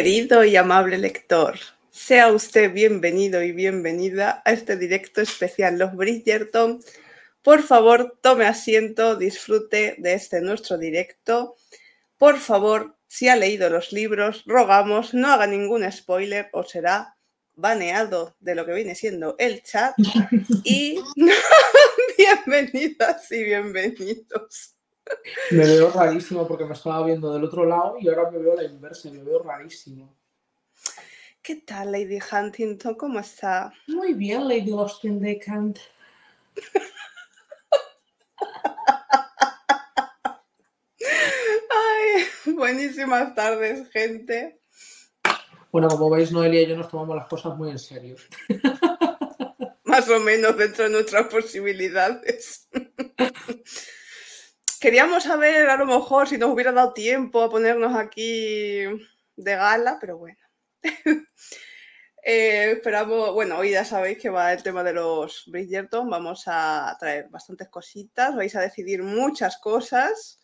Querido y amable lector, sea usted bienvenido y bienvenida a este directo especial Los Bridgerton. Por favor, tome asiento, disfrute de este nuestro directo. Por favor, si ha leído los libros, rogamos no haga ningún spoiler o será baneado de lo que viene siendo el chat. Y bienvenidas y bienvenidos. Me veo rarísimo porque me estaba viendo del otro lado y ahora me veo la inversa, me veo rarísimo. ¿Qué tal, Lady Huntington? ¿Cómo está? Muy bien, Lady Austin Decant. Ay, buenísimas tardes, gente. Bueno, como veis, Noelia y yo nos tomamos las cosas muy en serio. Más o menos dentro de nuestras posibilidades. Queríamos saber a lo mejor si nos hubiera dado tiempo a ponernos aquí de gala, pero bueno. Eh, esperamos, bueno, hoy ya sabéis que va el tema de los Bridgerton, vamos a traer bastantes cositas, vais a decidir muchas cosas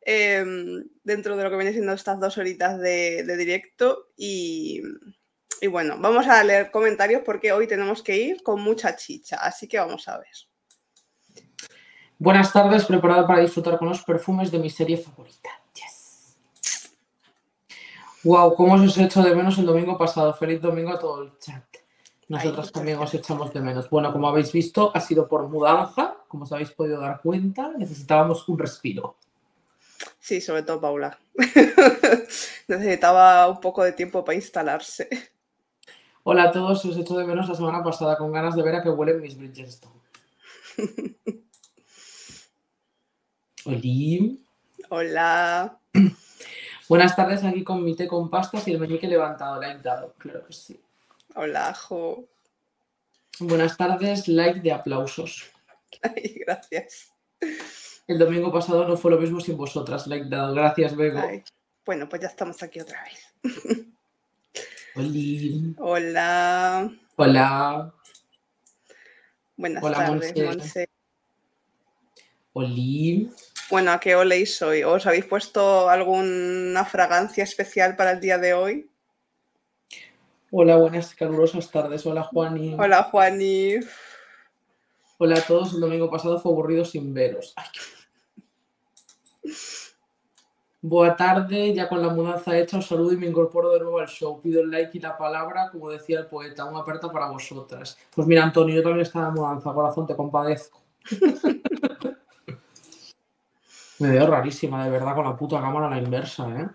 em, dentro de lo que viene siendo estas dos horitas de, directo y, y bueno, vamos a leer comentarios porque hoy tenemos que ir con mucha chicha, así que vamos a ver. Buenas tardes, preparada para disfrutar con los perfumes de mi serie favorita. Wow, cómo os he hecho de menos el domingo pasado. Feliz domingo a todo el chat. Nosotros también os echamos de menos. Bueno, como habéis visto, ha sido por mudanza. Como os habéis podido dar cuenta, necesitábamos un respiro. Sí, sobre todo Paula. Necesitaba un poco de tiempo para instalarse. Hola a todos, os he hecho de menos la semana pasada con ganas de ver a qué huelen mis Bridgestone. Hola. Hola. Buenas tardes aquí con mi té con pastas y el meñique levantado. Like dado, claro que sí. Hola, Jo. Buenas tardes, like de aplausos. Ay, gracias. El domingo pasado no fue lo mismo sin vosotras. Like dado. Gracias, Bego. Bueno, pues ya estamos aquí otra vez. Hola. Hola. Hola. Buenas tardes, Monse. Hola. Bueno, ¿a qué oléis hoy? ¿Os habéis puesto alguna fragancia especial para el día de hoy? Hola, buenas calurosas tardes. Hola, Juani. Hola, Juani. Hola a todos. El domingo pasado fue aburrido sin veros. Buena tarde, ya con la mudanza hecha, os saludo y me incorporo de nuevo al show. Pido el like y la palabra, como decía el poeta, una aperta para vosotras. Pues mira, Antonio, yo también estaba en mudanza, corazón, te compadezco. Me veo rarísima, de verdad, con la puta cámara a la inversa, ¿eh?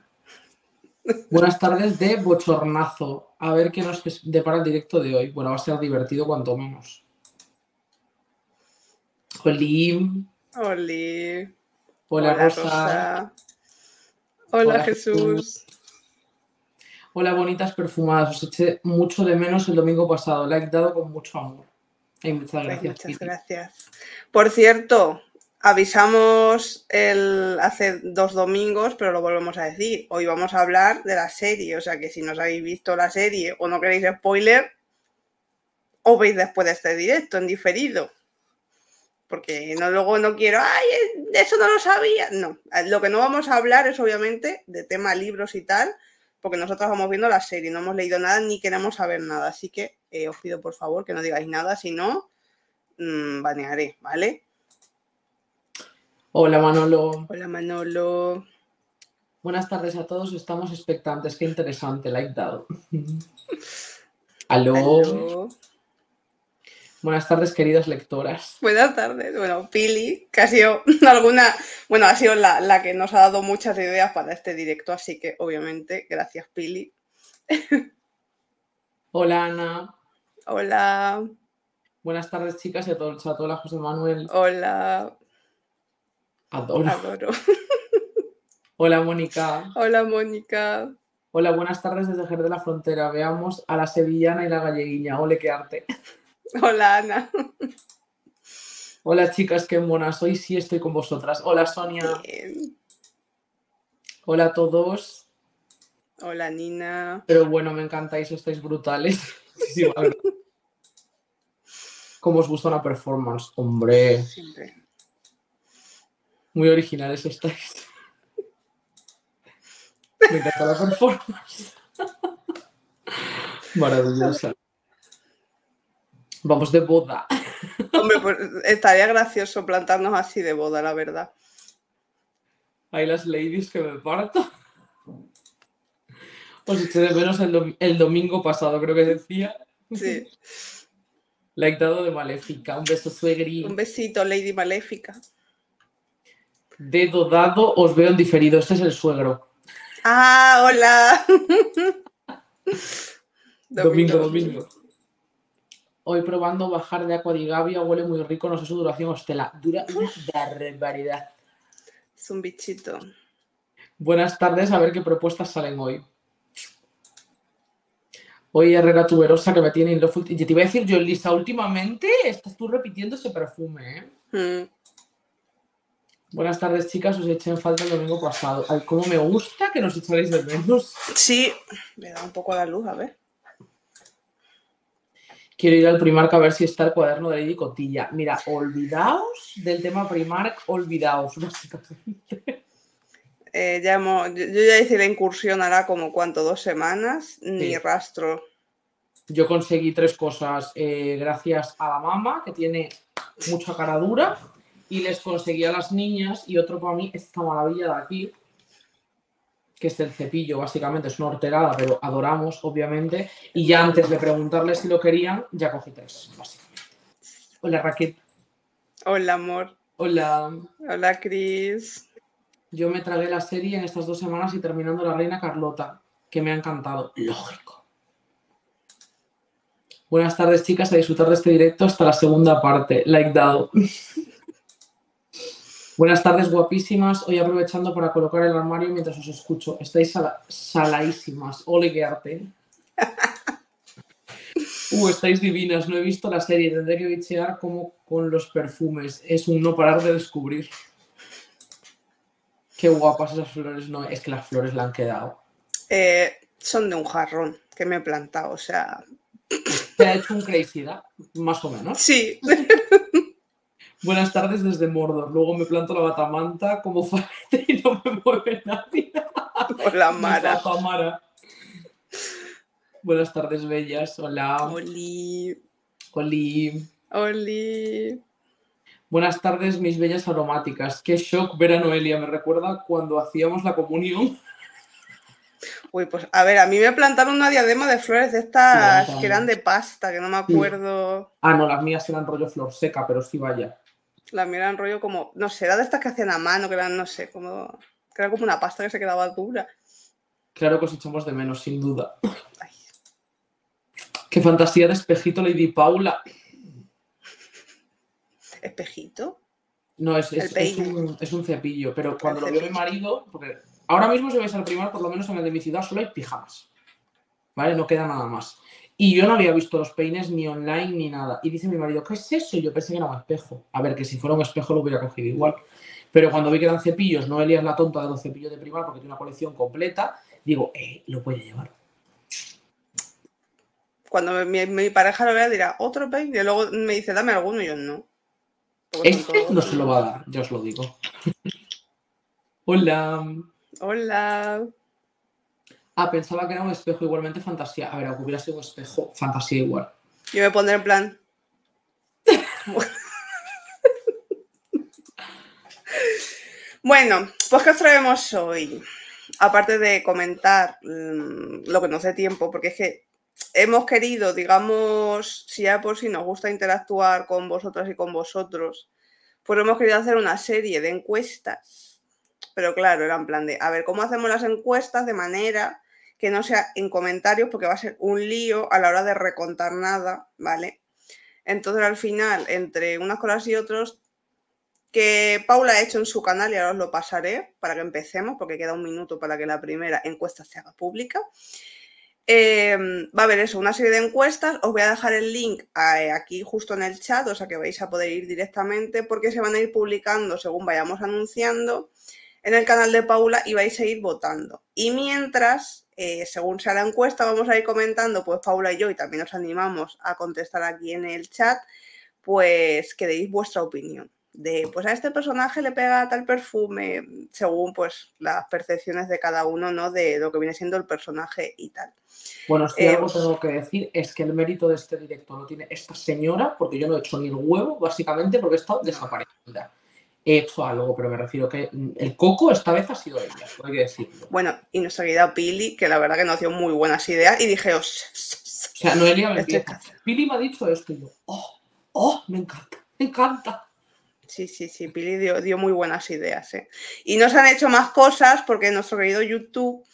Buenas tardes de bochornazo. A ver qué nos depara el directo de hoy. Bueno, va a ser divertido cuanto menos. Oli. Oli. Hola, Rosa. Hola, Jesús. Hola, bonitas perfumadas. Os eché mucho de menos el domingo pasado. La he dado con mucho amor. muchas gracias. muchas gracias. Por cierto, avisamos el, hace dos domingos, pero lo volvemos a decir. Hoy vamos a hablar de la serie, o sea que si no os habéis visto la serie o no queréis spoiler, os veis después de este directo en diferido. Porque no, luego no quiero, ay, eso no lo sabía. No, lo que no vamos a hablar es obviamente de tema libros y tal, porque nosotros vamos viendo la serie, no hemos leído nada ni queremos saber nada. Así que eh, os pido por favor que no digáis nada, si no, mmm, banearé, ¿vale? Hola Manolo. Hola Manolo. Buenas tardes a todos, estamos expectantes. Qué interesante, like dado. Aló. Buenas tardes, queridas lectoras. Buenas tardes. Bueno, Pili, que ha sido alguna, bueno, ha sido la, la, que nos ha dado muchas ideas para este directo, así que obviamente, gracias, Pili. Hola, Ana. Hola. Buenas tardes, chicas, y a todos. Hola, José Manuel. Hola. Adoro. Hola, Mónica. Hola, Mónica. Hola, buenas tardes desde Jerez de la Frontera. Veamos a la sevillana y la galleguiña. Ole, qué arte. Hola, Ana. Hola, chicas, qué monas. Hoy sí estoy con vosotras. Hola, Sonia. Hola a todos. Hola, Nina. Pero bueno, me encantáis, estáis brutales. Sí, ¿Cómo os gusta una performance? Hombre. Siempre. Muy originales estáis. Me encanta la performance. Maravillosa. Vamos de boda. Hombre, pues estaría gracioso plantarnos así de boda, la verdad. Hay las ladies que me parto. Os eché de menos el, domingo pasado, creo que decía. Sí. Like dado de Maléfica. Un beso, suegri. Un besito, Lady Maléfica. Dedo dado, os veo en diferido. Este es el suegro. Ah, hola. domingo, domingo. Hoy probando bajar de Aquadigavia, huele muy rico, no sé su duración, hostela. Dura una barbaridad. Es un bichito. Buenas tardes, a ver qué propuestas salen hoy. Hoy Herrera Tuberosa que me tiene en Y te iba a decir yo, Lisa, últimamente estás tú repitiendo ese perfume, ¿eh? Mm. Buenas tardes, chicas. Os eché en falta el domingo pasado. Ay, cómo me gusta que nos echáis de menos. Sí, me da un poco la luz, a ver. Quiero ir al Primark a ver si está el cuaderno de Lady Cotilla. Mira, olvidaos del tema Primark, olvidaos, básicamente. Eh, ya yo, ya hice la incursión hará como cuánto, dos semanas, ni rastro. Yo conseguí tres cosas eh, gracias a la mamá, que tiene mucha cara dura, y les conseguí a las niñas, y otro para mí, esta maravilla de aquí, que es el cepillo, básicamente es una horterada, pero adoramos, obviamente. Y ya antes de preguntarles si lo querían, ya cogí tres, básicamente. Hola Raquel. Hola amor. Hola. Hola Cris. Yo me tragué la serie en estas dos semanas y terminando La Reina Carlota, que me ha encantado. Lógico. Buenas tardes, chicas, a disfrutar de este directo hasta la segunda parte. Like dado. Buenas tardes, guapísimas. Hoy aprovechando para colocar el armario mientras os escucho. Estáis salaísimas. Ole, qué arte. Uh, estáis divinas. No he visto la serie. Tendré que bichear como con los perfumes. Es un no parar de descubrir. Qué guapas esas flores. No, es que las flores le han quedado. Eh, son de un jarrón que me he plantado. O sea. Te ha hecho un crazy, Más o menos. Sí. Buenas tardes desde Mordor. Luego me planto la batamanta como farete y no me mueve nadie. Hola, Mara. Mara. Buenas tardes, bellas. Hola. Oli. Oli. Oli. Buenas tardes, mis bellas aromáticas. Qué shock ver a Noelia. Me recuerda cuando hacíamos la comunión. Uy, pues a ver, a mí me plantaron una diadema de flores de estas que eran de pasta, que no me acuerdo. Ah, no, las mías eran rollo flor seca, pero sí vaya. La era rollo como, no sé, era de estas que hacían a mano, que eran, no sé, como, que era como una pasta que se quedaba dura. Claro que os echamos de menos, sin duda. Qué fantasía de espejito, Lady Paula. ¿Espejito? No, es, un, cepillo, pero cuando lo vio mi marido, porque ahora mismo si vais al primar, por lo menos en el de mi ciudad, solo hay pijamas. ¿Vale? No queda nada más. Y yo no había visto los peines ni online ni nada. Y dice mi marido, ¿qué es eso? Y yo pensé que era un espejo. A ver, que si fuera un espejo lo hubiera cogido igual. Pero cuando vi que eran cepillos, no Elia es la tonta de los cepillos de primar porque tiene una colección completa, digo, eh, lo puede llevar. Cuando mi, pareja lo vea dirá, otro peine. Y luego me dice, dame alguno. Y yo no. Este no se lo va a dar, yo os lo digo. Hola. Hola. Ah, pensaba que era un espejo igualmente fantasía. A ver, aunque hubiera sido un espejo, fantasía igual. Yo me pondré en plan. bueno, pues ¿qué os traemos hoy? Aparte de comentar mm, lo que no hace tiempo, porque es que hemos querido, digamos, si ya por si nos gusta interactuar con vosotras y con vosotros, pues hemos querido hacer una serie de encuestas. Pero claro, era en plan de, a ver, ¿cómo hacemos las encuestas de manera que no sea en comentarios porque va a ser un lío a la hora de recontar nada, ¿vale? Entonces al final, entre unas cosas y otros, que Paula ha hecho en su canal y ahora os lo pasaré para que empecemos, porque queda un minuto para que la primera encuesta se haga pública. Em, va a haber eso, una serie de encuestas. Os voy a dejar el link eh, aquí justo en el chat, o sea que vais a poder ir directamente porque se van a ir publicando según vayamos anunciando en el canal de Paula y vais a ir votando. Y mientras eh, según sea la encuesta, vamos a ir comentando, pues Paula y yo, y también os animamos a contestar aquí en el chat, pues que deis vuestra opinión, de pues a este personaje le pega tal perfume, según pues las percepciones de cada uno, ¿no? De lo que viene siendo el personaje y tal. Bueno, si algo tengo que decir es que el mérito de este directo lo tiene esta señora, porque yo no he hecho ni el huevo, básicamente, porque he estado desaparecida. He hecho algo, pero me refiero que el coco esta vez ha sido ella, hay que decirlo. Bueno, y nuestra querida Pili, que la verdad que nos dio muy buenas ideas, y dije, oh, o sea, Noelia me Pili me ha dicho esto y yo, oh, oh, me encanta, me encanta. Sí, sí, sí, Pili dio, dio muy buenas ideas. ¿eh? Y nos han hecho más cosas porque nuestro querido YouTube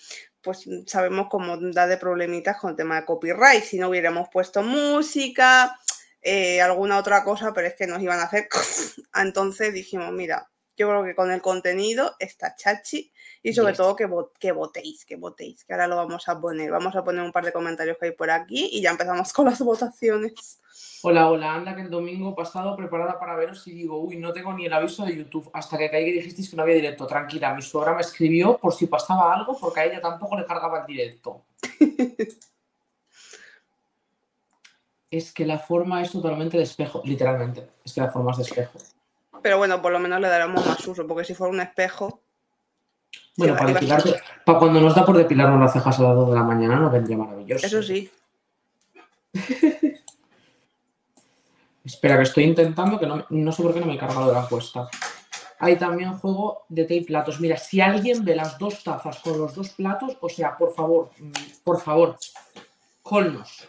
pues sabemos cómo da de problemitas con el tema de copyright. Si no hubiéramos puesto música, eh, alguna otra cosa, pero es que nos iban a hacer. Entonces dijimos, mira, yo creo que con el contenido está chachi y sobre todo que, que votéis, que votéis, que ahora lo vamos a poner. Vamos a poner un par de comentarios que hay por aquí y ya empezamos con las votaciones. Hola, hola, anda que el domingo pasado preparada para veros y digo, uy, no tengo ni el aviso de YouTube hasta que caí y dijisteis que no había directo. Tranquila, mi suegra me escribió por si pasaba algo porque a ella tampoco le cargaba el directo. es que la forma es totalmente de espejo, literalmente. Es que la forma es de espejo. Pero bueno, por lo menos le daremos más uso, porque si fuera un espejo. Bueno, para depilarte, para cuando nos da por depilarnos las cejas a las 2 de la mañana, nos vendría maravilloso. Eso sí. Espera, que estoy intentando, que no, sé por qué no me he cargado la encuesta. Hay también juego de té y platos. Mira, si alguien ve las dos tazas con los dos platos, o sea, por favor, mm, por favor,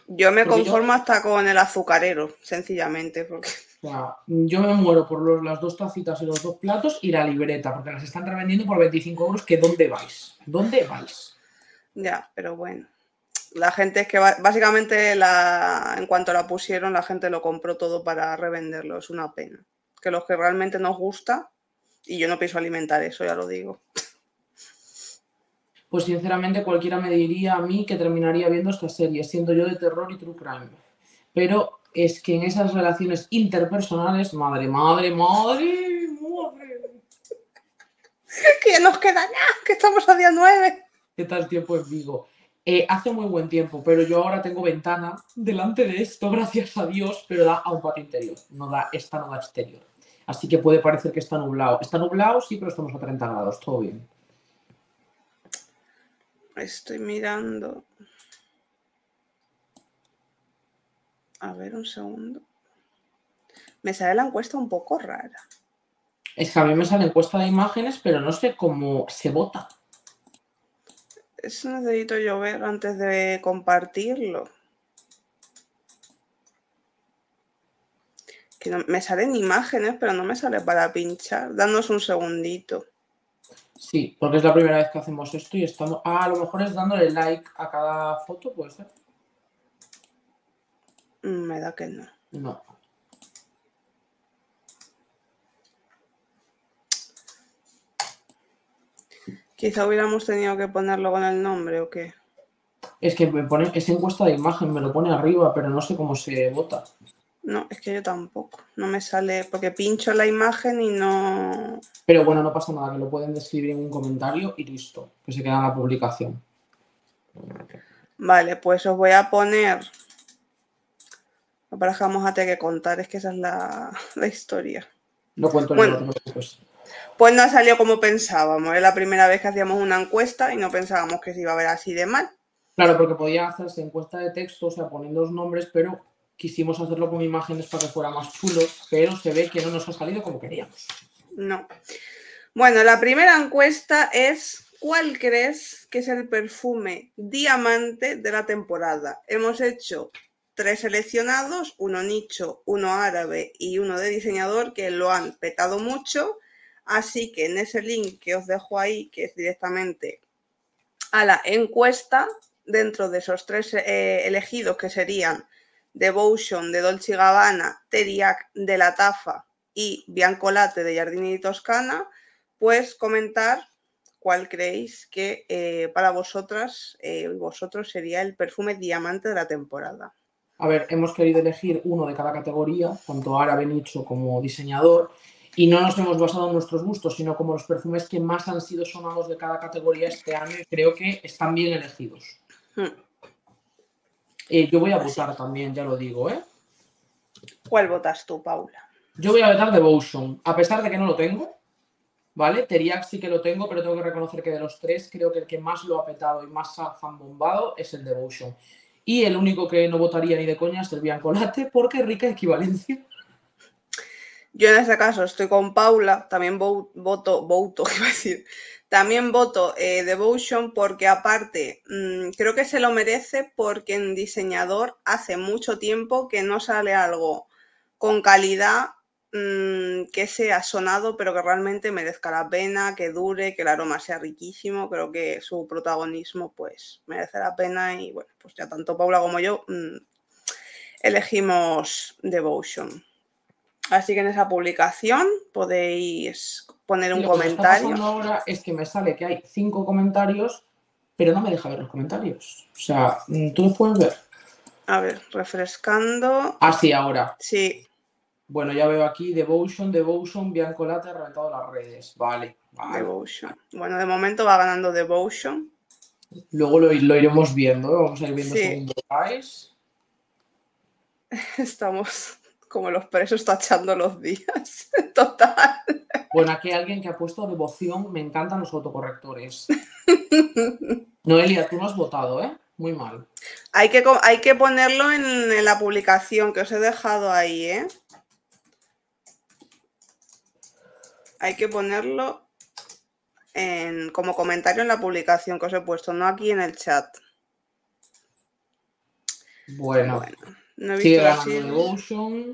Yo me conformo hasta con el azucarero, sencillamente. Porque... O sea, yo me muero por las dos tacitas y los dos platos y la libreta, porque las están revendiendo por 25 euros, que ¿dónde vais? ¿Dónde vais? Ya, pero bueno la gente es que básicamente la, en cuanto la pusieron, la gente lo compró todo para revenderlo. Es una pena. Que los que realmente nos gusta, y yo no pienso alimentar eso, ya lo digo. Pues sinceramente cualquiera me diría a mí que terminaría viendo esta serie, siendo yo de terror y true crime. Pero es que en esas relaciones interpersonales, madre, madre, madre, madre. que ya nos queda nada, que estamos a día 9. ¿Qué tal tiempo en Vigo? Eh, hace muy buen tiempo, pero yo ahora tengo ventana delante de esto, gracias a Dios, pero da a un patio interior, no da, esta no da exterior. Así que puede parecer que está nublado. Está nublado, sí, pero estamos a 30 grados, todo bien. Estoy mirando. A ver, un segundo. Me sale la encuesta un poco rara. Es que a mí me sale encuesta de imágenes, pero no sé cómo se vota. Eso necesito yo ver antes de compartirlo. Que me salen imágenes, pero no me sale para pinchar. Danos un segundito. Sí, porque es la primera vez que hacemos esto y estamos. Ah, a lo mejor es dándole like a cada foto, puede ser. Mm, me da que no. No. Quizá hubiéramos tenido que ponerlo con el nombre o qué. Es que me pone, esa encuesta de imagen me lo pone arriba, pero no sé cómo se vota. No, es que yo tampoco. No me sale, porque pincho la imagen y no. Pero bueno, no pasa nada, que lo pueden describir en un comentario y listo, que se queda en la publicación. Vale, pues os voy a poner. Para que vamos a tener que contar, es que esa es la, historia. No cuento bueno, no pues no salió como pensábamos. Es la primera vez que hacíamos una encuesta y no pensábamos que se iba a ver así de mal. Claro, porque podía hacerse encuesta de texto, o sea, poniendo los nombres, pero quisimos hacerlo con imágenes para que fuera más chulo, pero se ve que no nos ha salido como queríamos. No. Bueno, la primera encuesta es ¿cuál crees que es el perfume diamante de la temporada? Hemos hecho tres seleccionados, uno nicho, uno árabe y uno de diseñador que lo han petado mucho Así que en ese link que os dejo ahí, que es directamente a la encuesta, dentro de esos tres eh, elegidos que serían Devotion de Dolce Gabbana, Teriac de La Tafa y Biancolate de Giardini Toscana, pues comentar cuál creéis que eh, para vosotras y eh, vosotros sería el perfume diamante de la temporada. A ver, hemos querido elegir uno de cada categoría, tanto árabe, nicho como diseñador, y no nos hemos basado en nuestros gustos, sino como los perfumes que más han sido sonados de cada categoría este año y creo que están bien elegidos. Hmm. Eh, yo voy a votar también, ya lo digo, ¿eh? ¿Cuál votas tú, Paula? Yo voy a vetar Devotion, a pesar de que no lo tengo, ¿vale? Teriak sí que lo tengo, pero tengo que reconocer que de los tres, creo que el que más lo ha petado y más ha fanbombado es el Devotion. Y el único que no votaría ni de coña es el Biancolate, porque rica equivalencia. Yo en este caso estoy con Paula, también voto, voto, iba a decir, también voto eh, Devotion porque aparte mm, creo que se lo merece porque en diseñador hace mucho tiempo que no sale algo con calidad Mm, que sea sonado, pero que realmente merezca la pena, que dure, que el aroma sea riquísimo. Creo que su protagonismo, pues, merece la pena. Y bueno, pues ya tanto Paula como yo mm, elegimos Devotion. Así que en esa publicación podéis poner un comentario. Lo que ahora es que me sale que hay cinco comentarios, pero no me deja ver los comentarios. O sea, mm, tú los puedes ver. A ver, refrescando. Ah, sí, ahora. Sí, bueno, ya veo aquí Devotion, Devotion, Biancolate ha reventado las redes. Vale, Devotion. Bueno, de momento va ganando Devotion. Luego lo, iremos viendo, ¿eh? vamos a ir viendo sí. Estamos como los presos tachando los días. Total. Bueno, aquí hay alguien que ha puesto devoción. Me encantan los autocorrectores. Noelia, tú no has votado, ¿eh? Muy mal. Hay que, hay que ponerlo en, en la publicación que os he dejado ahí, ¿eh? hay que ponerlo en, como comentario en la publicación que os he puesto, no aquí en el chat. Bueno, no he visto la serie.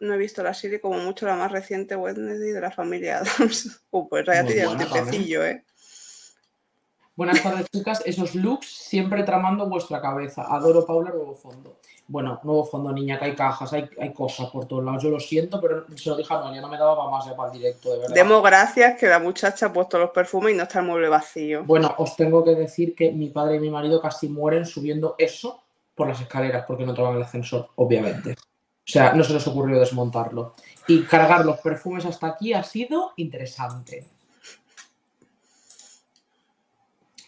No he visto la serie como mucho la más reciente Wednesday de la familia Adams. Uh, pues ya tiene un tiempecillo, ¿eh? Buenas tardes, chicas. Esos looks siempre tramando vuestra cabeza. Adoro Paula Nuevo Fondo. Bueno, nuevo fondo, niña, que hay cajas, hay, hay cosas por todos lados. Yo lo siento, pero se lo dije a Noelia, no me daba más ya para el directo, de verdad. Demos gracias que la muchacha ha puesto los perfumes y no está el mueble vacío. Bueno, os tengo que decir que mi padre y mi marido casi mueren subiendo eso por las escaleras, porque no toman el ascensor, obviamente. O sea, no se les ocurrió desmontarlo. Y cargar los perfumes hasta aquí ha sido interesante.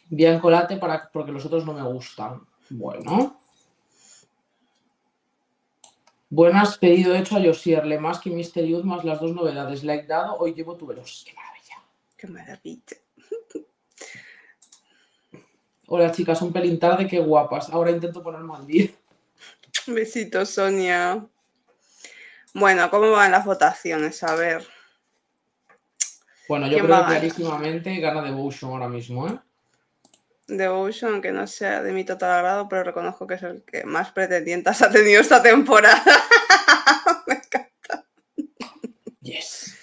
Bien colate para, porque los otros no me gustan. Bueno. Buenas, pedido hecho a Josierle, más que Mysterious, más las dos novedades. Like dado, hoy llevo tuberos. ¡Qué maravilla! ¡Qué maravilla! Hola chicas, un pelín tarde, qué guapas. Ahora intento ponerme al día. Besitos, Sonia. Bueno, ¿cómo van las votaciones? A ver. Bueno, yo creo que clarísimamente gana Devotion ahora mismo, ¿eh? Devotion, aunque no sea de mi total agrado, pero reconozco que es el que más pretendientes ha tenido esta temporada. Me encanta. Yes.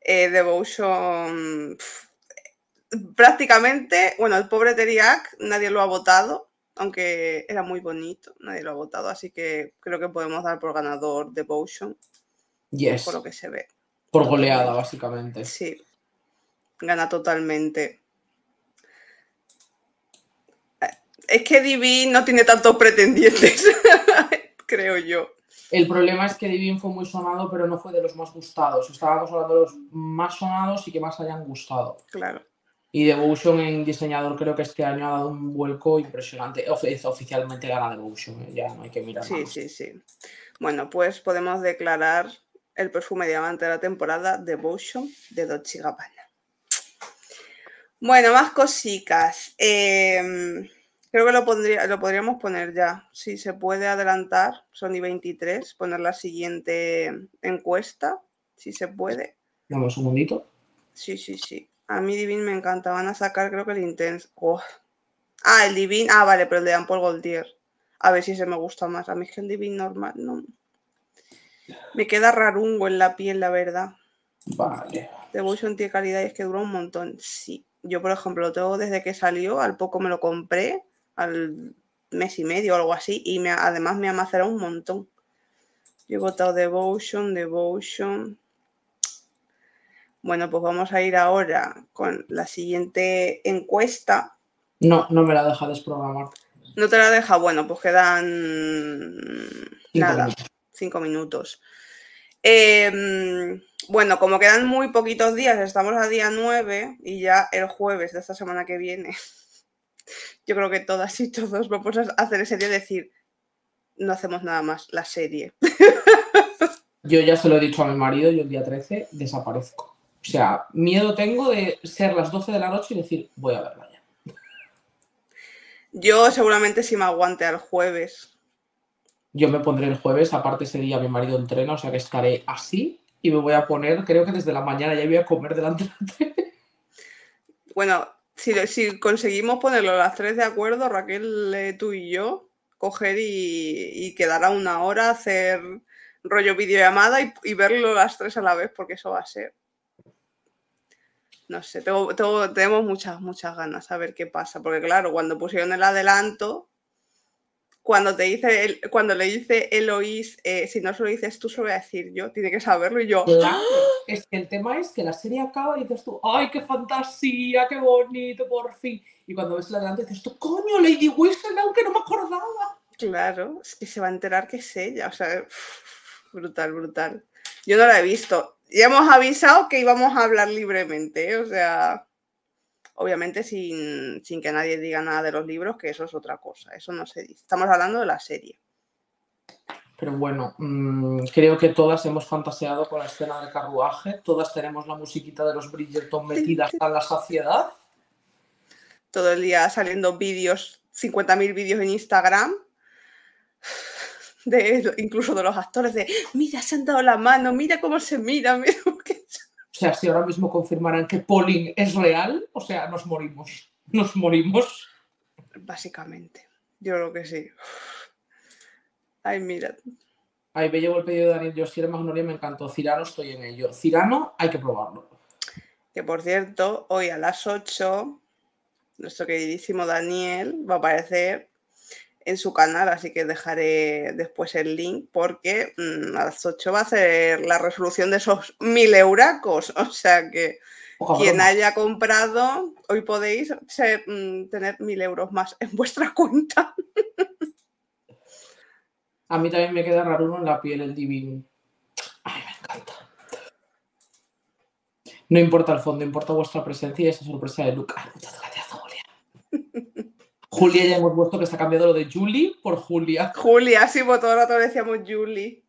Eh, Devotion. Prácticamente, bueno, el pobre Teriak, nadie lo ha votado, aunque era muy bonito, nadie lo ha votado, así que creo que podemos dar por ganador Devotion. Yes. Por lo que se ve. Por goleada, básicamente. Sí. Gana totalmente. Es que Divin no tiene tantos pretendientes, creo yo. El problema es que Divin fue muy sonado, pero no fue de los más gustados. Estábamos hablando de los más sonados y que más hayan gustado. Claro. Y Devotion en diseñador creo que este año ha dado un vuelco impresionante. Oficialmente gana Devotion, ¿eh? ya no hay que mirar. Sí, sí, sí. Bueno, pues podemos declarar el perfume diamante de la temporada Devotion de Dolce Gabbana. Bueno, más cositas. Eh, Creo que lo, pondría, lo podríamos poner ya. Si se puede adelantar, Sony 23, poner la siguiente encuesta, si se puede. Dame un segundito. Sí, sí, sí. A mí Divin me encanta. Van a sacar, creo que el Intense. Oh. Ah, el Divin. Ah, vale, pero el de Ample Goldier. A ver si se me gusta más. A mí es que el Divin normal no. Me queda rarungo en la piel, la verdad. Vale. Devotion tiene calidad y es que dura un montón. Sí. Yo, por ejemplo, lo tengo desde que salió. Al poco me lo compré al mes y medio o algo así, y me, además me ha macerado un montón. Yo he votado Devotion, Devotion. Bueno, pues vamos a ir ahora con la siguiente encuesta. No, no me la deja desprogramar. No te la deja, bueno, pues quedan nada, cinco minutos. Em, bueno, como quedan muy poquitos días, estamos a día 9 y ya el jueves de esta semana que viene yo creo que todas y todos vamos a hacer ese día decir, no hacemos nada más, la serie. Yo ya se lo he dicho a mi marido, yo el día 13 desaparezco. O sea, miedo tengo de ser las 12 de la noche y decir, voy a verla ya. Yo seguramente si me aguante al jueves. Yo me pondré el jueves, aparte ese día mi marido entrena, o sea que estaré así y me voy a poner, creo que desde la mañana ya voy a comer delante de la tele. Bueno, si, si conseguimos ponerlo las tres de acuerdo, Raquel, eh, tú y yo, coger y, y quedar a una hora, hacer rollo videollamada y, y verlo las tres a la vez, porque eso va a ser. No sé, tengo, tengo- tenemos muchas, muchas ganas a ver qué pasa. Porque claro, cuando pusieron el adelanto, cuando te dice el- cuando le dice Eloís, eh, si no se lo dices tú, se lo voy a decir yo, tiene que saberlo y yo. Claro, es que el tema es que la serie acaba y dices tú, ¡ay, qué fantasía, qué bonito, por fin! Y cuando ves el adelante dices tú, ¡coño, Lady Whistledown, que no me acordaba! Claro, es que se va a enterar que es ella. O sea, brutal, brutal. Yo no la he visto. Ya hemos avisado que íbamos a hablar libremente, o sea, obviamente sin, sin que nadie diga nada de los libros, que eso es otra cosa. Eso no se dice. Estamos hablando de la serie. Pero bueno, mm, creo que todas hemos fantaseado con la escena del carruaje, todas tenemos la musiquita de los Bridgerton metida hasta la saciedad. Todo el día saliendo vídeos, 50.000 vídeos en Instagram. De, incluso de los actores de mira, se han dado la mano, mira cómo se miran. mira qué-". O sea, si ahora mismo confirmaran que Pauline es real, o sea, nos morimos. Nos morimos. Básicamente. Yo creo que sí. Ay, mira. Ahí me llevo el pedido de Daniel Josier Magnolia, me encantó. Cirano, estoy en ello. Cirano, hay que probarlo. Que por cierto, hoy a las 8, nuestro queridísimo Daniel va a aparecer en su canal, así que dejaré después el link porque mm, a las 8 va a hacer la resolución de esos mil euracos. O sea que quien haya comprado, hoy podéis ser, mm, tener mil euros más en vuestra cuenta. A mí también me queda raro en la piel el divino. Ay, me encanta. No importa el fondo, importa vuestra presencia y esa sorpresa de Luca. Ay, muchas gracias, Julia. Julia ya hemos puesto que se ha cambiado lo de Julie por Julia. Julia, sí, por todo el rato decíamos Julie.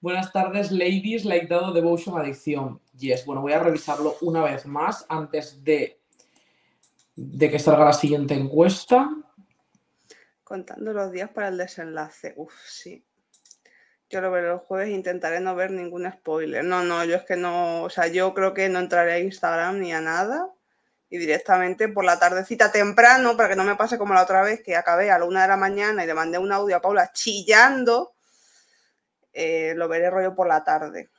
Buenas tardes, ladies, like dado Devotion Adicción. Yes, bueno, voy a revisarlo una vez más antes de, de que salga la siguiente encuesta. Contando los días para el desenlace. Uf, sí. Yo lo veré el jueves e intentaré no ver ningún spoiler. No, no, yo es que no, o sea, yo creo que no entraré a Instagram ni a nada. Y directamente por la tardecita temprano, para que no me pase como la otra vez, que acabé a la una de la mañana y le mandé un audio a Paula chillando. eh, lo veré rollo por la tarde.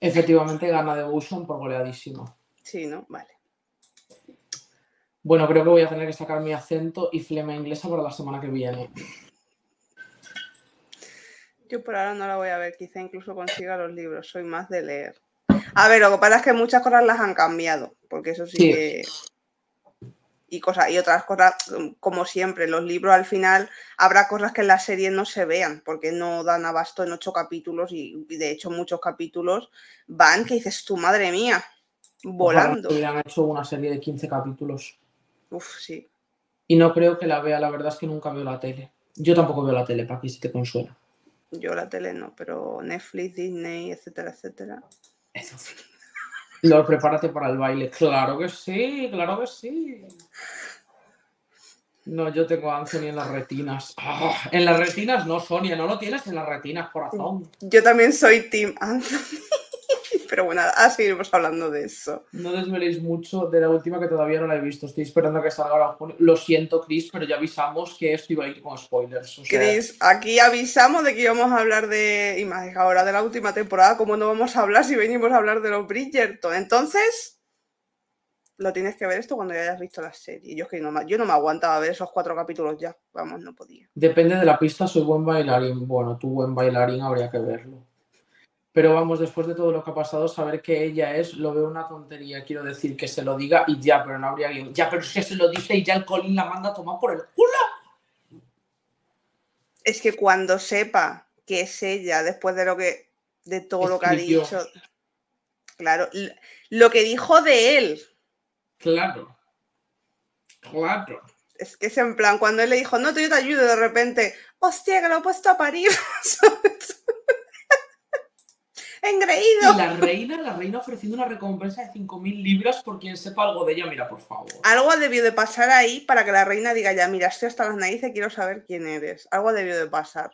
Efectivamente, gana Devotion por goleadísimo. Sí, ¿no? Vale. Bueno, creo que voy a tener que sacar mi acento y flema inglesa para la semana que viene. Yo por ahora no la voy a ver, quizá incluso consiga los libros, soy más de leer. A ver, lo que pasa es que muchas cosas las han cambiado, porque eso sí, Sí. que... Y, cosas, y otras cosas, mm, como siempre, los libros al final habrá cosas que en la serie no se vean, porque no dan abasto en ocho capítulos y, y de hecho muchos capítulos van que dices, tu madre mía, volando. que hubieran hecho una serie de 15 capítulos. Uf, sí. Y no creo que la vea, la verdad es que nunca veo la tele. Yo tampoco veo la tele, para que si te consuela. Yo la tele no, pero Netflix, Disney, etcétera, etcétera. Eso. Lord, prepárate para el baile. Claro que sí, claro que sí. No, yo tengo a Anthony en las retinas. Ah, en las retinas no, Sonia, no lo tienes en las retinas, corazón. Yo también soy Team Anthony. Pero bueno, ahora seguiremos hablando de eso. No desveléis mucho de la última que todavía no la he visto. Estoy esperando a que salga ahora junio. Lo siento, Chris, pero ya avisamos que esto iba a ir con spoilers. o sea, Chris, aquí avisamos de que íbamos a hablar de, y más ahora de la última temporada, ¿cómo no vamos a hablar si venimos a hablar de los Bridgerton? Entonces, lo tienes que ver esto cuando ya hayas visto la serie. Yo, es que no, me- yo no me aguantaba ver esos cuatro capítulos ya, vamos, no podía. Depende de la pista, soy buen bailarín. Bueno, tú buen bailarín habría que verlo. Pero vamos, después de todo lo que ha pasado, saber que ella es, lo veo una tontería. Quiero decir que se lo diga y ya, pero no habría guion. Ya, pero que se lo dice y ya el Colin la manda a tomar por el culo. Es que cuando sepa que es ella, después de lo que, de todo lo que ha dicho, claro, lo que dijo de él, Claro. Claro. es que es en plan, cuando él le dijo, no, yo te ayudo, de repente, hostia, que lo he puesto a parir. engreído. Y la reina, la reina ofreciendo una recompensa de 5.000 libras por quien sepa algo de ella, mira, por favor. Algo ha debido de pasar ahí para que la reina diga, ya, mira, estoy hasta las narices, quiero saber quién eres. Algo ha debido de pasar.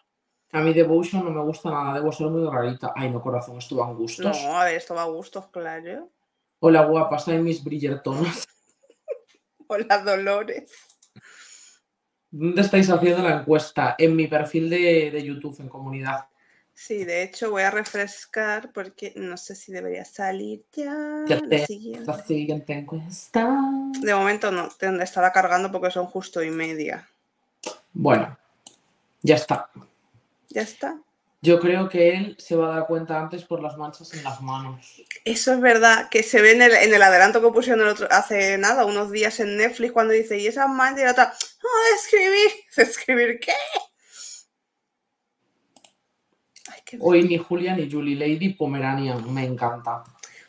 A mí Devotion no me gusta nada, debo ser muy rarita. Ay, no, corazón, esto va a gustos. No, a ver, esto va a gustos, claro. Hola, guapa, soy mis Bridgertonas. Hola, Dolores. ¿Dónde estáis haciendo la encuesta? En mi perfil de, de YouTube, en comunidad. Sí, de hecho voy a refrescar porque no sé si debería salir ya. Ya la te- siguiente. La siguiente encuesta. De momento no, estará cargando porque son justo y media. Bueno, ya está. Ya está. Yo creo que él se va a dar cuenta antes por las manchas en las manos. Eso es verdad, que se ve en el, en el adelanto que pusieron el otro, hace nada, unos días en Netflix, cuando dice, y esa mancha y la otra, ¡oh, escribir! ¿Escribir qué? Ay, qué Hoy ni Julia ni Julie, Lady Pomeranian, me encanta.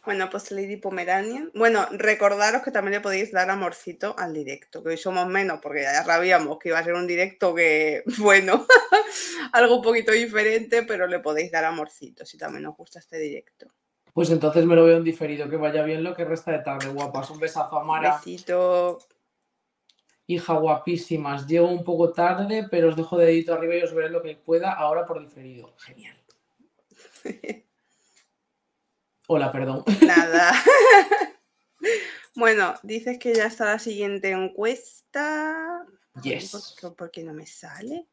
Bueno, pues Lady Pomeranian. Bueno, recordaros que también le podéis dar amorcito al directo, que hoy somos menos porque ya sabíamos que iba a ser un directo que, bueno, algo un poquito diferente, pero le podéis dar amorcito si también os gusta este directo. Pues entonces me lo veo en diferido, que vaya bien lo que resta de tarde, guapas. Un besazo a Mara, Besito. hija guapísimas. Llego un poco tarde, pero os dejo dedito arriba y os veré lo que pueda ahora por diferido. Genial. Hola, perdón. Nada. bueno, dices que ya está la siguiente encuesta. Yes. ¿Por qué, por qué no me sale?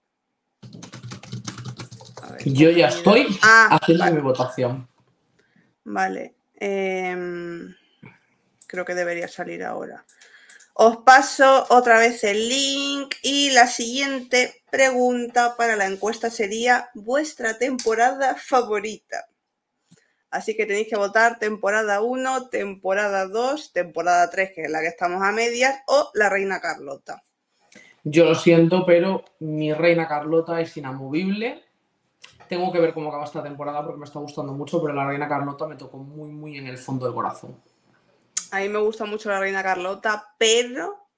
A ver, Yo ya estoy Ah, haciendo vale. mi votación. Vale. em, creo que debería salir ahora. Os paso otra vez el link y la siguiente pregunta para la encuesta sería vuestra temporada favorita. Así que tenéis que votar temporada 1, temporada 2, temporada 3, que es la que estamos a medias, o la Reina Carlota. Yo lo siento, pero mi reina Carlota es inamovible. Tengo que ver cómo acaba esta temporada porque me está gustando mucho, pero la reina Carlota me tocó muy, muy en el fondo del corazón. A mí me gusta mucho la Reina Carlota, pero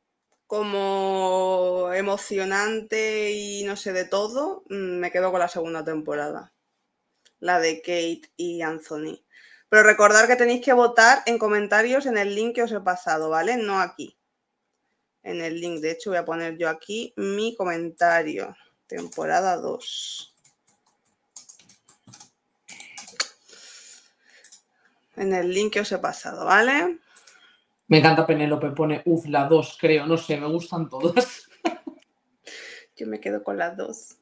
como emocionante y no sé de todo, mm, me quedo con la segunda temporada. La de Kate y Anthony. Pero recordad que tenéis que votar en comentarios en el link que os he pasado, ¿vale? No aquí. En el link, de hecho, voy a poner yo aquí mi comentario. Temporada 2. En el link que os he pasado, ¿vale? Me encanta Penélope, pone, uff, la 2, creo, no sé, me gustan todas. Yo me quedo con las dos.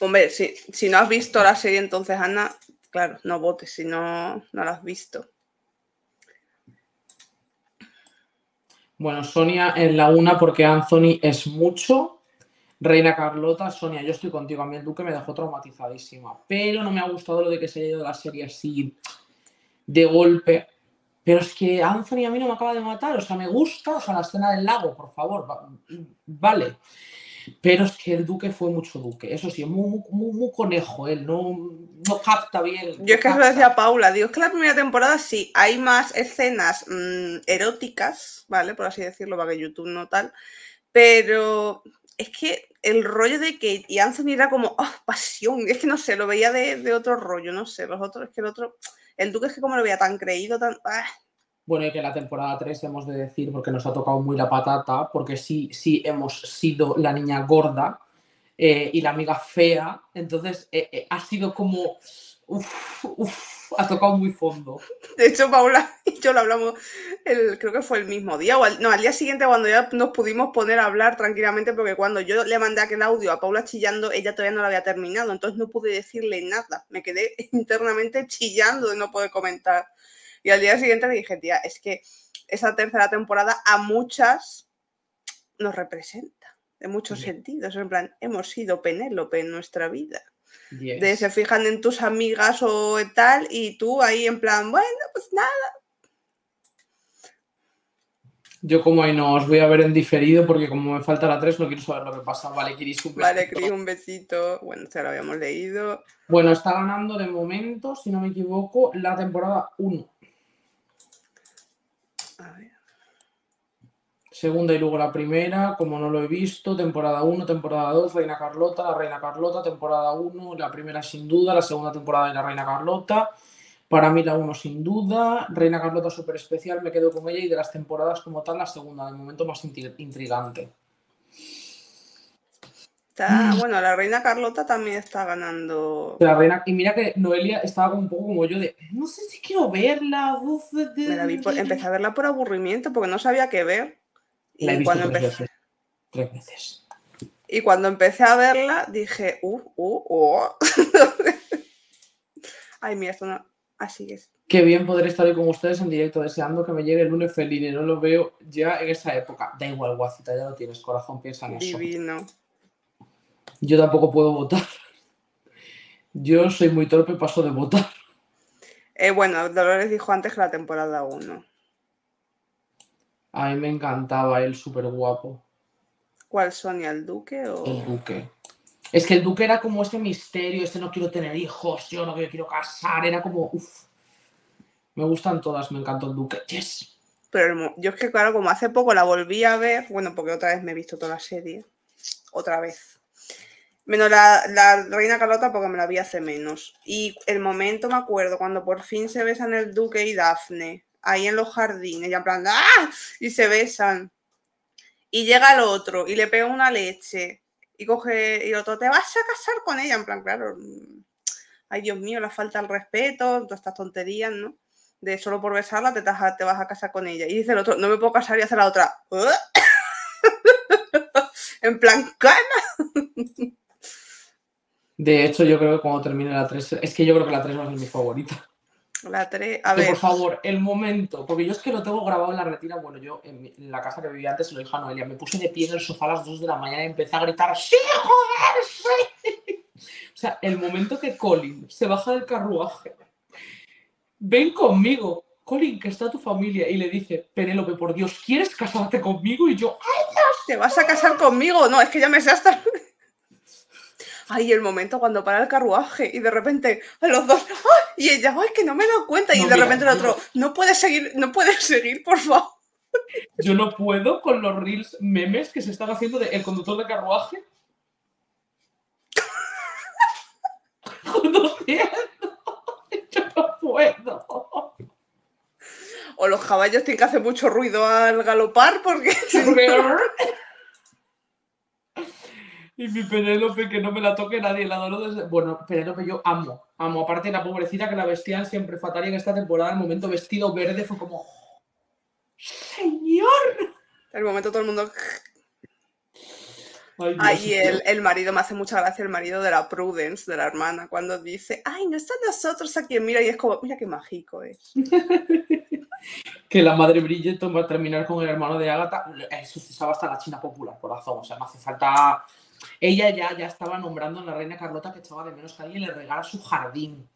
Hombre, si, si no has visto la serie, entonces Ana, claro, no votes si no, no la has visto. Bueno, Sonia en la una porque Anthony es mucho. Reina Carlota, Sonia, yo estoy contigo. A mí el Duque me dejó traumatizadísima. Pero no me ha gustado lo de que se haya ido la serie así de golpe. Pero es que Anthony a mí no me acaba de matar. O sea, me gusta, o sea, la escena del lago, por favor. va- Vale. Pero es que el Duque fue mucho Duque. Eso sí, muy, muy, conejo él. No, no capta bien. Yo es que se lo decía a. Paula, digo, es que la primera temporada sí, hay más escenas mm, eróticas, ¿vale? Por así decirlo, para que YouTube no tal. Pero es que el rollo de Kate y Anthony era como, ¡ah, pasión! Es que no sé, lo veía de, de otro rollo, no sé. Los otros, es que el otro, el Duque es que como lo veía tan creído, tan. ¡ah! Bueno, y que la temporada 3 hemos de decir, porque nos ha tocado muy la patata, porque sí, sí hemos sido la niña gorda eh, y la amiga fea, entonces eh, eh, ha sido como, uf, uf, ha tocado muy fondo. De hecho, Paula y yo lo hablamos, el, creo que fue el mismo día, o al, no, al día siguiente cuando ya nos pudimos poner a hablar tranquilamente, porque cuando yo le mandé aquel audio a Paula chillando, ella todavía no lo había terminado, entonces no pude decirle nada, me quedé internamente chillando de no poder comentar. Y al día siguiente le dije, tía, es que esa tercera temporada a muchas nos representa, en muchos sentidos, en plan, hemos sido Penélope en nuestra vida Yes. de se fijan en tus amigas o tal, y tú ahí en plan, bueno, pues nada. Yo como ahí no os voy a ver en diferido, porque como me falta la 3 no quiero saber lo que pasa. Vale, Kiris, un Vale. Cris, un besito. Bueno, ya lo habíamos leído. Bueno, está ganando de momento, si no me equivoco, la temporada 1. A ver. Segunda y luego la primera, como no lo he visto, temporada 1, temporada 2, Reina Carlota, la Reina Carlota, temporada 1, la primera sin duda, la segunda temporada de la Reina Carlota, para mí la 1 sin duda, Reina Carlota súper especial, me quedo con ella y de las temporadas como tal, la segunda, de momento más intrigante. Mm. bueno, la reina Carlota también está ganando. La reina, y mira que Noelia estaba un poco como yo de, no sé si quiero verla. empecé a verla por aburrimiento porque no sabía qué ver. Y la he visto cuando tres, empecé... veces. tres veces. Y cuando empecé a verla dije, uh, uh, uh. Ay, mira, esto no. Así es. Qué bien poder estar hoy con ustedes en directo, deseando que me llegue el lunes feliz. No lo veo ya en esa época. Da igual, guacita, ya lo tienes, corazón, piensa en eso. Divino. Yo tampoco puedo votar. Yo soy muy torpe, paso de votar. Eh, bueno, Dolores dijo antes que la temporada 1. A mí me encantaba él, súper guapo. ¿Cuál, Sonia? ¿El Duque o...? El Duque. Es que el Duque era como este misterio, este no quiero tener hijos, yo no quiero casar, era como, uff. Me gustan todas, me encantó el Duque. Yes. Pero yo es que, claro, como hace poco la volví a ver, bueno, porque otra vez me he visto toda la serie, otra vez. Menos la, reina Carlota porque me la vi hace menos. Y el momento me acuerdo cuando por fin se besan el duque y Dafne, ahí en los jardines, y en plan, ¡ah! Y se besan. Y llega el otro y le pega una leche. Y coge, y el otro, te vas a casar con ella. En plan, claro, mm, ay Dios mío, la falta el respeto, todas estas tonterías, ¿no? De solo por besarla te, vas a casar con ella. Y dice el otro, no me puedo casar y hace la otra. en plan, cana. De hecho, yo creo que cuando termine la 3, es que yo creo que la 3 va a ser mi favorita. La 3, a ver. Por favor, el momento, porque yo es que lo tengo grabado en la retina. Bueno, yo en, la casa que vivía antes lo dije a Noelia. Me puse de pie en el sofá a las 2 de la mañana y empecé a gritar: ¡Sí, joder! ¡Sí! O sea, el momento que Colin se baja del carruaje, ven conmigo, Colin, que está tu familia, y le dice: Penélope, por Dios, ¿quieres casarte conmigo? Y yo: ¡Ay, Dios! ¿Te vas a casar conmigo? No, es que ya me sé hasta. Ay, el momento cuando para el carruaje y de repente a los dos, y ella, ay, que no me he dado cuenta, y de repente el otro, no puedes seguir, no puedes seguir, por favor. Yo no puedo con los reels memes que se están haciendo de el conductor de carruaje. Yo no puedo. O los caballos tienen que hacer mucho ruido al galopar porque. Y mi Penélope, que no me la toque nadie, la adoro desde... Bueno, Penélope yo amo, amo. Aparte la pobrecita que la vestían siempre fatal y en esta temporada el momento vestido verde fue como... ¡Señor! El momento todo el mundo... Ay, el, el, marido me hace mucha gracia, el marido de la Prudence, de la hermana, cuando dice, ay, no están nosotros aquí, mira, y es como, mira qué mágico es. que la madre Bridgeton va a terminar con el hermano de Agatha, eso se sabe hasta la China popular, corazón, o sea, no hace falta ella ya, ya estaba nombrando a la reina Carlota que echaba de menos que alguien le regala su jardín.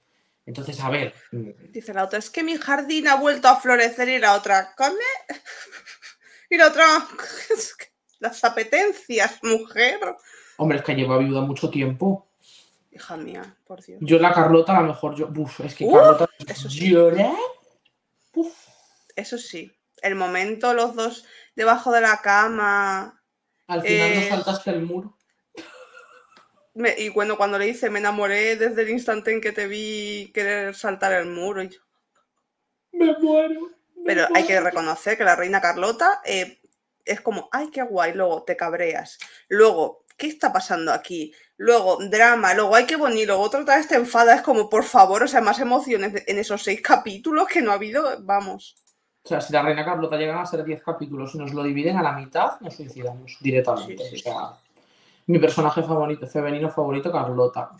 Entonces, a ver. Dice la otra, es que mi jardín ha vuelto a florecer y la otra, ¿come? Y la otra, las apetencias, mujer. Hombre, es que lleva viuda mucho tiempo. Hija mía, por Dios. Yo la Carlota, a lo mejor yo. Uf, es que Carlota. Eso sí. Eso sí. El momento, los dos debajo de la cama. Al final no eh, saltaste el muro y bueno, cuando le dice, me enamoré desde el instante en que te vi querer saltar el muro. Y yo... Me muero. Pero hay que reconocer que la reina Carlota eh, es como, ay, qué guay, luego te cabreas. Luego, ¿qué está pasando aquí? Luego, drama, luego, ay, qué bonito. Luego, otra vez te enfada, es como, por favor, o sea, más emociones en esos seis capítulos que no ha habido, vamos. O sea, si la reina Carlota llega a ser diez capítulos y nos lo dividen a la mitad, nos suicidamos directamente. O sea, mi personaje favorito, femenino favorito, Carlota.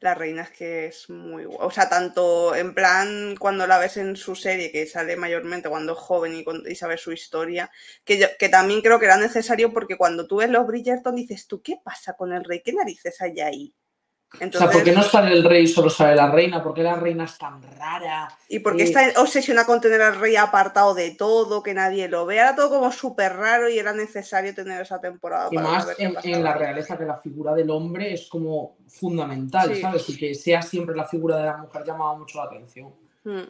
La reina es que es muy guapa. O sea, tanto en plan cuando la ves en su serie, que sale mayormente cuando es joven y, sabes su historia, que, que también creo que era necesario porque cuando tú ves los Bridgerton dices, ¿tú qué pasa con el rey? ¿Qué narices hay ahí? O sea, ¿por qué no sale el rey solo sale la reina? ¿Por qué la reina es tan rara? ¿Y por qué eh, está obsesionada con tener al rey apartado de todo, que nadie lo vea? Era todo como súper raro y era necesario tener esa temporada. Y más en, la realeza que la figura del hombre es como fundamental, ¿sabes? Y que sea siempre la figura de la mujer llamaba mucho la atención. Hmm.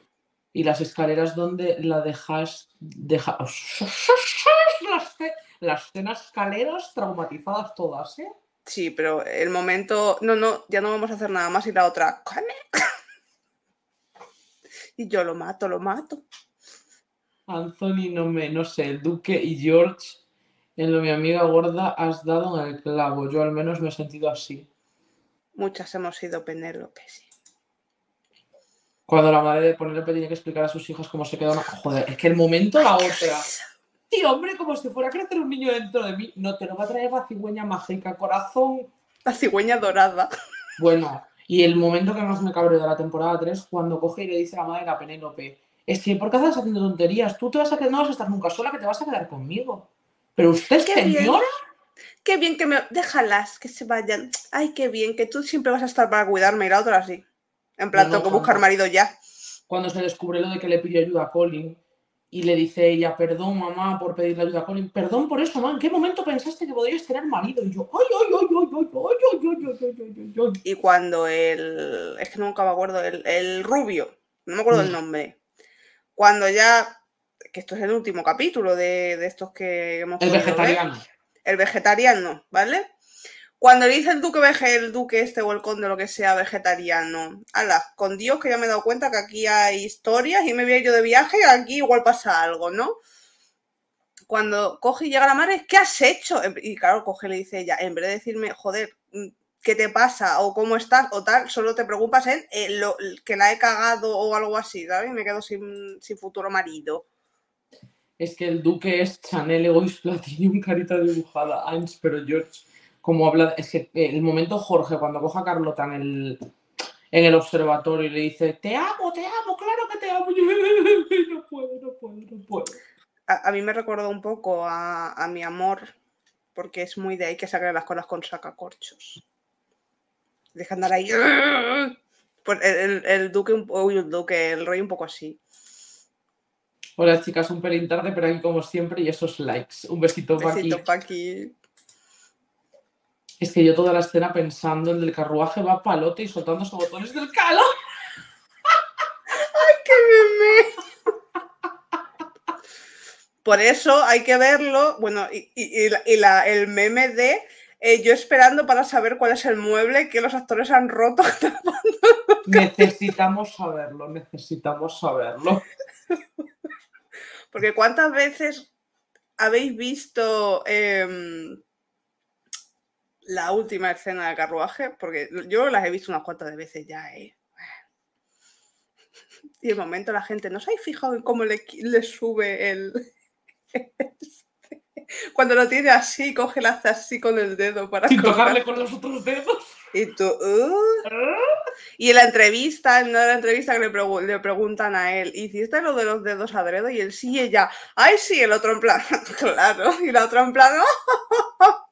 y las escaleras donde la dejas. Deja... las, las escaleras traumatizadas todas, ¿eh? Sí, pero el momento. No, no, ya no vamos a hacer nada más. Y la otra. "Come". Y yo lo mato, lo mato. Anthony, no me, no sé, el Duque y George, en lo mi amiga gorda, has dado en el clavo. Yo al menos me he sentido así. Muchas hemos sido Penélope, sí. Cuando la madre de Penélope tiene que explicar a sus hijas cómo se queda una. Joder, es que el momento la otra. Sí, hombre, como si fuera a crecer un niño dentro de mí. No te lo va a traer la cigüeña mágica, corazón. La cigüeña dorada. Bueno, y el momento que más me cabreó de la temporada 3, cuando coge y le dice a la madre a Penélope, es que, ¿por qué estás haciendo tonterías? Tú te vas a quedar, no vas a estar nunca sola, que te vas a quedar conmigo. Pero usted, Qué bien. señora, Qué bien que me. Déjalas, que se vayan. Ay, qué bien, que tú siempre vas a estar para cuidarme. Y la otra así. En plan, No, no, tengo que buscar marido ya. cuando se descubre lo de que le pidió ayuda a Colin, y le dice ella, perdón, mamá, por pedirle ayuda a Colin, perdón por eso, mamá, ¿en qué momento pensaste que podrías tener marido? Y yo, ay, ay, ay, ay, ay, ay, ay, ay, ay, ay, ay. Y cuando el. Es que nunca me acuerdo. El, el rubio. No me acuerdo el Mm. nombre. Cuando ya. Que esto es el último capítulo de, de estos que hemos El podido ver. vegetariano. el vegetariano, ¿vale? Cuando le dice el duque el duque este o el conde, lo que sea, vegetariano, ala, con Dios que ya me he dado cuenta que aquí hay historias y me voy yo de viaje y aquí igual pasa algo, ¿no? Cuando coge y llega la madre, ¿qué has hecho? Y claro, coge y le dice ella, en vez de decirme, joder, mm, ¿qué te pasa? o cómo estás o tal, solo te preocupas en eh, lo, que la he cagado o algo así, ¿sabes? Y me quedo sin, sin futuro marido. Es que el duque es Chanel Egois Platinum, carita dibujada, Ans, pero George, como habla, es que eh, el momento Jorge, cuando coja a Carlota en el, en el observatorio y le dice, te amo, te amo, claro que te amo, y yo, no puedo, no puedo, no puedo. A, a mí me recordó un poco a, a mi amor, porque es muy de ahí que sacar las colas con sacacorchos. Deja andar ahí. Pues el, el- el duque, uy, el duque, el rey un poco así. Hola chicas, un pelín tarde, pero aquí como siempre y esos likes. Un besito, Paqui. Besito pa' aquí. Es que yo toda la escena pensando, el del carruaje va palote y soltándose botones del calo. ¡Qué meme! Por eso hay que verlo. Bueno, y, y- y la- y la- el meme de eh, yo esperando para saber cuál es el mueble que los actores han roto. Necesitamos saberlo, necesitamos saberlo. Porque cuántas veces habéis visto em, la última escena de carruaje, porque yo las he visto unas cuantas de veces ya, ¿eh? Y de momento la gente, ¿no os habéis fijado en cómo le, le sube el... Cuando lo tiene así, coge hace así con el dedo para Sin coger. tocarle con los otros dedos. Y tú, "Uh". Y en la entrevista, en la entrevista que le, pregu- le preguntan a él, ¿hiciste lo de los dedos adredo? Y él sí, y ella, ¡ay sí! El otro en plan, claro. Y la otra en plan, "Oh".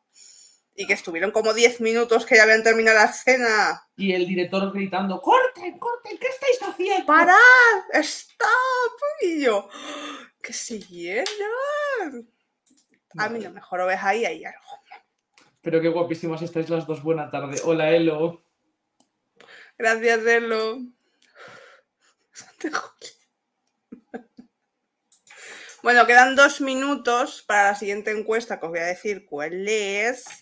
Y que estuvieron como 10 minutos que ya habían terminado la escena. Y el director gritando, ¡corten, corten! ¿Qué estáis haciendo? ¡Parad! ¡Stop! Y yo, ¡que siguieron! A mí no, mejor lo ves ahí, ahí algo. Pero qué guapísimas estáis las dos. Buena tarde. Hola, Elo. Gracias, Elo. Bueno, quedan dos minutos para la siguiente encuesta que os voy a decir cuál es.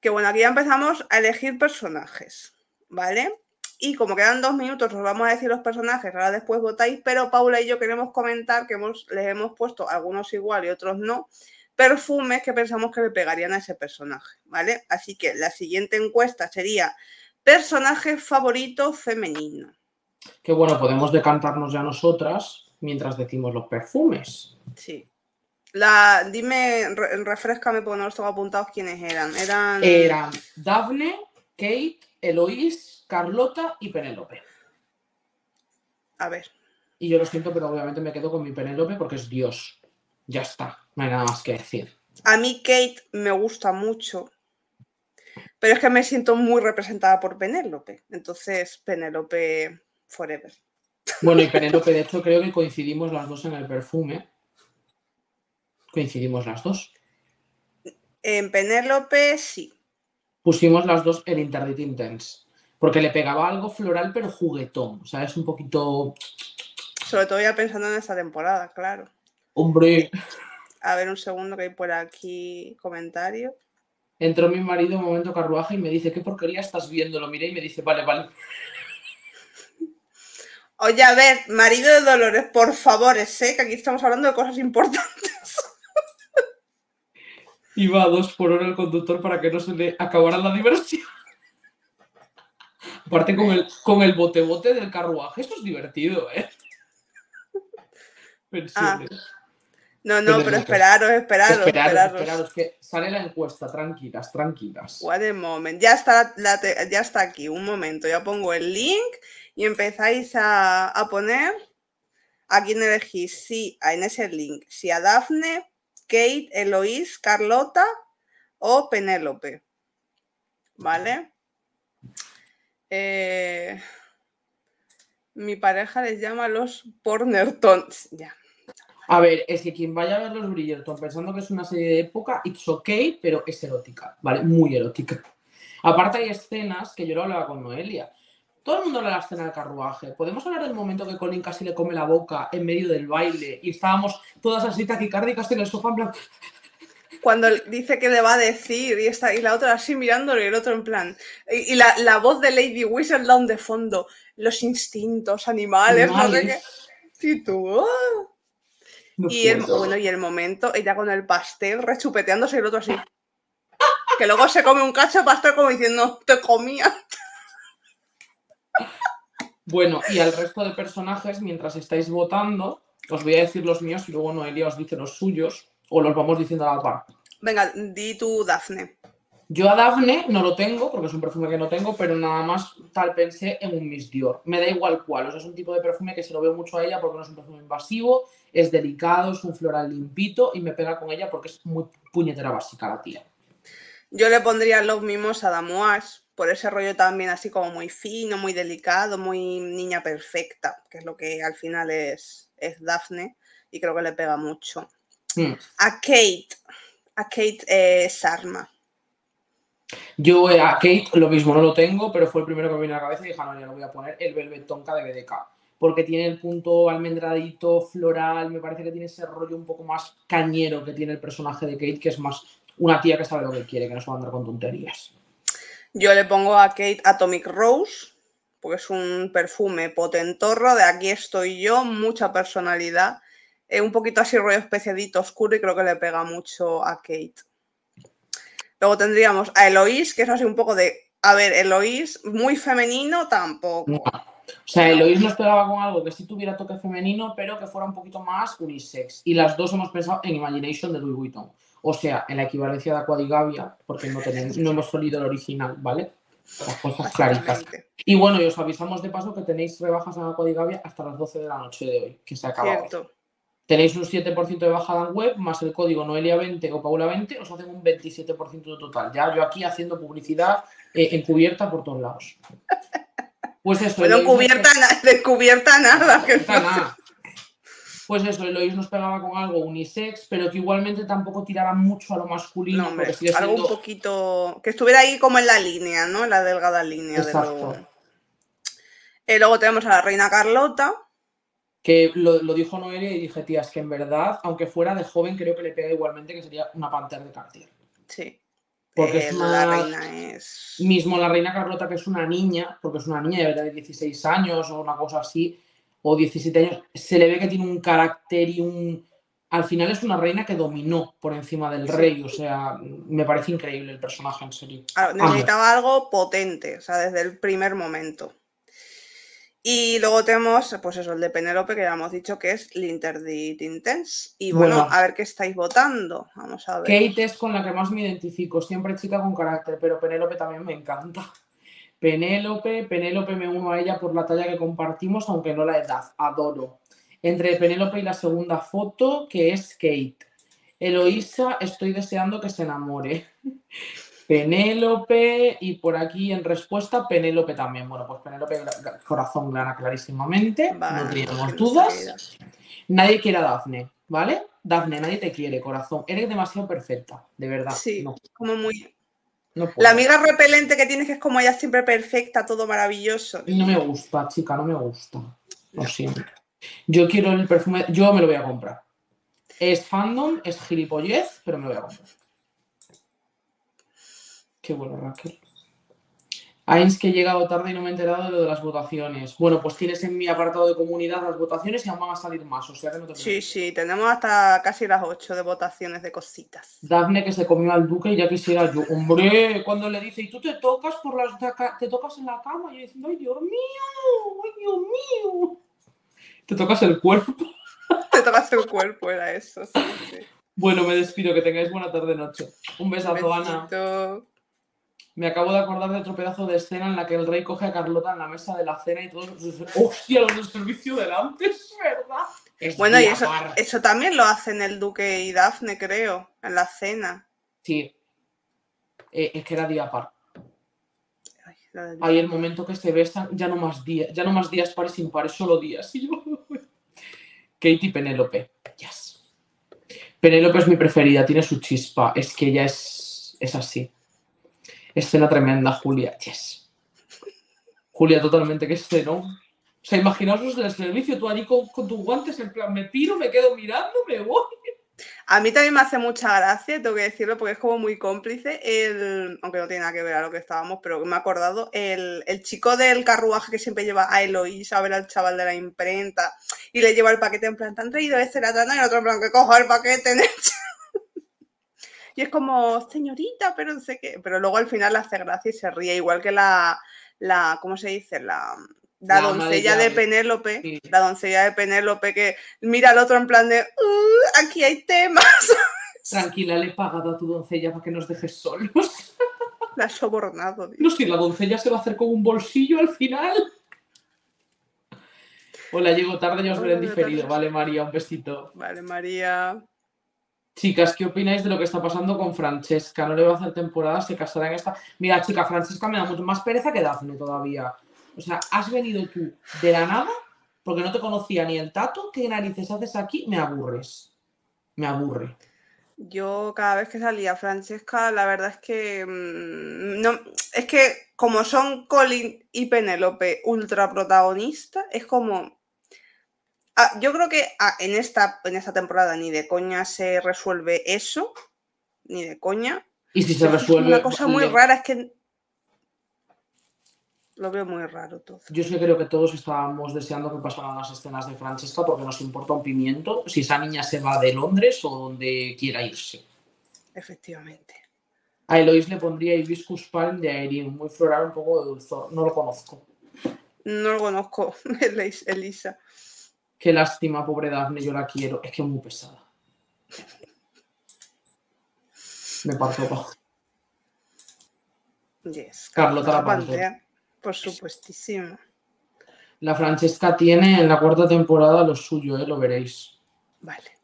Que bueno, aquí ya empezamos a elegir personajes, ¿vale? Y como quedan dos minutos, os vamos a decir los personajes, ahora después votáis, pero Paula y yo queremos comentar que hemos, les hemos puesto algunos igual y otros no, perfumes que pensamos que le pegarían a ese personaje, ¿vale? Así que la siguiente encuesta sería personaje favorito femenino. Que bueno, podemos decantarnos ya nosotras mientras decimos los perfumes. Sí. La, dime, re- refrescame porque no los tengo apuntados quiénes eran. Eran. Eran Daphne, Kate, Eloís, Carlota y Penélope. A ver. Y yo lo siento, pero obviamente me quedo con mi Penélope porque es Dios. Ya está, no hay nada más que decir. A mí Kate me gusta mucho. Pero es que me siento muy representada por Penélope. Entonces, Penélope forever. Bueno, y Penélope, de hecho, creo que coincidimos las dos en el perfume. Coincidimos las dos. En Penélope, sí. Pusimos las dos el Interdit Intense. Porque le pegaba algo floral, pero juguetón. O sea, es un poquito. Sobre todo ya pensando en esta temporada, claro. Hombre. A ver un segundo que hay por aquí comentario. Entró mi marido un momento carruaje y me dice, ¿qué porquería estás viendo? Lo miré y me dice, vale, vale. Oye, a ver, marido de Dolores, por favor, sé que aquí estamos hablando de cosas importantes. Iba a dos por hora el conductor para que no se le acabara la diversión. Aparte con el, con el bote bote del carruaje, eso es divertido, ¿eh? Pensiones. No, no, pero esperaros, esperaros, esperaros, esperaros. que sale la encuesta, tranquilas, tranquilas. What a moment. Ya está, ya está aquí, un momento, ya pongo el link y empezáis a, a poner a quién elegís, sí, en ese link, si a Dafne, Kate, Eloís, Carlota o Penélope. ¿Vale? Eh, mi pareja les llama los pornertons. Ya. A ver, es que quien vaya a ver los Bridgerton pensando que es una serie de época, it's ok, pero es erótica, ¿vale? Muy erótica. Aparte hay escenas que yo lo hablaba con Noelia. Todo el mundo habla de la escena del carruaje. ¿Podemos hablar del momento que Colin casi le come la boca en medio del baile y estábamos todas así taquicárdicas en el sofá en plan... Cuando dice que le va a decir y, está, y la otra así mirándolo y el otro en plan... Y, la, voz de Lady Whistledown de fondo. Los instintos animales, no sé qué. Y tú... ¡ah! y, el, bueno, y el momento, ella con el pastel rechupeteándose y el otro así. que luego se come un cacho de pastel como diciendo, te comía. Bueno, y al resto de personajes, mientras estáis votando, os voy a decir los míos y luego Noelia os dice los suyos, o los vamos diciendo a la par. Venga, di tú Dafne. Yo a Dafne no lo tengo, porque es un perfume que no tengo, pero nada más tal pensé en un Miss Dior. Me da igual cuál, o sea, es un tipo de perfume que se lo veo mucho a ella porque no es un perfume invasivo, es delicado, es un floral limpito y me pega con ella porque es muy puñetera básica la tía. Yo le pondría los mismos a Damois, por ese rollo también así como muy fino, muy delicado, muy niña perfecta, que es lo que al final es, es Daphne y creo que le pega mucho. Hmm. A Kate, a Kate eh, Sarma. Yo eh, a Kate lo mismo, no lo tengo, pero fue el primero que me vino a la cabeza y dije, no, ya lo voy a poner, el Velvet Tonka de BDK. Porque tiene el punto almendradito, floral, me parece que tiene ese rollo un poco más cañero que tiene el personaje de Kate, que es más una tía que sabe lo que quiere, que no se va a andar con tonterías. Yo le pongo a Kate Atomic Rose, porque es un perfume potentorro, de aquí estoy yo, mucha personalidad, eh, un poquito así rollo especiadito, oscuro y creo que le pega mucho a Kate. Luego tendríamos a Eloís, que es así un poco de. A ver, Eloís, muy femenino tampoco. O sea, Eloís nos pegaba con algo que sí tuviera toque femenino, pero que fuera un poquito más unisex. Y las dos hemos pensado en Imagination de Louis Vuitton. O sea, en la equivalencia de Aquadigavia, porque no, tenemos, no hemos salido el original, ¿vale? Las cosas claritas. Y bueno, y os avisamos de paso que tenéis rebajas en Aquadigavia hasta las 12 de la noche de hoy, que se acaba. Cierto tenéis un 7% de bajada en web, más el código Noelia20 o Paula20, os hacen un 27% de total. Ya yo aquí haciendo publicidad eh, encubierta por todos lados. Pues eso. Bueno, cubierta, descubierta nada. nada. Pues eso, Eloís nos pegaba con algo unisex, pero que igualmente tampoco tirara mucho a lo masculino. No, hombre, algo un poquito. que estuviera ahí como en la línea, ¿no? En la delgada línea. Exacto. De eh, luego tenemos a la reina Carlota que lo, dijo Noelia y dije, tía, es que en verdad, aunque fuera de joven, creo que le pega igualmente que sería una pantera de Cartier. Sí. Porque es eh, una... La reina es... Mismo la reina Carlota, que es una niña, porque es una niña de de 16 años o una cosa así, o 17 años, se le ve que tiene un carácter y un... Al final es una reina que dominó por encima del rey, o sea, me parece increíble el personaje, en serio. necesitaba algo potente, o sea, desde el primer momento. Y luego tenemos, pues eso, el de Penélope, que ya hemos dicho que es l'Interdit Intense. Y bueno, a ver qué estáis votando. Vamos a ver. Kate es con la que más me identifico, siempre chica con carácter, pero Penélope también me encanta. Penélope, Penélope me uno a ella por la talla que compartimos, aunque no la edad, adoro. Entre Penélope y la segunda foto, que es Kate. Eloísa, estoy deseando que se enamore. Penélope y por aquí en respuesta Penélope también. Bueno, pues Penélope corazón gana clarísimamente, no tenemos dudas. Nadie quiere a Dafne, ¿vale? Dafne, nadie te quiere, corazón. Eres demasiado perfecta, de verdad. Sí, como muy... la amiga repelente que tienes que es como ella siempre perfecta, todo maravilloso. No me gusta, chica, no me gusta. Lo siento. Yo quiero el perfume, yo me lo voy a comprar. Es fandom, es gilipollez, pero me lo voy a comprar. Qué bueno, Raquel. Ains que he llegado tarde y no me he enterado de lo de las votaciones. Bueno, pues tienes en mi apartado de comunidad las votaciones y aún van a salir más, o sea que no te Sí, sí, tenemos hasta casi las 8 de votaciones de cositas. Dafne que se comió al duque y ya quisiera yo. Hombre, cuando le dice, y tú te tocas por las te tocas en la cama, y yo diciendo, ay Dios mío, ay Dios mío. Te tocas el cuerpo. te tocas el cuerpo, era eso. Sí, sí. Bueno, me despido, que tengáis buena tarde noche. Un besazo, Ana. Me acabo de acordar de otro pedazo de escena en la que el rey coge a Carlota en la mesa de la cena y todos. ¡Hostia, los del servicio delante! Es verdad. bueno, y eso, eso, también lo hacen el duque y Dafne, creo, en la cena. Sí. Eh, es que era día par. Hay el momento que se besan, ya no más días, ya no más días pares impares, solo días. Y yo... Katie y Penélope. Yes. Penélope es mi preferida, tiene su chispa. Es que ella es, es así. Escena tremenda, Julia. Yes. Julia, totalmente, que escena. O sea, imaginaos del servicio, tú allí con, tus guantes, en plan, me tiro, me quedo mirando, me voy. A mí también me hace mucha gracia, tengo que decirlo, porque es como muy cómplice, el, aunque no tiene nada que ver a lo que estábamos, pero me he acordado, el, chico del carruaje que siempre lleva a Eloísa a ver al chaval de la imprenta y le lleva el paquete en plan, ¿te han traído este la y otro en plan, que coja el paquete en el y es como, señorita, pero no sé qué. Pero luego al final le hace gracia y se ríe, igual que la, la ¿cómo se dice? La, la, doncella de, Penélope, la doncella de Penélope que mira al otro en plan de, uh, aquí hay temas. Tranquila, le he pagado a tu doncella para que nos dejes solos. La ha sobornado. No, si la doncella se va a hacer con un bolsillo al final. Hola, llego tarde y os veré en diferido. Vale, María, un besito. Vale, María. Chicas, ¿qué opináis de lo que está pasando con Francesca? No le va a hacer temporada, se casará en esta. Mira, chica, Francesca me da mucho más pereza que Dafne todavía. O sea, has venido tú de la nada, porque no te conocía ni el tato. ¿Qué narices haces aquí? Me aburres. Me aburre. Yo cada vez que salía Francesca, la verdad es que mm, no, es que como son Colin y Penélope ultra protagonistas, es como Ah, yo creo que ah, en, esta, en esta temporada ni de coña se resuelve eso, ni de coña. Y si se resuelve. Una cosa muy rara es que. Lo veo muy raro todo. Yo sí creo que todos estábamos deseando que pasaran las escenas de Francesca porque nos importa un pimiento si esa niña se va de Londres o donde quiera irse. Efectivamente. A Eloís le pondría Hibiscus Palm de Aerin, muy floral, un poco de dulzor. No lo conozco. No lo conozco, Elisa. Qué lástima, pobre Daphne, yo la quiero. Es que es muy pesada. Me parto abajo. Yes. Carlota la Pantera. Por supuestísimo. La Francesca tiene en la cuarta temporada lo suyo, ¿eh? Lo veréis. Vale.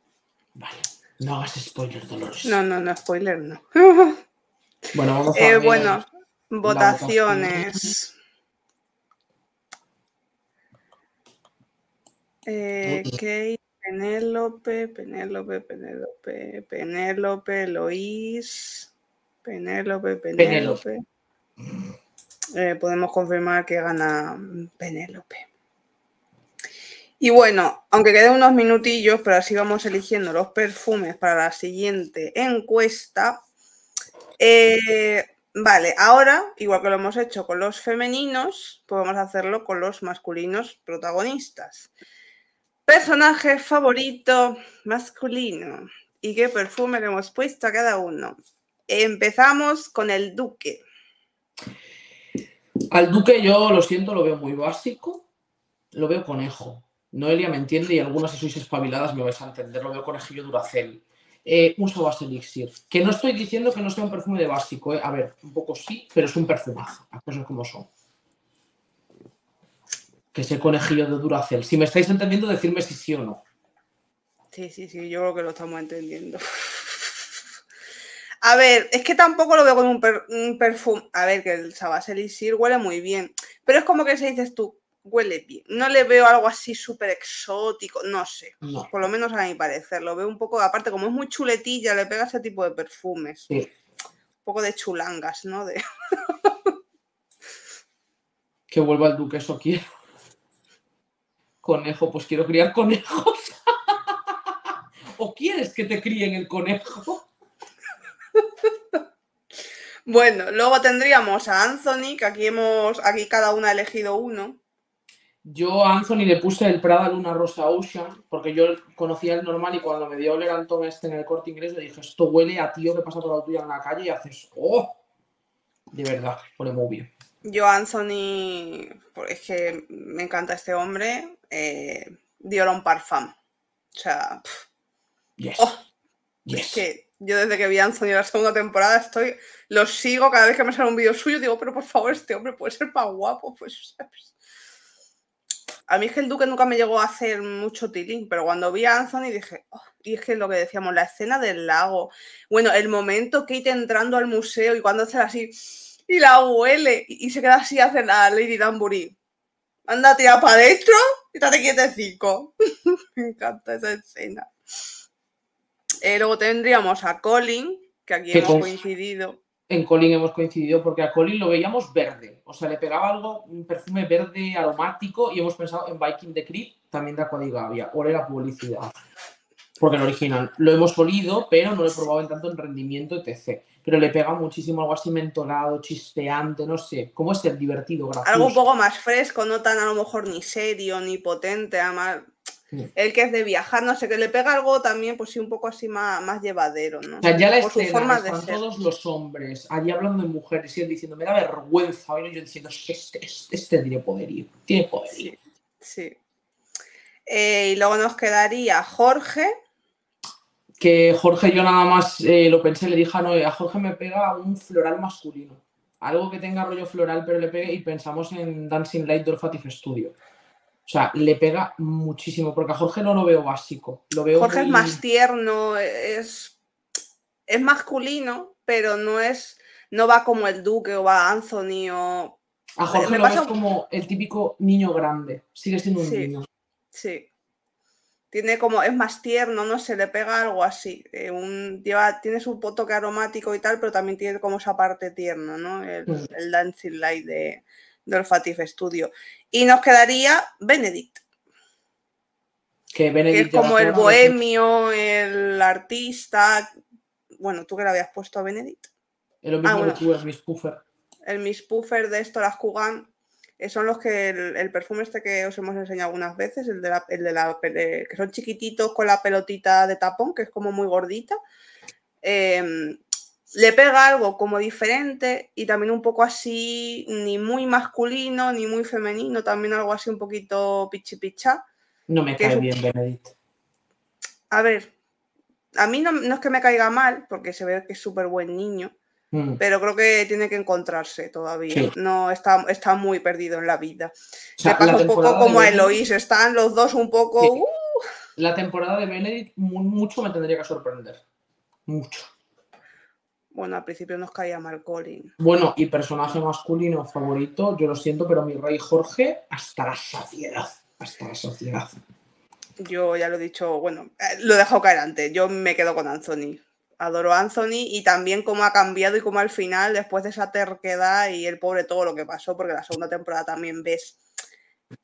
Vale. No hagas spoiler, Dolores. No, no, no, spoiler no. bueno, vamos a eh, Bueno, votaciones. Eh, Kate, Penélope, Penélope, Penélope, Penélope, Lois, Penélope, Penélope. Eh, podemos confirmar que gana Penélope. Y bueno, aunque queden unos minutillos, pero así vamos eligiendo los perfumes para la siguiente encuesta. Eh, vale, ahora, igual que lo hemos hecho con los femeninos, podemos hacerlo con los masculinos protagonistas. Personaje favorito masculino. ¿Y qué perfume le hemos puesto a cada uno? Empezamos con el Duque. Al Duque yo lo siento, lo veo muy básico. Lo veo conejo. Noelia me entiende y algunas si sois espabiladas me vais a entender. Lo veo conejillo Duracel. Eh, uso base elixir. Que no estoy diciendo que no sea un perfume de básico. Eh. A ver, un poco sí, pero es un perfumazo. Las cosas como son que ese conejillo de Duracel. Si me estáis entendiendo, decirme si sí o no. Sí, sí, sí, yo creo que lo estamos entendiendo. A ver, es que tampoco lo veo con un, perfume. A ver, que el Sabas Elixir huele muy bien. Pero es como que se dices tú, huele bien. No le veo algo así súper exótico, no sé. Por lo menos a mi parecer. Lo veo un poco, aparte, como es muy chuletilla, le pega ese tipo de perfumes. Un poco de chulangas, ¿no? De... que vuelva el duque, eso quiero. Conejo, pues quiero criar conejos. ¿O quieres que te críen el conejo? Bueno, luego tendríamos a Anthony, que aquí hemos, aquí cada uno ha elegido uno. Yo a Anthony le puse el Prada Luna Rosa Ocean, porque yo conocía el normal y cuando me dio a oler Antón este en el corte inglés le dije, esto huele a tío que pasa por la tuya en la calle y haces, ¡oh! De verdad, pone muy bien. Yo Anthony, pues es que me encanta este hombre, eh, Dior un Parfum. O sea, Yes. Oh. Yes. es que yo desde que vi a Anthony la segunda temporada estoy, lo sigo cada vez que me sale un vídeo suyo, digo, pero por favor, este hombre puede ser más guapo, pues, ¿sabes? A mí es que el Duque nunca me llegó a hacer mucho tilín, pero cuando vi a Anthony dije, oh, y es que lo que decíamos, la escena del lago, bueno, el momento Kate entrando al museo y cuando hace así y la huele y, y se queda así, hace la Lady Danbury. Anda, tira para adentro estate quietecico. me encanta esa escena. Eh, luego tendríamos a Colin, que aquí hemos con- coincidido. En Colin hemos coincidido porque a Colin lo veíamos verde. O sea, le pegaba algo, un perfume verde aromático y hemos pensado en Viking the Creep, también de Aquadigavia. Oler a publicidad. Porque el original lo hemos olido, pero no lo he probado en tanto en rendimiento, etc. Pero le pega muchísimo algo así mentolado, chispeante, no sé. ¿Cómo es el divertido, gracioso? Algo un poco más fresco, no tan a lo mejor ni serio, ni potente, además. Sí. El que es de viajar, no sé, que le pega algo también, pues sí, un poco así más, más llevadero, ¿no? O sea, ya la Por escena, forma de están ser. todos los hombres allí hablando de mujeres y él diciendo, me da vergüenza. Y yo diciendo, este, este, este tiene poderío, tiene poderío. Sí, sí. Eh, y luego nos quedaría Jorge, que Jorge yo nada más eh, lo pensé, le dije a Noé, a Jorge me pega un floral masculino. Algo que tenga rollo floral, pero le pegue y pensamos en Dancing Light Dolphative Studio. O sea, le pega muchísimo, porque a Jorge no lo veo básico. Lo veo Jorge es más tierno, es, es masculino, pero no es, no va como el Duque o va Anthony o. A Jorge lo pasa ves como el típico niño grande. Sigue siendo un Sí. niño. Sí. Tiene como, es más tierno, no se le pega algo así. eh, un, lleva, tiene su toque aromático y tal, pero también tiene como esa parte tierna, ¿no? El, el Dancing Light de, de Olfative Studio. Y nos quedaría Benedict, Que que Benedict es como el bohemio, el artista. Bueno, tú que le habías puesto a Benedict. Es lo mismo Ah, bueno. que tú, el Miss Puffer. El Miss Puffer de esto, las Kugan, son los que el, el perfume este que os hemos enseñado algunas veces, el de la, el de la pele- que son chiquititos con la pelotita de tapón, que es como muy gordita. em, le pega algo como diferente y también un poco así, ni muy masculino, ni muy femenino, también algo así un poquito pichi picha. No me cae bien Benedict. A ver, a mí no, no es que me caiga mal, porque se ve que es súper buen niño, Mm. pero creo que tiene que encontrarse todavía. Sí. No está, está muy perdido en la vida. O sea, pasa un poco como a Eloís, están los dos un poco. Sí. uh, La temporada de Benedict mu- mucho me tendría que sorprender. Mucho. bueno, al principio nos caía mal Colin. Bueno, y personaje masculino favorito, yo lo siento, pero mi rey Jorge, hasta la saciedad. Hasta la saciedad. Yo ya lo he dicho, bueno, eh, lo he dejado caer antes. Yo me quedo con Anthony. Adoro Anthony y también cómo ha cambiado y cómo al final, después de esa terquedad y el pobre todo lo que pasó, porque la segunda temporada también ves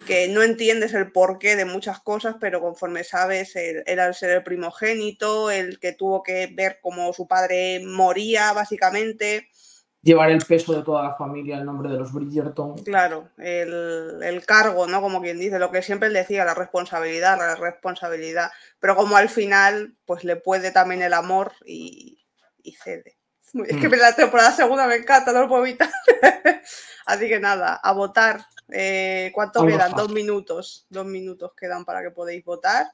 que no entiendes el porqué de muchas cosas, pero conforme sabes, él, él al ser el primogénito, el que tuvo que ver cómo su padre moría, básicamente. Llevar el peso de toda la familia en nombre de los Bridgerton. Claro, el, el cargo, ¿no? Como quien dice, lo que siempre él decía, la responsabilidad, la responsabilidad. Pero como al final, pues le puede también el amor y, y cede. Es que Mm. la temporada segunda me encanta, no lo puedo evitar. Así que nada, a votar. Eh, ¿Cuánto quedan? Dos minutos. Dos minutos quedan para que podáis votar.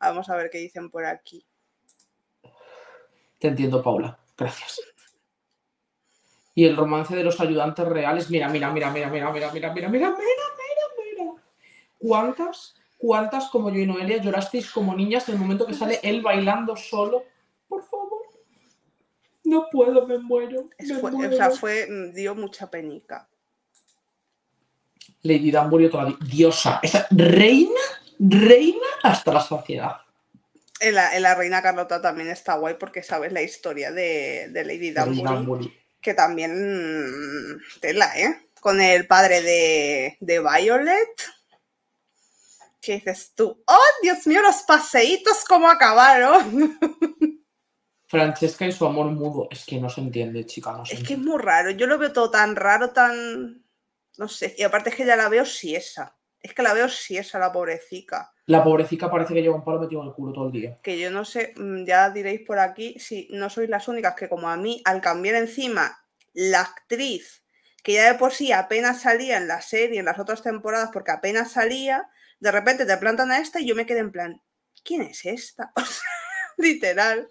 Vamos a ver qué dicen por aquí. Te entiendo, Paula. Gracias. Y el romance de los ayudantes reales. Mira, mira, mira, mira, mira, mira, mira, mira, mira, mira, mira, mira. ¿Cuántas, cuántas como yo y Noelia llorasteis como niñas en el momento que sale él bailando solo? Por favor. No puedo, me muero. Me fue- o sea, fue, mm, dio mucha penica. Lady Danbury otra di- diosa. Esa reina, reina hasta la saciedad. En la, en la Reina Carlota también está guay porque sabes la historia de, de Lady Lady Danbury. Que también tela, ¿eh? Con el padre de, de Violet. ¿Qué dices tú? ¡Oh, Dios mío, los paseitos cómo acabaron! Francesca y su amor mudo. Es que no se entiende, chica. No se Es que es muy raro. Yo lo veo todo tan raro, tan. No sé. Y aparte es que ya la veo siesa. Es que la veo siesa, la pobrecita. La pobrecita parece que lleva un palo metido en el culo todo el día. Que yo no sé, mm, ya diréis por aquí si no sois las únicas que, como a mí, al cambiar encima la actriz, que ya de por sí apenas salía en la serie, en las otras temporadas, porque apenas salía, de repente te plantan a esta y yo me quedé en plan, ¿quién es esta? O sea, literal.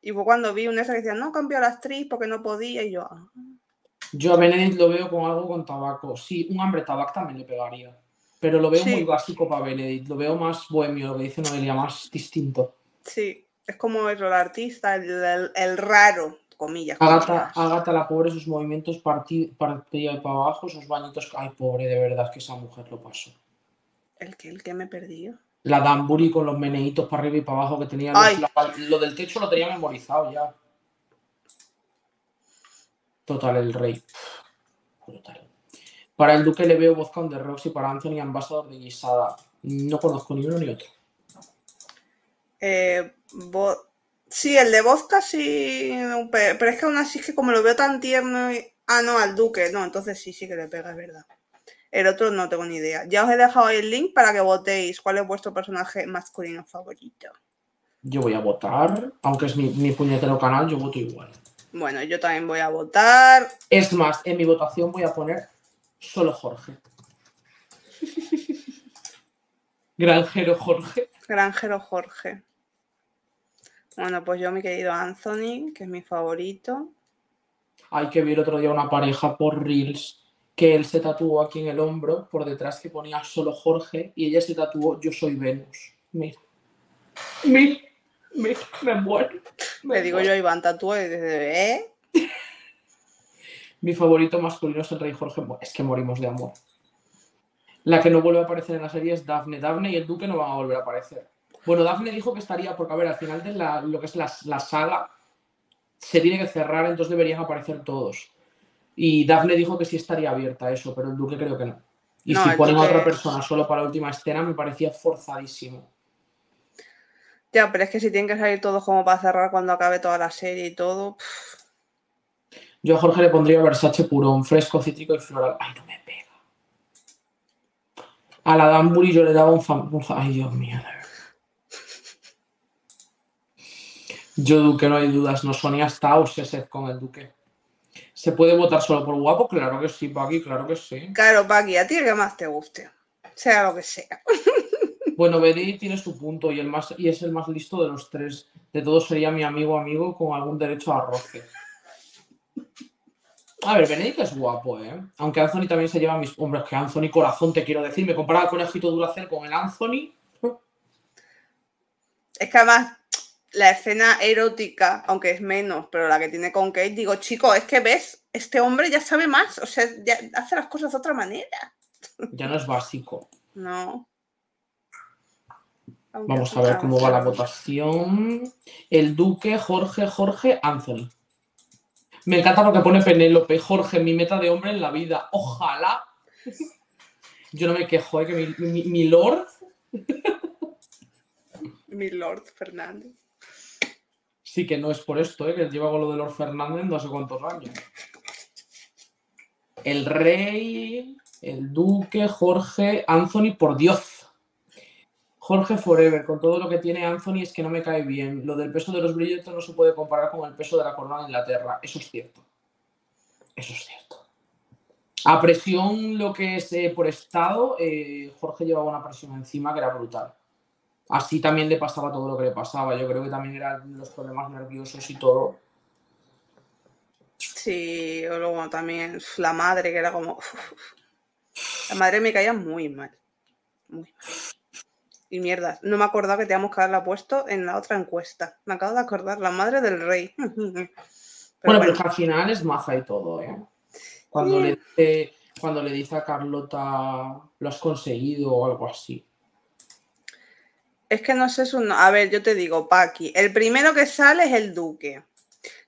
Y fue cuando vi una esa que decía, no, cambió a la actriz porque no podía, y yo, "Ah". Yo a Benedict lo veo con algo con tabaco. Sí, un hambre tabac también le pegaría. Pero lo veo Sí. muy básico para Benedict. Lo veo más bohemio, lo que dice Noelia, más distinto. Sí, es como el artista, el, el- el raro, comillas. Agata, la pobre, sus movimientos parti- para arriba y para abajo, sus bañitos. Ay, pobre, de verdad, que esa mujer lo pasó. ¿El que, el que me perdido? La Danbury con los meneitos para arriba y para abajo que tenía. los- la- lo del techo lo tenía memorizado ya. Total, el rey. Brutal. Para el Duque le veo Vodka on the Rocks y para Anthony Ambassador de Guisada. No conozco ni uno ni otro. Eh, sí, el de vodka sí, pero es que aún así es que como lo veo tan tierno y... Ah, no, al duque, no, entonces sí, sí que le pega, es verdad. El otro no tengo ni idea. Ya os he dejado el link para que votéis cuál es vuestro personaje masculino favorito. Yo voy a votar, aunque es mi, mi puñetero canal, yo voto igual. Bueno, yo también voy a votar. Es más, en mi votación voy a poner solo Jorge. Granjero Jorge. Granjero Jorge. Bueno, pues yo mi querido Anthony, que es mi favorito. Hay que ver otro día una pareja por Reels que él se tatuó aquí en el hombro, por detrás que ponía solo Jorge, y ella se tatuó Yo soy Venus. Mira. Mira. Mira. Me muero. Me Le digo muero. yo a Iván y dice, ¿eh? Mi favorito masculino es el rey Jorge. Es que morimos de amor. La que no vuelve a aparecer en la serie es Daphne. Daphne y el Duque no van a volver a aparecer. Bueno, Daphne dijo que estaría, porque a ver, al final de la- lo que es la, la saga se tiene que cerrar, entonces deberían aparecer todos. Y Daphne dijo que sí estaría abierta a eso, pero el Duque creo que no. Y No, si ponen a otra persona solo para la última escena, me parecía forzadísimo. Ya, pero es que si tienen que salir todos como para cerrar cuando acabe toda la serie y todo. pff, Yo a Jorge le pondría Versace purón, fresco, cítrico y floral. Ay, no me pega. A la Danbury yo le daba un fan. un fa- Ay, Dios mío, de verdad. Yo, Duque, no hay dudas. No, Sonia está obsesiva con el Duque. ¿Se puede votar solo por guapo? Claro que sí, Paqui, claro que sí. Claro, Paqui, a ti el que más te guste. Sea lo que sea. Bueno, Benedict tiene su punto y, el más, y es el más listo de los tres. De todos sería mi amigo amigo con algún derecho a roce. A ver, Benedict es guapo, ¿eh? Aunque Anthony también se lleva mis... Hombre, es que Anthony corazón, te quiero decir. Me comparaba con Conejito Duracell con el Anthony. Es que además la escena erótica, aunque es menos, pero la que tiene con Kate, digo, chico, es que ves, este hombre ya sabe más, o sea, ya hace las cosas de otra manera. Ya no es básico. No. Aunque Vamos a ver cómo va la votación. El Duque, Jorge, Jorge, Anthony. Me encanta lo que pone Penélope. Jorge, mi meta de hombre en la vida. Ojalá. Yo no me quejo, ¿eh? Que mi, mi- mi lord Mi Lord Fernández. Sí que no es por esto, ¿eh? que lleva con lo de Lord Fernández no sé cuántos años. El rey, el duque, Jorge, Anthony, por Dios. Jorge Forever, con todo lo que tiene Anthony es que no me cae bien. Lo del peso de los brillantes no se puede comparar con el peso de la corona de Inglaterra. Eso es cierto. Eso es cierto. A presión, lo que es eh, por estado, eh, Jorge llevaba una presión encima que era brutal. Así también le pasaba todo lo que le pasaba. Yo creo que también eran los problemas nerviosos y todo. Sí, o luego también la madre, que era como. La madre me caía muy mal. Muy mal. Y mierda, no me acordaba que teníamos que haberla puesto en la otra encuesta. Me acabo de acordar, la madre del rey. Pero bueno, bueno, pero que al final es maja y todo, ¿eh? Cuando, le dice, cuando le dice a Carlota, lo has conseguido o algo así. es que no sé, es un... A ver, yo te digo, Paqui, el primero que sale es el duque.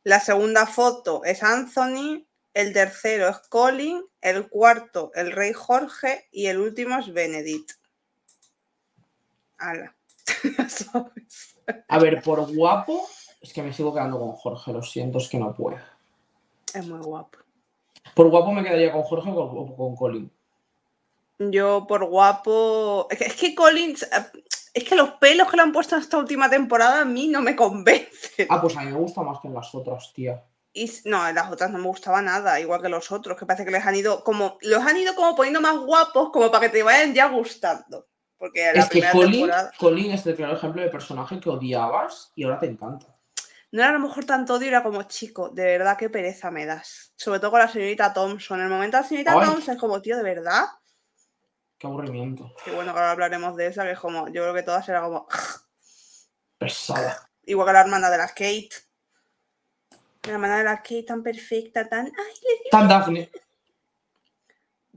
La segunda foto es Anthony, el tercero es Colin, el cuarto el rey Jorge y el último es Benedict. Ala. Sabes. A ver, por guapo, es que me sigo quedando con Jorge, lo siento, es que no puedo. Es muy guapo. Por guapo me quedaría con Jorge o con, con Colin. Yo por guapo. Es que, es que Collins. Es que los pelos que le han puesto en esta última temporada a mí no me convencen. Ah, pues a mí me gusta más que en las otras, tía. Y no, en las otras no me gustaba nada, igual que los otros, que parece que les han ido como. Los han ido como poniendo más guapos, como para que te vayan ya gustando. Porque la Es que Colin, temporada. Colin es el claro ejemplo de personaje que odiabas y ahora te encanta. No era a lo mejor tanto odio, era como chico, de verdad qué pereza me das. Sobre todo con la señorita Thompson. En el momento de la señorita Ay. Thompson es como, tío, de verdad. Qué aburrimiento. Que bueno, que ahora hablaremos de esa, que es como, yo creo que todas eran como. Pesada. Igual que la hermana de la Kate. La hermana de la Kate tan perfecta, tan. Ay, Tan Daphne.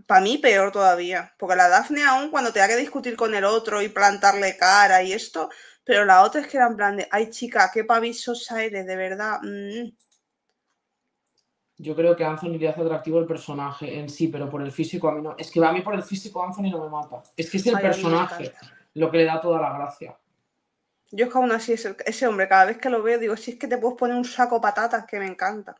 Para mí peor todavía, porque la Daphne aún cuando te da que discutir con el otro y plantarle cara y esto, pero la otra es que era en plan de, ay chica, qué pavisosa eres, de verdad. mm". Yo creo que Anthony le hace atractivo el personaje en sí, pero por el físico a mí no. Es que a mí por el físico Anthony no me mata. Es que es el Ay, personaje lo que le da toda la gracia. Yo es que aún así, ese, ese hombre, cada vez que lo veo, digo, si es que te puedes poner un saco patatas, que me encanta.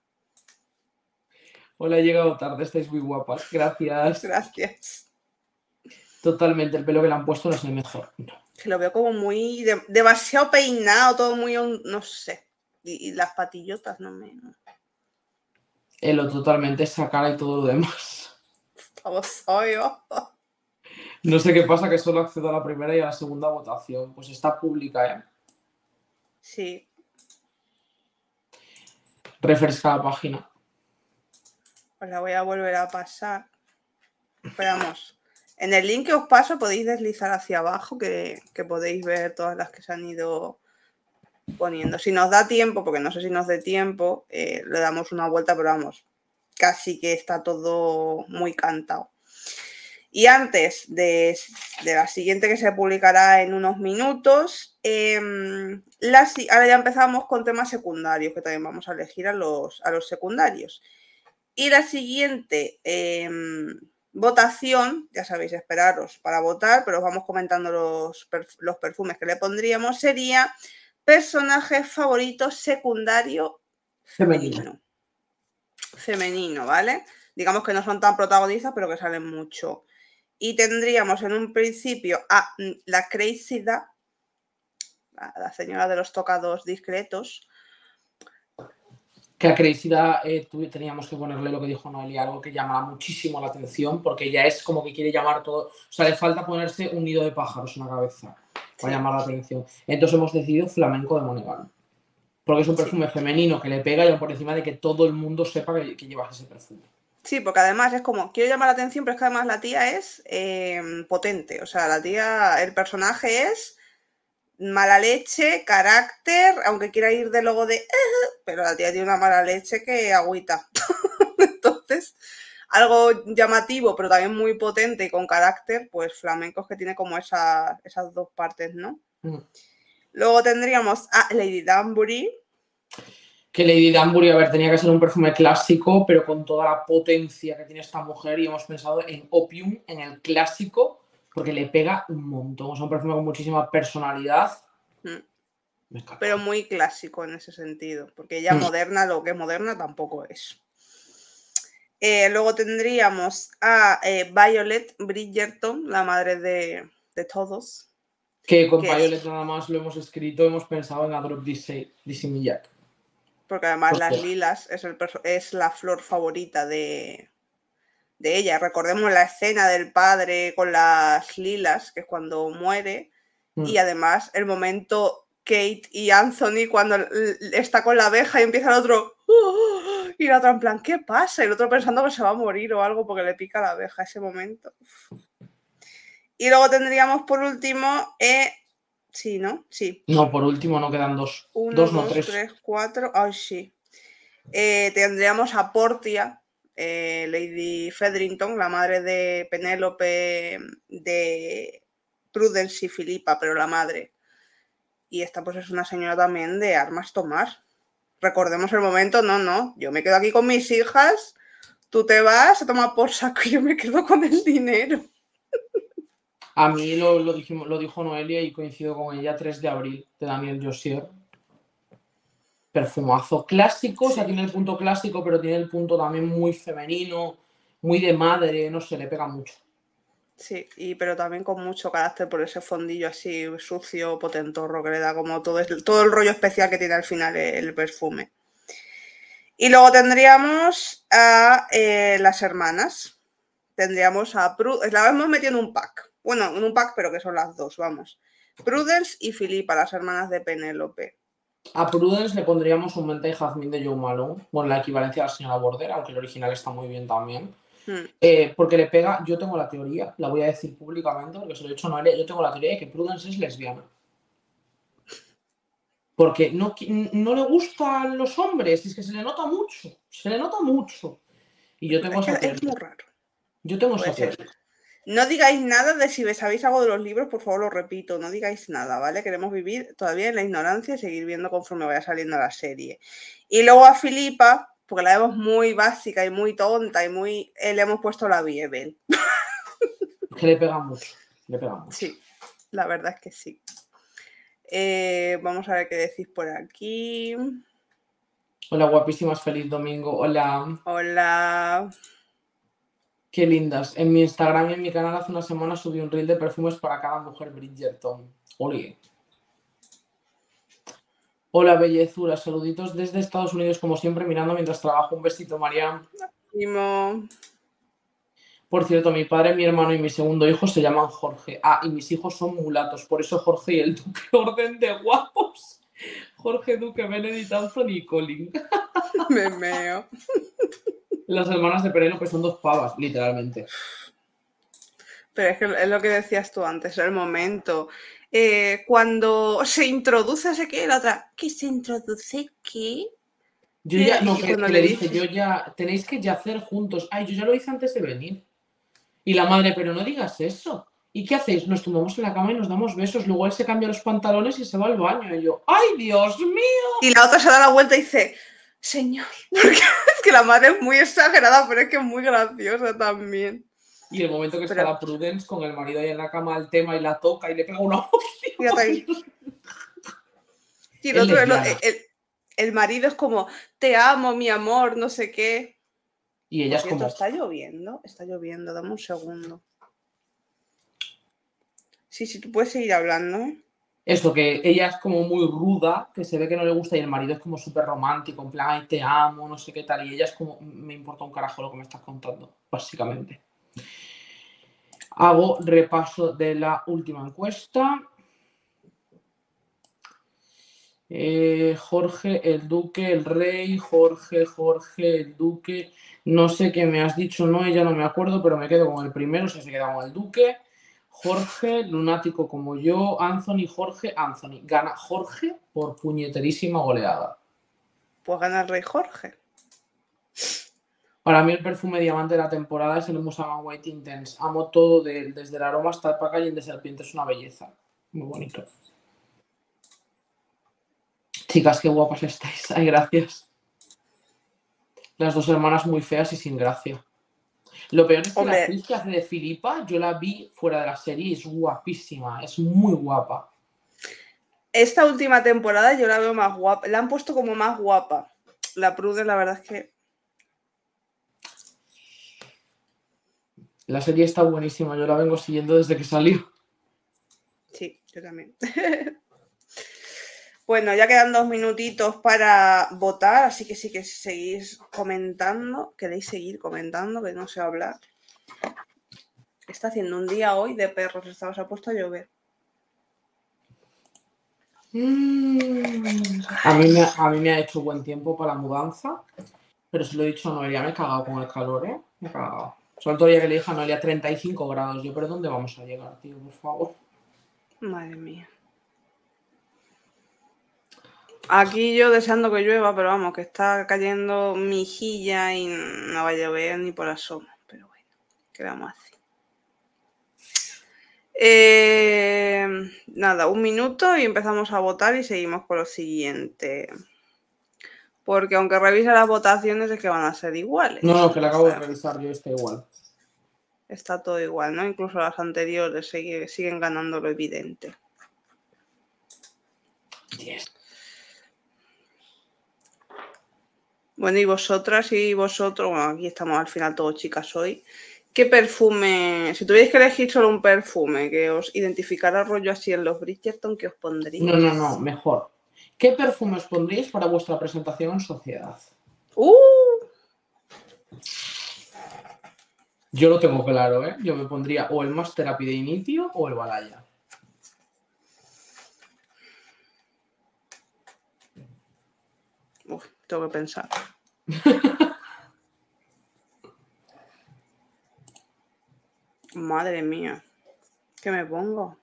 Hola, he llegado tarde, estáis muy guapas. Gracias. Gracias. Totalmente, el pelo que le han puesto no es el mejor. No. Que lo veo como muy, de- demasiado peinado, todo muy, no sé. Y, y las patillotas no me... No. Elo, totalmente, esa cara y todo lo demás. Vamos, yo. No sé qué pasa, que solo accedo a la primera y a la segunda votación. Pues está pública, ¿eh? Sí, Refresca la página. Os la voy a volver a pasar. Esperamos. En el link que os paso podéis deslizar hacia abajo que, que podéis ver todas las que se han ido poniendo. Si nos da tiempo, porque no sé si nos dé tiempo, eh, le damos una vuelta, pero vamos, casi que está todo muy cantado. Y antes de, de la siguiente que se publicará en unos minutos, em, la ahora ya empezamos con temas secundarios, que también vamos a elegir a los, a los secundarios. Y la siguiente em, votación, ya sabéis, esperaros para votar, pero os vamos comentando los, perf- los perfumes que le pondríamos, sería personaje favorito secundario Femenino. femenino. Femenino, ¿vale? Digamos que no son tan protagonistas, pero que salen mucho. Y tendríamos en un principio a mm, la Crazy Da, la señora de los tocados discretos, Que a Crazyda eh, teníamos que ponerle lo que dijo Noelia, algo que llama muchísimo la atención, porque ella es como que quiere llamar todo. O sea, le falta ponerse un nido de pájaros en la cabeza para Sí. llamar la atención. Entonces hemos decidido flamenco de Monegal. Porque es un Sí. perfume femenino que le pega y por encima de que todo el mundo sepa que, que llevas ese perfume. Sí, porque además es como, quiero llamar la atención, pero es que además la tía es eh, potente. O sea, la tía, el personaje es mala leche, carácter, aunque quiera ir de logo de, "Eh", pero la tía tiene una mala leche que agüita. Entonces, algo llamativo, pero también muy potente y con carácter, pues flamencos que tiene como esa- esas dos partes, ¿no? Mm. Luego tendríamos a Lady Danbury, Que Lady Danbury, a ver, tenía que ser un perfume clásico, pero con toda la potencia que tiene esta mujer y hemos pensado en Opium, en el clásico, porque le pega un montón. Es un perfume con muchísima personalidad. Mm. Pero muy clásico en ese sentido, porque ella Mm. moderna, lo que es moderna tampoco es. Eh, luego tendríamos a eh, Violet Bridgerton, la madre de, de todos. Que con. Violet nada más lo hemos escrito, hemos pensado en Adrop Dizzy Jack. Porque además las lilas es, el perso- es la flor favorita de, de ella. Recordemos la escena del padre con las lilas, que es cuando muere. Mm. Y además el momento Kate y Anthony cuando está con la abeja y empieza el otro... "Oh", Y la otra en plan, ¿qué pasa? Y el otro pensando que se va a morir o algo porque le pica la abeja ese momento. Uf. Y luego tendríamos por último... eh, Sí, ¿no? Sí. No, por último no quedan dos. Uno, dos, no dos, tres. tres, cuatro. Ay, sí. Eh, tendríamos a Portia, eh, Lady Fedrington, la madre de Penélope, de Prudence y Filipa, pero la madre. Y esta pues es una señora también de armas tomar. Recordemos el momento, no, no, yo me quedo aquí con mis hijas, tú te vas a tomar por saco y yo me quedo con el dinero. A mí lo, lo, lo dijo Noelia y coincido con ella 3 de abril de Daniel Josier. Perfumazo clásico, o sea, tiene el punto clásico, pero tiene el punto también muy femenino, muy de madre, no sé, le pega mucho. Sí, y, pero también con mucho carácter por ese fondillo así sucio, potentorro que le da como todo, el, todo el rollo especial que tiene al final el, perfume. Y luego tendríamos a eh, las hermanas. Tendríamos a Prudence, la vamos metiendo en un pack. Bueno, en un pack, pero que son las dos, vamos. Prudence y Filipa, las hermanas de Penélope. A Prudence le pondríamos un mente y jazmín de Joe Malone, bueno, la equivalencia a la señora Border, aunque el original está muy bien también. Hmm. Eh, porque le pega, yo tengo la teoría, la voy a decir públicamente, porque se lo he dicho a Noelia, yo tengo la teoría de que Prudence es lesbiana. Porque no, no le gustan los hombres, es que se le nota mucho, se le nota mucho. Y yo tengo es esa teoría. Es muy raro. Yo tengo esa teoría. No digáis nada de si sabéis algo de los libros, por favor lo repito, no digáis nada, ¿vale? Queremos vivir todavía en la ignorancia y seguir viendo conforme vaya saliendo la serie. Y luego a Filipa, porque la vemos muy básica y muy tonta y muy... Eh, le hemos puesto la Biebel. Que le pega mucho, le pega mucho. Sí, la verdad es que sí. Eh, vamos a ver qué decís por aquí. Hola, guapísimas, feliz domingo. Hola. Hola. Qué lindas. En mi Instagram y en mi canal hace una semana subí un reel de perfumes para cada mujer Bridgerton. Oye. Hola, bellezura. Saluditos desde Estados Unidos, como siempre, mirando mientras trabajo. Un besito, María. Por cierto, mi padre, mi hermano y mi segundo hijo se llaman Jorge. Ah, y mis hijos son mulatos. Por eso Jorge y el Duque orden de guapos. Jorge, Duque, Benedict, Anthony y Colin. Me meo. Las hermanas de Penélope son dos pavas, literalmente. Pero es que es lo que decías tú antes, el momento. Eh, cuando se introduce ese qué, la otra, ¿qué se introduce qué? Yo ya, no, que, le dice, yo ya, tenéis que yacer juntos. Ay, yo ya lo hice antes de venir. Y la madre, pero no digas eso. ¿Y qué hacéis? Nos tumbamos en la cama y nos damos besos. Luego él se cambia los pantalones y se va al baño. Y yo, ¡ay, Dios mío! Y la otra se da la vuelta y dice, Señor. Porque es que la madre es muy exagerada, pero es que es muy graciosa también. Y el momento que está la Prudence con el marido ahí en la cama al tema y la toca y le pega una hostia. Y el, otro, el, marido es como, te amo, mi amor, no sé qué. Y ella es como. Está lloviendo, está lloviendo, dame un segundo. Sí, sí, tú puedes seguir hablando. ¿eh? Esto, que ella es como muy ruda, que se ve que no le gusta y el marido es como súper romántico, en plan, ay, te amo, no sé qué tal. Y ella es como, me importa un carajo lo que me estás contando, básicamente. Hago repaso de la última encuesta. Eh, Jorge, el duque, el rey, Jorge, Jorge, el duque. No sé qué me has dicho, no, ya no me acuerdo, pero me quedo con el primero, o sea, se queda con el duque. Jorge, lunático como yo, Anthony, Jorge, Anthony. Gana Jorge por puñeterísima goleada. Pues gana el rey Jorge. Para mí el perfume diamante de la temporada es el Musaman White Intense. Amo todo desde el aroma hasta el packaging de serpiente. Es una belleza. Muy bonito. Chicas, qué guapas estáis. Ay, gracias. Las dos hermanas muy feas y sin gracia. Lo peor es que la actriz que hace de Filipa, yo la vi fuera de la serie y es guapísima, es muy guapa. Esta última temporada yo la veo más guapa, la han puesto como más guapa. La Prude, la verdad es que. La serie está buenísima, yo la vengo siguiendo desde que salió. Sí, yo también. Bueno, ya quedan dos minutitos para votar, así que sí que seguís comentando, queréis seguir comentando, que no sé hablar. Está haciendo un día hoy de perros, estabas a puesto a llover. Mm. A, mí me, a mí me ha hecho buen tiempo para la mudanza, pero se lo he dicho a Noelia, me he cagado con el calor, ¿eh? Me he cagado. Sobre todo ya que le dije a Noelia 35 grados. Yo, pero ¿dónde vamos a llegar, tío? Por favor. Madre mía. Aquí yo deseando que llueva, pero vamos, que está cayendo mijilla y no va a llover ni por asomo. Pero bueno, ¿qué vamos a hacer? Eh, nada, un minuto y empezamos a votar y seguimos con lo siguiente. Porque aunque revise las votaciones es que van a ser iguales. No, no, que la acabo de revisar yo, está igual. Está todo igual, ¿no? Incluso las anteriores sigue- siguen ganando lo evidente. Bueno, y vosotras y vosotros, bueno, aquí estamos al final todos chicas hoy. ¿Qué perfume, si tuvierais que elegir solo un perfume que os identificara rollo así en los Bridgerton, ¿qué os pondríais? No, no, no, mejor. ¿Qué perfume os pondríais para vuestra presentación en sociedad? ¡Uh! Yo lo tengo claro, ¿eh? Yo me pondría o el Master Therapy de inicio o el Balaya. Uf, tengo que pensar. Madre mía, ¿qué me pongo?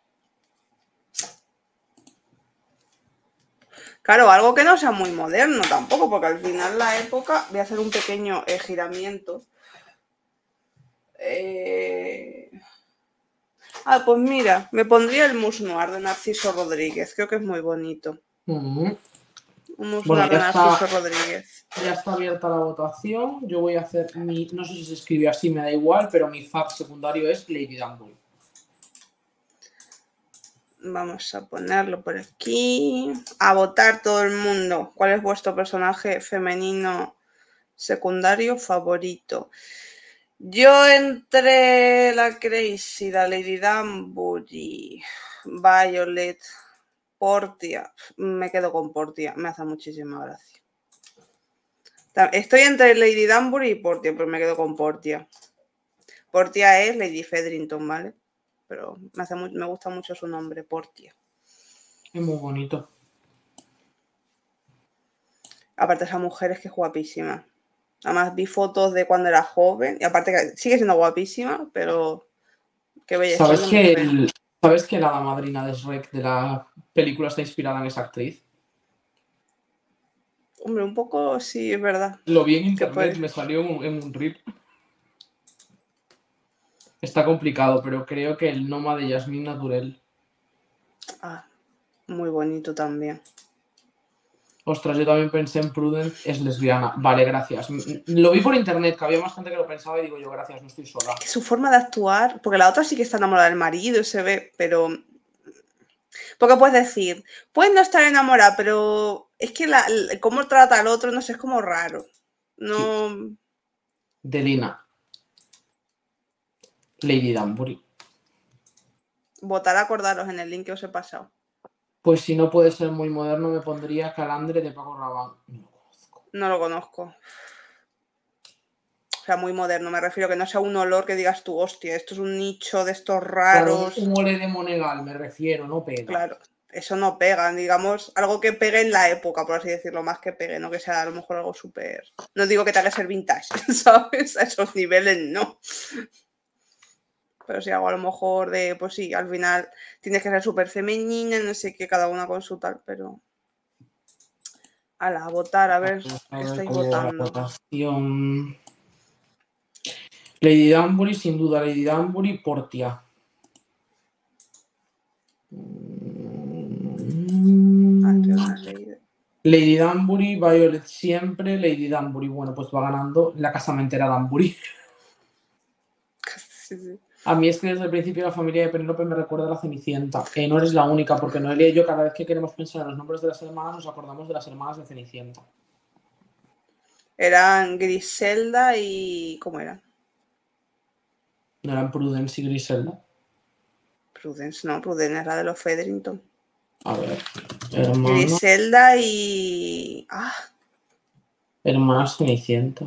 Claro, algo que no sea muy moderno tampoco, porque al final la época, voy a hacer un pequeño eh, giramiento. Eh, Ah, pues mira, me pondría el Mus Noir de Narciso Rodríguez, creo que es muy bonito. Bueno. Narciso Rodríguez. Ya está abierta la votación. Yo voy a hacer mi. No sé si se escribe así, me da igual, pero mi fact secundario es Lady Danbury. Vamos a ponerlo por aquí. A votar todo el mundo. ¿Cuál es vuestro personaje femenino secundario favorito? Yo entre la Crazy, la Lady Danbury, Violet, Portia. Me quedo con Portia. Me hace muchísima gracia. Estoy entre Lady Danbury y Portia, pero me quedo con Portia. Portia es Lady Fedrington, ¿vale? Pero me, hace mu- me gusta mucho su nombre, Portia. Es muy bonito. Aparte, esa mujer es que es guapísima. Además, vi fotos de cuando era joven. Y aparte, que sigue siendo guapísima, pero qué belleza. ¿Sabes que, el- ¿Sabes que la madrina de Shrek de la película está inspirada en esa actriz? Hombre, un poco sí, es verdad. Lo vi en ¿Qué internet, me salió en un, en un reel. Está complicado, pero creo que el Noma de Yasmín Naturel. Ah, muy bonito también. Ostras, yo también pensé en Prudence, es lesbiana. Vale, gracias. Lo vi por internet, que había más gente que lo pensaba y digo yo, gracias, no estoy sola. Que su forma de actuar, porque la otra sí que está enamorada del marido y se ve, pero. Porque puedes decir, puedes no estar enamorada, pero es que la, cómo trata al otro, no sé, es como raro. No. Delina. Lady Danbury. Votar, acordaros en el link que os he pasado. Pues si no puede ser muy moderno, me pondría Calandre de Paco Rabanne. No lo conozco. No lo conozco. O sea, muy moderno. Me refiero a que no sea un olor que digas tú, hostia, esto es un nicho de estos Claro, raros. un ole de Monegal, me refiero, no pega. Claro, eso no pega. Digamos, algo que pegue en la época, por así decirlo, más que pegue, no que sea a lo mejor algo súper. No digo que tenga que ser vintage, ¿sabes? A esos niveles no. Pero sí, algo a lo mejor de, pues sí, al final tienes que ser súper femenina, no sé qué, cada una con su tal, pero. A a votar, a ver A ver estáis votando. votación. Lady Danbury, sin duda, Lady Danbury, Portia. Ah. Lady Danbury, Violet siempre, Lady Danbury, bueno, pues va ganando la casamentera Danbury. Sí, sí. A mí es que desde el principio la familia de Penélope me recuerda a la Cenicienta. Eh, no eres la única, porque Noelia y yo cada vez que queremos pensar en los nombres de las hermanas nos acordamos de las hermanas de Cenicienta. Eran Griselda y. ¿Cómo eran? No eran Prudence y Griselda. Prudence, no, Prudence era de los Fedrington. A ver, hermana, Griselda y. Ah, hermanas Cenicienta.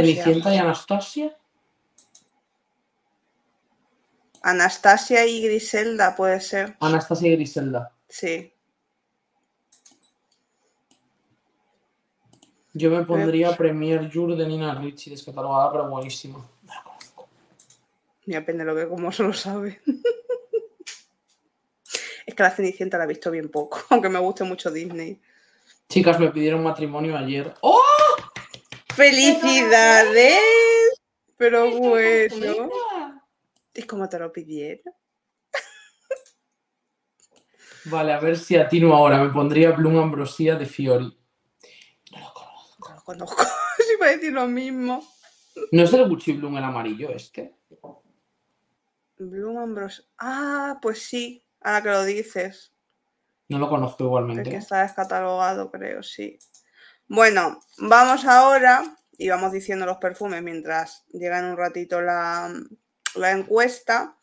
Cenicienta y Anastasia. Anastasia y Griselda puede ser. Anastasia y Griselda. Sí. Yo me pondría Premier Jure de Nina Ricci, descatalogada, pero buenísima. No la conozco. Mira, Penélope, como se lo sabe. es que la Cenicienta la he visto bien poco, aunque me guste mucho Disney. Chicas, me pidieron matrimonio ayer. ¡Oh! ¡Felicidades! Pero ¡Qué bueno. ¿Y cómo te lo pidieron? Vale, a ver si atino ahora. Me pondría Bloom Ambrosia de Fiori. No lo conozco. conozco. si va a decir lo mismo. ¿No es el Gucci Bloom el amarillo este? Bloom Ambrose. Ah, pues sí, ahora que lo dices. No lo conozco El igualmente. que está descatalogado, creo, sí. Bueno, vamos ahora y vamos diciendo los perfumes mientras llega en un ratito la, la encuesta.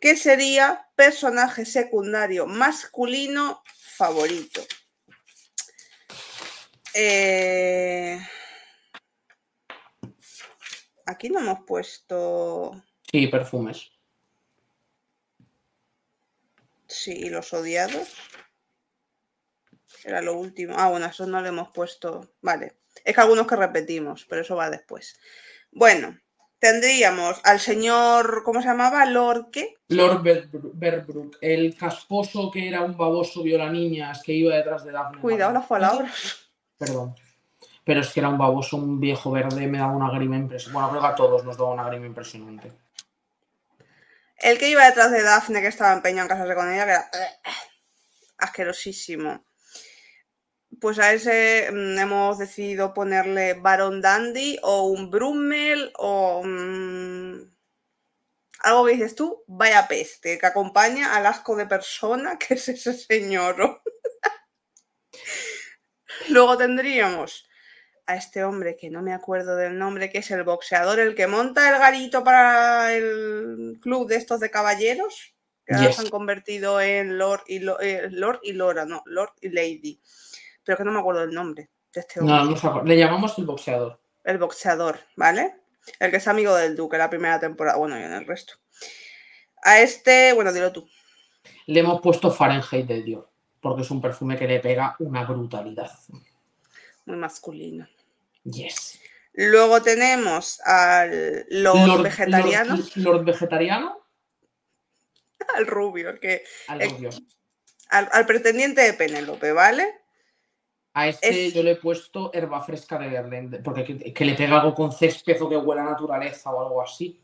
¿Qué sería personaje secundario masculino favorito? Eh, Aquí no hemos puesto. Sí, perfumes. Sí, los odiados. Era lo último. Ah, bueno, eso no le hemos puesto. Vale. Es que algunos que repetimos, pero eso va después. Bueno, tendríamos al señor. ¿Cómo se llamaba? Lord qué? Lord Berbrook, el casposo que era un baboso viola niñas que iba detrás de Daphne. Cuidado las palabras. Perdón. Pero es que era un baboso, un viejo verde, me daba una grima impresionante. Bueno, creo que a todos nos daba una grima impresionante. El que iba detrás de Daphne, que estaba empeñado en casarse con ella, que era asquerosísimo. Pues a ese mm, hemos decidido ponerle Baron Dandy o un Brummel o mm, algo que dices tú, vaya peste, que acompaña al asco de persona que es ese señor. Luego tendríamos a este hombre que no me acuerdo del nombre, que es el boxeador, el que monta el garito para el club de estos de caballeros, que ahora se han convertido en Lord y, Lo- eh, Lord y Lora, no, Lord y Lady. Pero que no me acuerdo del nombre de este hombre. No, no. Le llamamos el boxeador. El boxeador, ¿vale? El que es amigo del Duque la primera temporada, bueno, y en el resto. A este, bueno, dilo tú. Le hemos puesto Fahrenheit de Dior, porque es un perfume que le pega una brutalidad. Muy masculino. Yes. Luego tenemos al Lord, vegetariano, Lord, Lord vegetariano, al rubio, el que, al Eh, rubio. al, al pretendiente de Penélope, ¿vale? A este es- yo le he puesto herba fresca de Guerlain, porque que, que le pega algo con césped o que huele a naturaleza o algo así.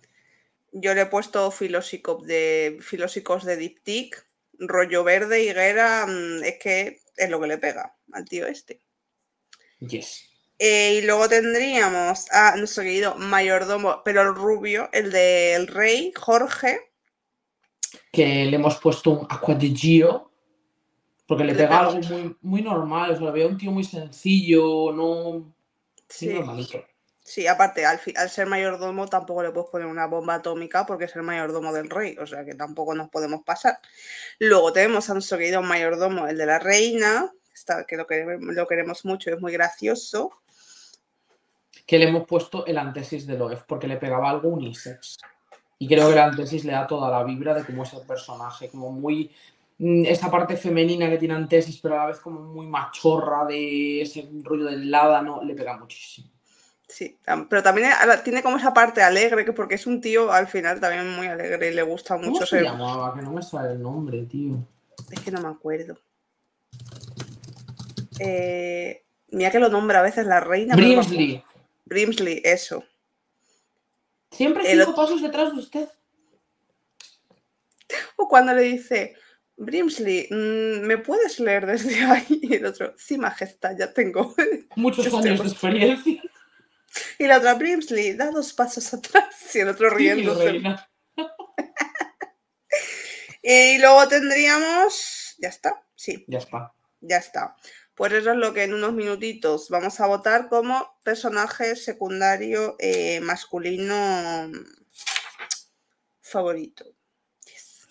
Yo le he puesto filosicos de, filosicos de diptic, rollo verde, higuera, mm, es que es lo que le pega al tío este. Yes. Eh, y luego tendríamos a nuestro querido mayordomo, pero el rubio, el del rey, Jorge. Que le hemos puesto un Aqua de Gio, porque le pega algo muy, muy normal. O sea, veo un tío muy sencillo, no. Sí, normalito. sí, aparte, al, fi- al ser mayordomo tampoco le puedes poner una bomba atómica porque es el mayordomo del rey, o sea que tampoco nos podemos pasar. Luego tenemos a nuestro querido mayordomo, el de la reina, está- que lo queremos, lo queremos mucho, es muy gracioso. Que le hemos puesto el antesis de Loef, porque le pegaba algo unisex. Y creo que el antesis le da toda la vibra de cómo es el personaje, como muy. Mm, Esa parte femenina que tiene antesis, pero a la vez como muy machorra de ese rollo del ládano, le pega muchísimo. Sí, pero también a- tiene como esa parte alegre, que porque es un tío al final también muy alegre y le gusta ¿Cómo mucho se ser. llamaba? Que no me sale el nombre, tío. Es que no me acuerdo. Eh, mira que lo nombra a veces la reina. no. Brimsley. Brimsley, eso. Siempre El cinco pasos detrás de usted. O cuando le dice, Brimsley, mm, ¿me puedes leer desde ahí? Y el otro, sí, majestad, ya tengo. Muchos años de experiencia. Y la otra, Brimsley, da dos pasos atrás. Y el otro riéndose. reina. Y luego tendríamos, ya está, sí, Ya está. ya está. Pues eso es lo que en unos minutitos vamos a votar como personaje secundario eh, masculino favorito. Yes.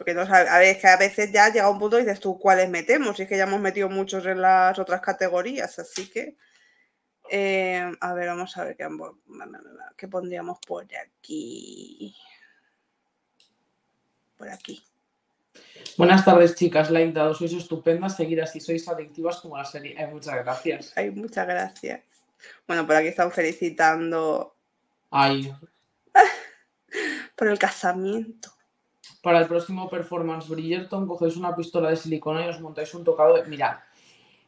Porque no a ver, es que a veces ya llega un punto y dices tú cuáles metemos, y es que ya hemos metido muchos en las otras categorías, así que. eh, a ver, vamos a ver qué, qué pondríamos por aquí. Por aquí. Buenas tardes, chicas. Like dado, sois estupendas. Seguid así, sois adictivas como la serie. Eh, muchas gracias. Ay, muchas gracias. Bueno, por aquí están felicitando Ay, por el casamiento. Para el próximo performance Bridgerton cogéis una pistola de silicona y os montáis un tocado de... Mira,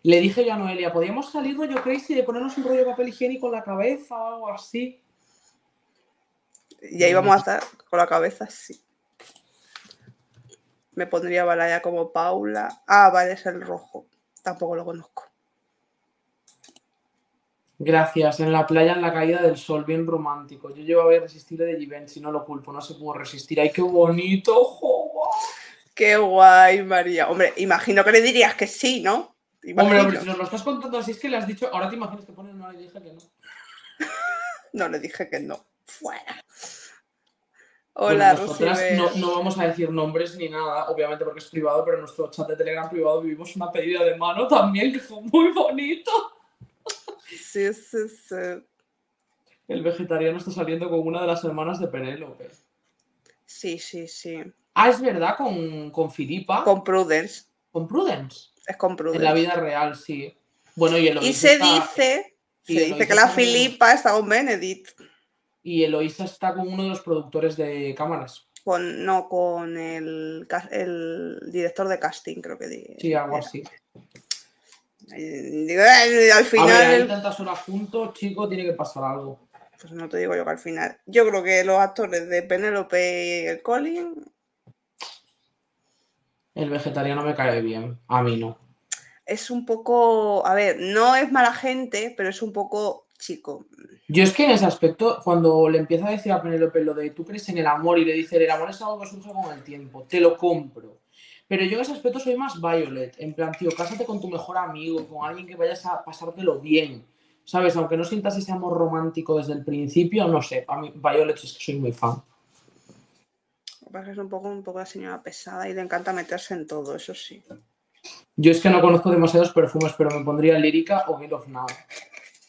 le dije yo a Noelia, ¿podríamos salir rollo crazy de ponernos un rollo de papel higiénico en la cabeza o algo así? Y ahí vamos a estar con la cabeza así. Me pondría Balaya como Paula. Ah, vale, es el rojo. Tampoco lo conozco. Gracias. En la playa, en la caída del sol, bien romántico. Yo llevo a Irresistible de Givenchy, no lo culpo, no se pudo resistir. ¡Ay, qué bonito! ¡Jo! Qué guay, María. Hombre, imagino que le dirías que sí, ¿no? Hombre, hombre, si nos lo estás contando así, es que le has dicho. Ahora te imaginas que pones no le dije que no. no le dije que no. Fuera. Hola, nosotras no, no, vamos a decir nombres ni nada, obviamente porque es privado, pero en nuestro chat de Telegram privado vivimos una pedida de mano también que fue muy bonito. Sí, sí, sí. El vegetariano está saliendo con una de las hermanas de Penélope. Sí, sí, sí. Ah, es verdad, con, con Filipa. Con Prudence. ¿Con Prudence? Es con Prudence. En la vida real, sí. Bueno, y, y se dice, se dice que la Filipa está con Benedict. Y Eloisa está con uno de los productores de cámaras. Con, no, con el, el director de casting, creo que. Sí, algo así. Al final. A ver, tantas horas juntos, chico, tiene que pasar algo. Pues no te digo yo que al final. Yo creo que los actores de Penélope y el Colin. El vegetariano me cae bien. A mí no. Es un poco. A ver, no es mala gente, pero es un poco chico. Yo es que en ese aspecto, cuando le empieza a decir a Penélope lo de tú crees en el amor y le dice el amor es algo que surge con el tiempo, te lo compro. Pero yo en ese aspecto soy más Violet. En plan, tío, cásate con tu mejor amigo, con alguien que vayas a pasártelo bien. ¿Sabes? Aunque no sientas ese amor romántico desde el principio, no sé. A mí, Violet es que soy muy fan. Es un poco, un poco la señora pesada y le encanta meterse en todo, eso sí. Yo es que no conozco demasiados perfumes, pero me pondría lírica o Guild of Now.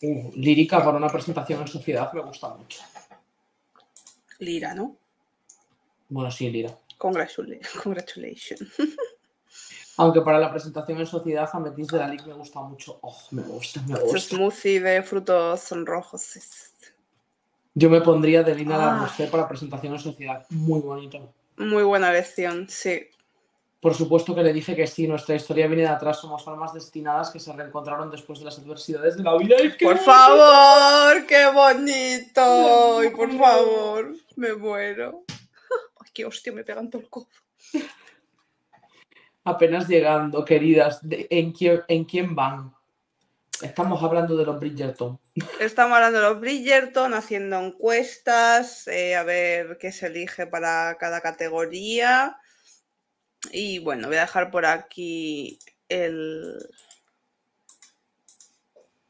Uh, lírica para una presentación en sociedad me gusta mucho. Lira, ¿no? Bueno, sí, Lira. Congratulations. Aunque para la presentación en sociedad, Amethyst de la Liga me gusta mucho. Oh, me gusta, me gusta. smoothie de frutos rojos. Yo me pondría de Lina ah. para presentación en sociedad. Muy bonito. Muy buena lección, sí. Por supuesto que le dije que sí, nuestra historia viene de atrás, somos almas destinadas que se reencontraron después de las adversidades de la vida. ¡Por favor! ¡Qué bonito! Y por favor, me muero. ¡Ay, qué hostia! Me pegan todo el codo. Apenas llegando, queridas, ¿en, quién, ¿en quién van? Estamos hablando de los Bridgerton. Estamos hablando de los Bridgerton, haciendo encuestas, eh, a ver qué se elige para cada categoría. Y bueno, voy a dejar por aquí el,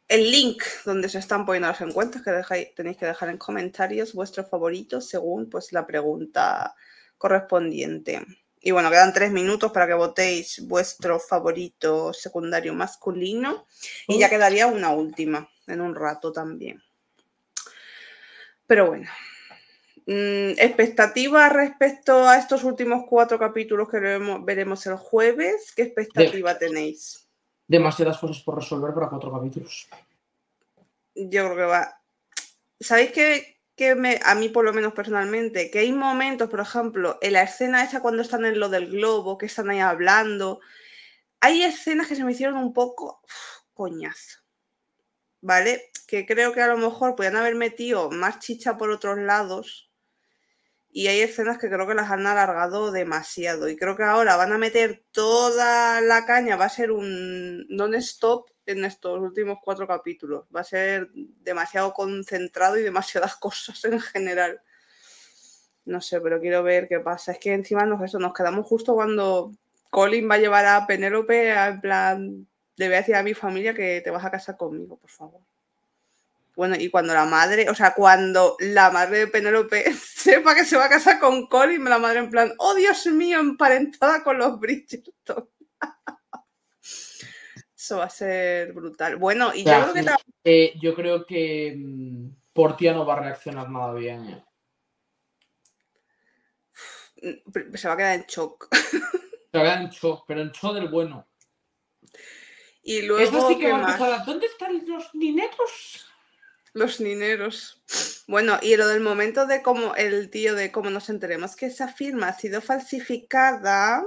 el link donde se están poniendo las encuestas, que tenéis que dejar en comentarios vuestros favoritos según pues, la pregunta correspondiente. Y bueno, quedan tres minutos para que votéis vuestro favorito secundario masculino. Y ya quedaría una última en un rato también. Pero bueno, Mm, ¿Expectativa respecto a estos últimos cuatro capítulos que veremos, el jueves? ¿Qué expectativa tenéis? Demasiadas cosas por resolver para cuatro capítulos. Yo creo que va. ¿Sabéis que, me, a mí, por lo menos personalmente, que hay momentos, por ejemplo, en la escena esa cuando están en lo del globo, que están ahí hablando, hay escenas que se me hicieron un poco coñazo. ¿Vale? Que creo que a lo mejor podían haber metido más chicha por otros lados y hay escenas que creo que las han alargado demasiado y creo que ahora van a meter toda la caña, va a ser un non-stop en estos últimos cuatro capítulos, va a ser demasiado concentrado y demasiadas cosas en general. No sé, pero quiero ver qué pasa. Es que encima nos, eso, nos quedamos justo cuando Colin va a llevar a Penélope en plan, le voy a decir a mi familia que te vas a casar conmigo, por favor. Bueno, y cuando la madre, o sea, cuando la madre de Penélope sepa que se va a casar con Colin, la madre en plan, oh Dios mío, emparentada con los Bridgerton. Eso va a ser brutal. Bueno, y yo creo que eh, yo creo que mm, Portia no va a reaccionar nada bien. ¿eh? Se va a quedar en shock. Se va a quedar en shock, pero en shock del bueno. Y luego. sí que va a empezar. ¿Dónde están los dineros? Los nineros. Bueno, y lo del momento de cómo el tío de cómo nos enteremos que esa firma ha sido falsificada,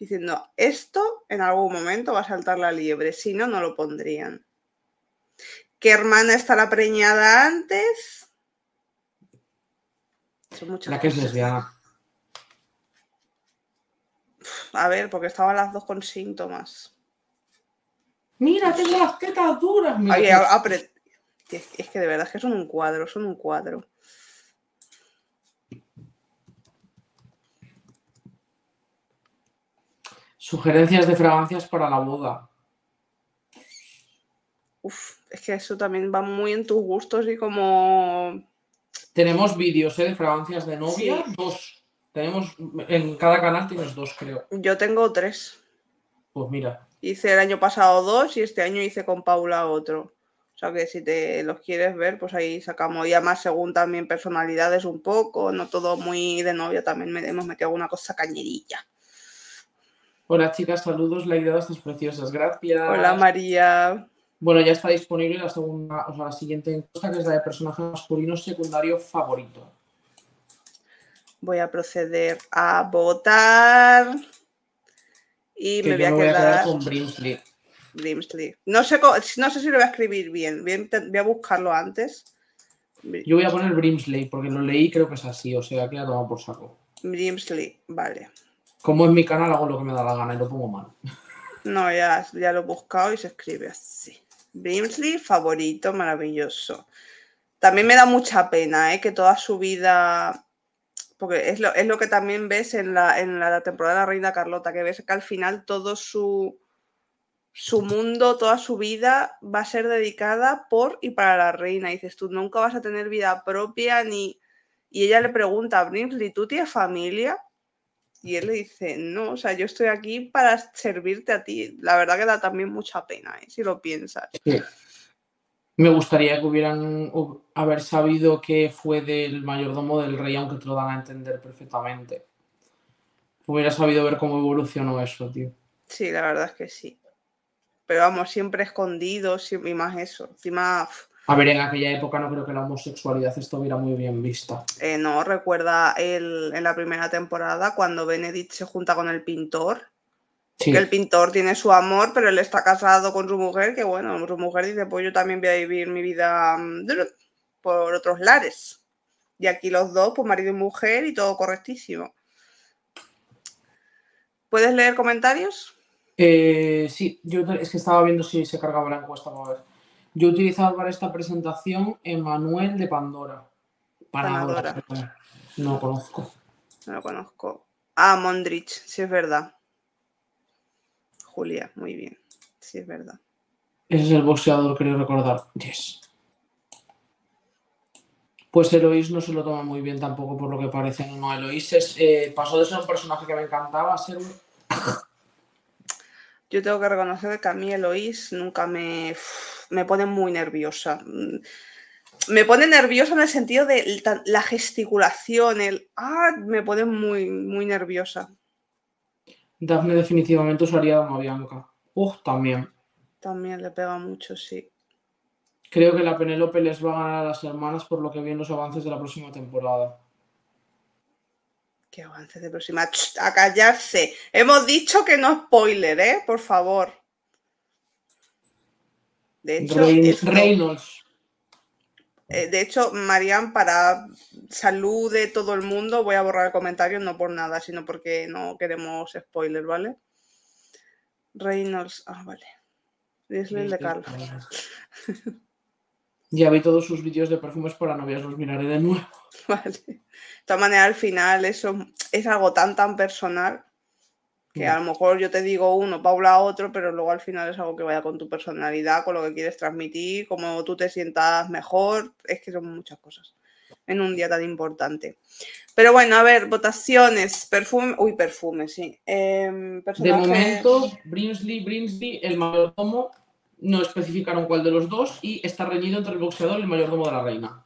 diciendo, esto en algún momento va a saltar la liebre, si no, no lo pondrían. ¿Qué hermana estará preñada antes? la que es lesbiana. A ver, porque estaban las dos con síntomas. Mira, tengo las tetas duras. Mira, Ay, apre- es que de verdad es que son un cuadro, son un cuadro. Sugerencias de fragancias para la boda. Uf, es que eso también va muy en tus gustos y como... Tenemos vídeos ¿eh? de fragancias de novia, Sí. dos. Tenemos, en cada canal tienes dos, creo. Yo tengo tres. Pues mira, Hice el año pasado dos y este año hice con Paula otro. O sea que si te los quieres ver, pues ahí sacamos. Y además según también personalidades un poco, no todo muy de novia, también me hemos metido alguna cosa cañerilla. Hola chicas, saludos, la idea de estas preciosas, gracias. Hola María. Bueno, ya está disponible la segunda, o sea, la siguiente encuesta, que es la de personaje masculino secundario favorito. Voy a proceder a votar. Y Que me yo voy a me quedar con Brimsley. Grimsley. No sé, no sé si lo voy a escribir bien. Voy a, voy a buscarlo antes. Yo voy a poner Brimsley, porque lo leí y creo que es así, o sea, que ya tomado por saco. Grimsley, vale. Como en mi canal hago lo que me da la gana y lo pongo mal. No, ya, ya lo he buscado y se escribe así. Brimsley, favorito, maravilloso. También me da mucha pena, ¿eh? Que toda su vida. Porque es lo, es lo que también ves en la, en la temporada de la Reina Carlota, que ves que al final todo su, su mundo, toda su vida va a ser dedicada por y para la reina. Dices, tú nunca vas a tener vida propia ni. Y ella le pregunta a Brimsley, ¿tú tienes familia? Y él le dice, no, o sea, yo estoy aquí para servirte a ti. La verdad que da también mucha pena, ¿eh? si lo piensas. Sí. Me gustaría que hubieran hu- haber sabido que fue del mayordomo del rey, aunque te lo dan a entender perfectamente. Hubiera sabido ver cómo evolucionó eso, tío. Sí, la verdad es que sí. Pero vamos, siempre escondido, y más eso. Encima, A ver, en aquella época no creo que la homosexualidad estuviera muy bien vista. eh, no recuerda el, en la primera temporada cuando Benedict se junta con el pintor. Sí, Que el pintor tiene su amor, pero él está casado con su mujer, que bueno, su mujer dice, pues yo también voy a vivir mi vida mm, por otros lares. Y aquí los dos, pues marido y mujer, y todo correctísimo. ¿Puedes leer comentarios? Eh, sí, yo es que estaba viendo si se cargaba la encuesta para ver. Yo he utilizado para esta presentación Emanuel de Pandora. Panadora. perdón. No lo conozco. No lo conozco. Ah, Mondrich, sí es verdad. Julia, muy bien. Sí es verdad. Ese es el boxeador, creo recordar. Yes. Pues Eloís no se lo toma muy bien tampoco, por lo que parece. No, Eloís es, eh, pasó de ser un personaje que me encantaba a ser un... Yo tengo que reconocer que a mí Eloís nunca me, me pone muy nerviosa. Mm, Me pone nerviosa en el sentido de la gesticulación, el ah, me pone muy, muy nerviosa. Dafne definitivamente usaría a Bianca. Uf, también. También le pega mucho, sí. Creo que la Penélope les va a ganar a las hermanas por lo que vi en los avances de la próxima temporada. Qué avance de próxima. A callarse. Hemos dicho que no spoiler, ¿eh? Por favor. De hecho, Reynolds. eh, de hecho, Marian, para salud de todo el mundo, voy a borrar el comentario, no por nada, sino porque no queremos spoiler, ¿vale? Reynolds, ah, vale. Disney de Carlos. Ya vi todos sus vídeos de perfumes para novias, los miraré de nuevo. Vale. De todas maneras, al final eso es algo tan tan personal que a lo mejor yo te digo uno, Paula otro, pero luego al final es algo que vaya con tu personalidad, con lo que quieres transmitir, cómo tú te sientas mejor, es que son muchas cosas en un día tan importante. Pero bueno, a ver, votaciones, perfume, uy, perfume, sí. Em, De momento, Brinsley, Brinsley, el mayordomo, no especificaron cuál de los dos y está reñido entre el boxeador y el mayordomo de la reina.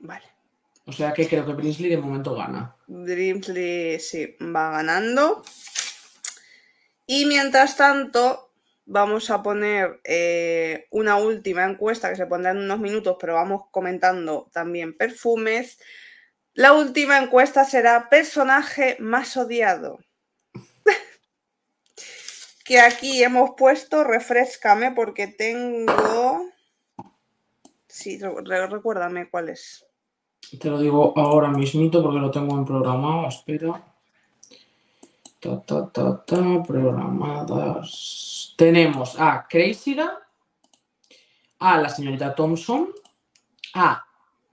Vale. O sea que creo que Brinsley de momento gana. Grimsley sí, va ganando. Y mientras tanto, vamos a poner eh, una última encuesta que se pondrá en unos minutos, pero vamos comentando también perfumes. La última encuesta será personaje más odiado. Que aquí hemos puesto, refrescame porque tengo... Sí, re- re- recuérdame cuál es. Te lo digo ahora mismito porque lo tengo en programado. Espera. Ta, ta, ta, ta, programadas. Tenemos a Cressida, a la señorita Thompson, a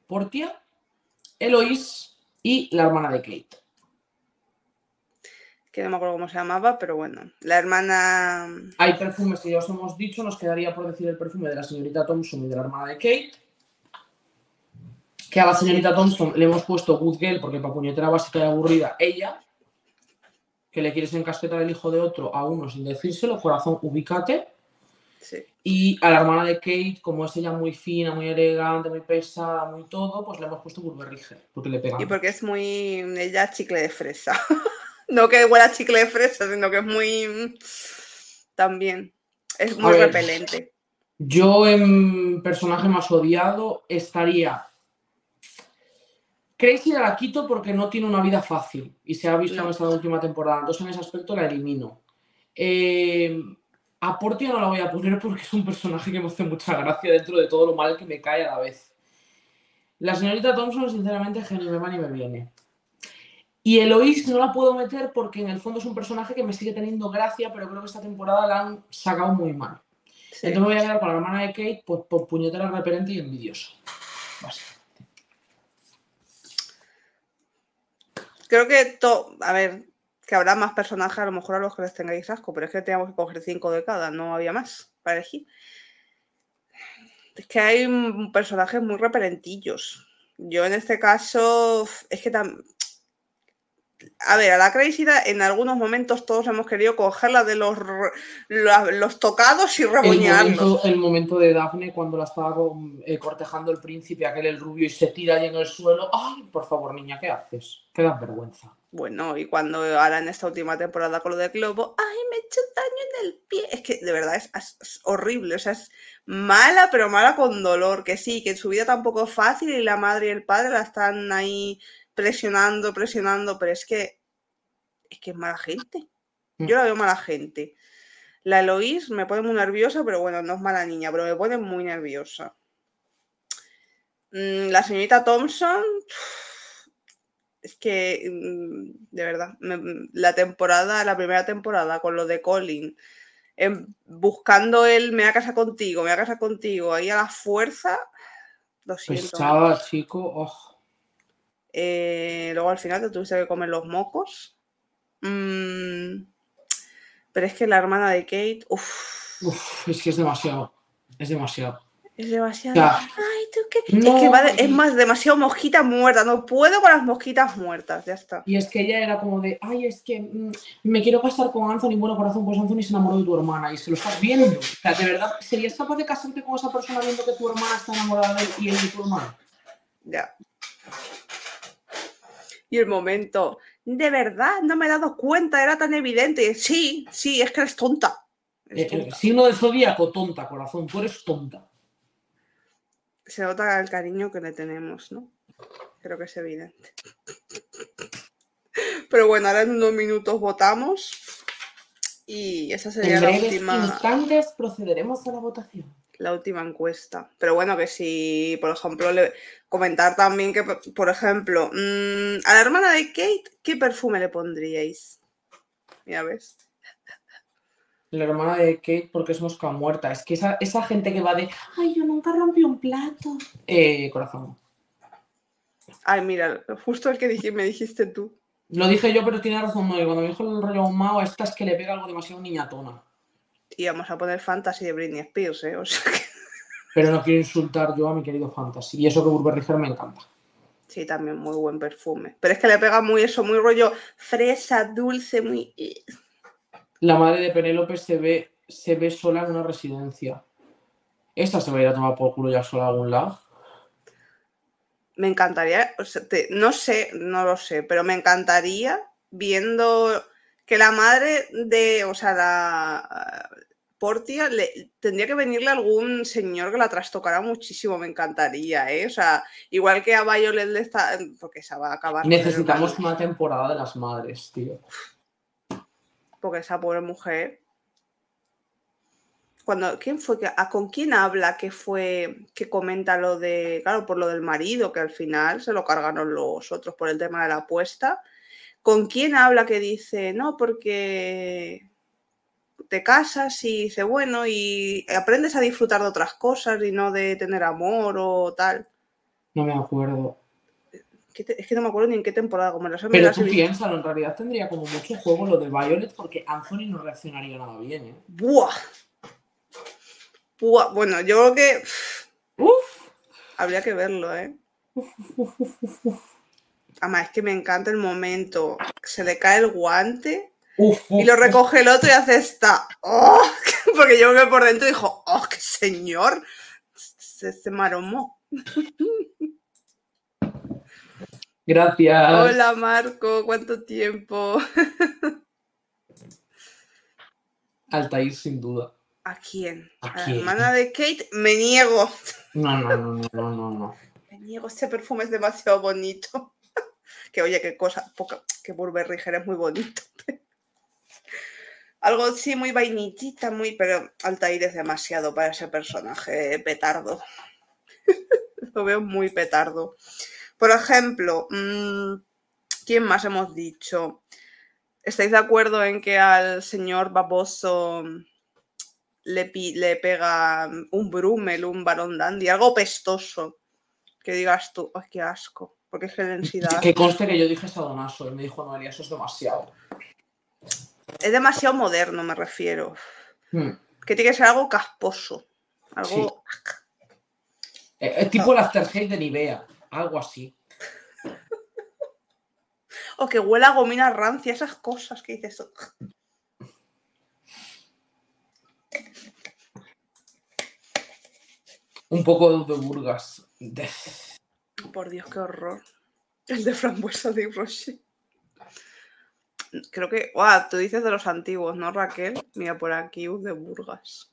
Portia, Eloise y la hermana de Kate. Que no me acuerdo cómo se llamaba, pero bueno. La hermana. Hay perfumes que ya os hemos dicho, nos quedaría por decir el perfume de la señorita Thompson y de la hermana de Kate. Que a la señorita Thompson le hemos puesto Good Girl porque para puñetera básica y aburrida, ella, que le quieres encasquetar el hijo de otro a uno sin decírselo, corazón, ubícate. Sí. Y a la hermana de Kate, como es ella muy fina, muy elegante, muy pesada, muy todo, pues le hemos puesto Burberry porque le pega. Y porque es muy. Ella chicle de fresa. no que huela a chicle de fresa, sino que es muy. mm, También. Es muy ver. repelente. Yo en personaje más odiado estaría. Crazy la quito porque no tiene una vida fácil y se ha visto No. en esta última temporada. Entonces en ese aspecto la elimino. Eh, a Portia no la voy a poner porque es un personaje que me hace mucha gracia dentro de todo lo mal que me cae a la vez. La señorita Thompson, sinceramente, que ni me va ni me viene. Y Eloise no la puedo meter porque en el fondo es un personaje que me sigue teniendo gracia, pero creo que esta temporada la han sacado muy mal. Sí. Entonces me voy a quedar con la hermana de Kate pues, por puñetera repelente y envidiosa. Básicamente. Creo que. to- A ver, que habrá más personajes a lo mejor a los que les tengáis asco, pero es que teníamos que coger cinco de cada, no había más para elegir. Es que hay personajes muy repelentillos. Yo en este caso, es que tam- A ver, a la Crazy en algunos momentos todos hemos querido cogerla de los, los tocados y El reboñarlos. momento, el momento de Daphne cuando la estaba con- eh, cortejando el príncipe, aquel el rubio, y se tira ahí en el suelo. ¡Ay, por favor, niña, qué haces! Que das vergüenza. Bueno, y cuando ahora en esta última temporada con lo de Globo, ¡ay, me he hecho daño en el pie! Es que de verdad es, es- es horrible, o sea, es mala, pero mala con dolor, que sí, que en su vida tampoco es fácil y la madre y el padre la están ahí presionando, presionando, pero es que es que es mala gente. Yo la veo mala gente. La Eloís me pone muy nerviosa, pero bueno, no es mala niña, pero me pone muy nerviosa. Mm, La señorita Thompson, es que, mm, de verdad, la temporada, la primera temporada con lo de Colin, em, buscando él, me voy a casar contigo, me voy a casar contigo, ahí a la fuerza, lo siento. Pesada, chico. oh. Eh, luego al final te tuviste que comer los mocos. Mm, pero es que la hermana de Kate, uff, Uf, es que es demasiado. Es demasiado. es demasiado. Ya. Ay, tú qué. No, es que va de- es más, demasiado mosquita muerta. No puedo con las mosquitas muertas, ya está. Y es que ella era como de, ay, es que mm, me quiero casar con Anthony, bueno corazón, pues Anthony se enamoró de tu hermana y se lo estás viendo. O sea, de verdad, ¿serías capaz de casarte con esa persona viendo que tu hermana está enamorada de él y él de tu hermana? Ya. Y el momento, de verdad, no me he dado cuenta, era tan evidente. Sí, sí, es que eres tonta. Eres Eh, eh, tonta. signo de zodíaco, tonta, corazón, tú eres tonta. Se nota el cariño que le tenemos, ¿no? Creo que es evidente. Pero bueno, ahora en unos minutos votamos. Y esa sería En la última, instantes procederemos a la votación. La última encuesta. Pero bueno, que si, por ejemplo, le, comentar también que, por ejemplo, mm, a la hermana de Kate, ¿qué perfume le pondríais? Mira, ves. La hermana de Kate, porque es mosca muerta. Es que esa, esa gente que va de, ay, yo nunca rompí un plato. Eh, corazón. Ay, mira, justo el que dije- me dijiste tú. Lo dije yo, pero tiene razón, no. Cuando me dijo el rollo ahumado, esta es que le pega algo demasiado niñatona. Y vamos a poner Fantasy de Britney Spears, ¿eh? O sea que Pero no quiero insultar yo a mi querido Fantasy. Y eso que Burberry me encanta. sí, también muy buen perfume. Pero es que le pega muy eso, muy rollo fresa, dulce, muy... La madre de Penélope se ve, se ve sola en una residencia. Esta se va a ir a tomar por culo ya sola a algún lado. Me encantaría, o sea, te- no sé, no lo sé, pero me encantaría viendo que la madre de, o sea, la uh, Portia, le, tendría que venirle algún señor que la trastocara muchísimo, me encantaría, ¿eh? O sea, igual que a Violet le está, porque esa va a acabar. Necesitamos una temporada de las madres, tío. Porque esa pobre mujer. Cuando, ¿quién fue que, a con quién habla que fue, que comenta lo de, claro, por lo del marido, que al final se lo cargaron los otros por el tema de la apuesta? ¿Con quién habla que dice, no, porque te casas y dice, bueno, y aprendes a disfrutar de otras cosas y no de tener amor o tal. No me acuerdo. Es que no me acuerdo ni en qué temporada, como las Pero tú piénsalo, en realidad tendría como mucho juego lo de Violet porque Anthony no reaccionaría nada bien, ¿eh? ¡Buah! ¡Buah! Bueno, yo creo que. Uf. Habría que verlo, ¿eh? Uf, uf, uf, Además, es que me encanta el momento. Se le cae el guante y lo recoge el otro y hace esta. ¡Oh! Porque yo me por dentro y dijo, ¡oh, qué señor! Se, se maromó. Gracias. Hola Marco, ¿cuánto tiempo? Altair, sin duda. ¿A quién? ¿A, la hermana de Kate? Me niego. No, no, no, no, no, no. Me niego, este perfume es demasiado bonito. Que oye, qué cosa, poca, que Burberry es muy bonito. Algo sí, muy vainillita, muy, pero Altair es demasiado para ese personaje petardo. Lo veo muy petardo. Por ejemplo, mm, ¿quién más hemos dicho? ¿Estáis de acuerdo en que al señor baboso le, le pega un brumel, un balón dandy, algo pestoso? Que digas tú, ¡ay, qué asco! Porque es que densidad. Que conste que yo dije Sadonaso y me dijo Noelia, eso es demasiado. Es demasiado moderno, me refiero. Hmm. Que tiene que ser algo casposo. Algo. Es tipo el aftershave de Nivea algo así. o que huela a gomina rancia, esas cosas que dices. Un poco de Burgas. Por Dios, qué horror. El de frambuesa de Roche. Creo que. ¡Wow! Tú dices de los antiguos, ¿no, Raquel? Mira por aquí, de Burgas.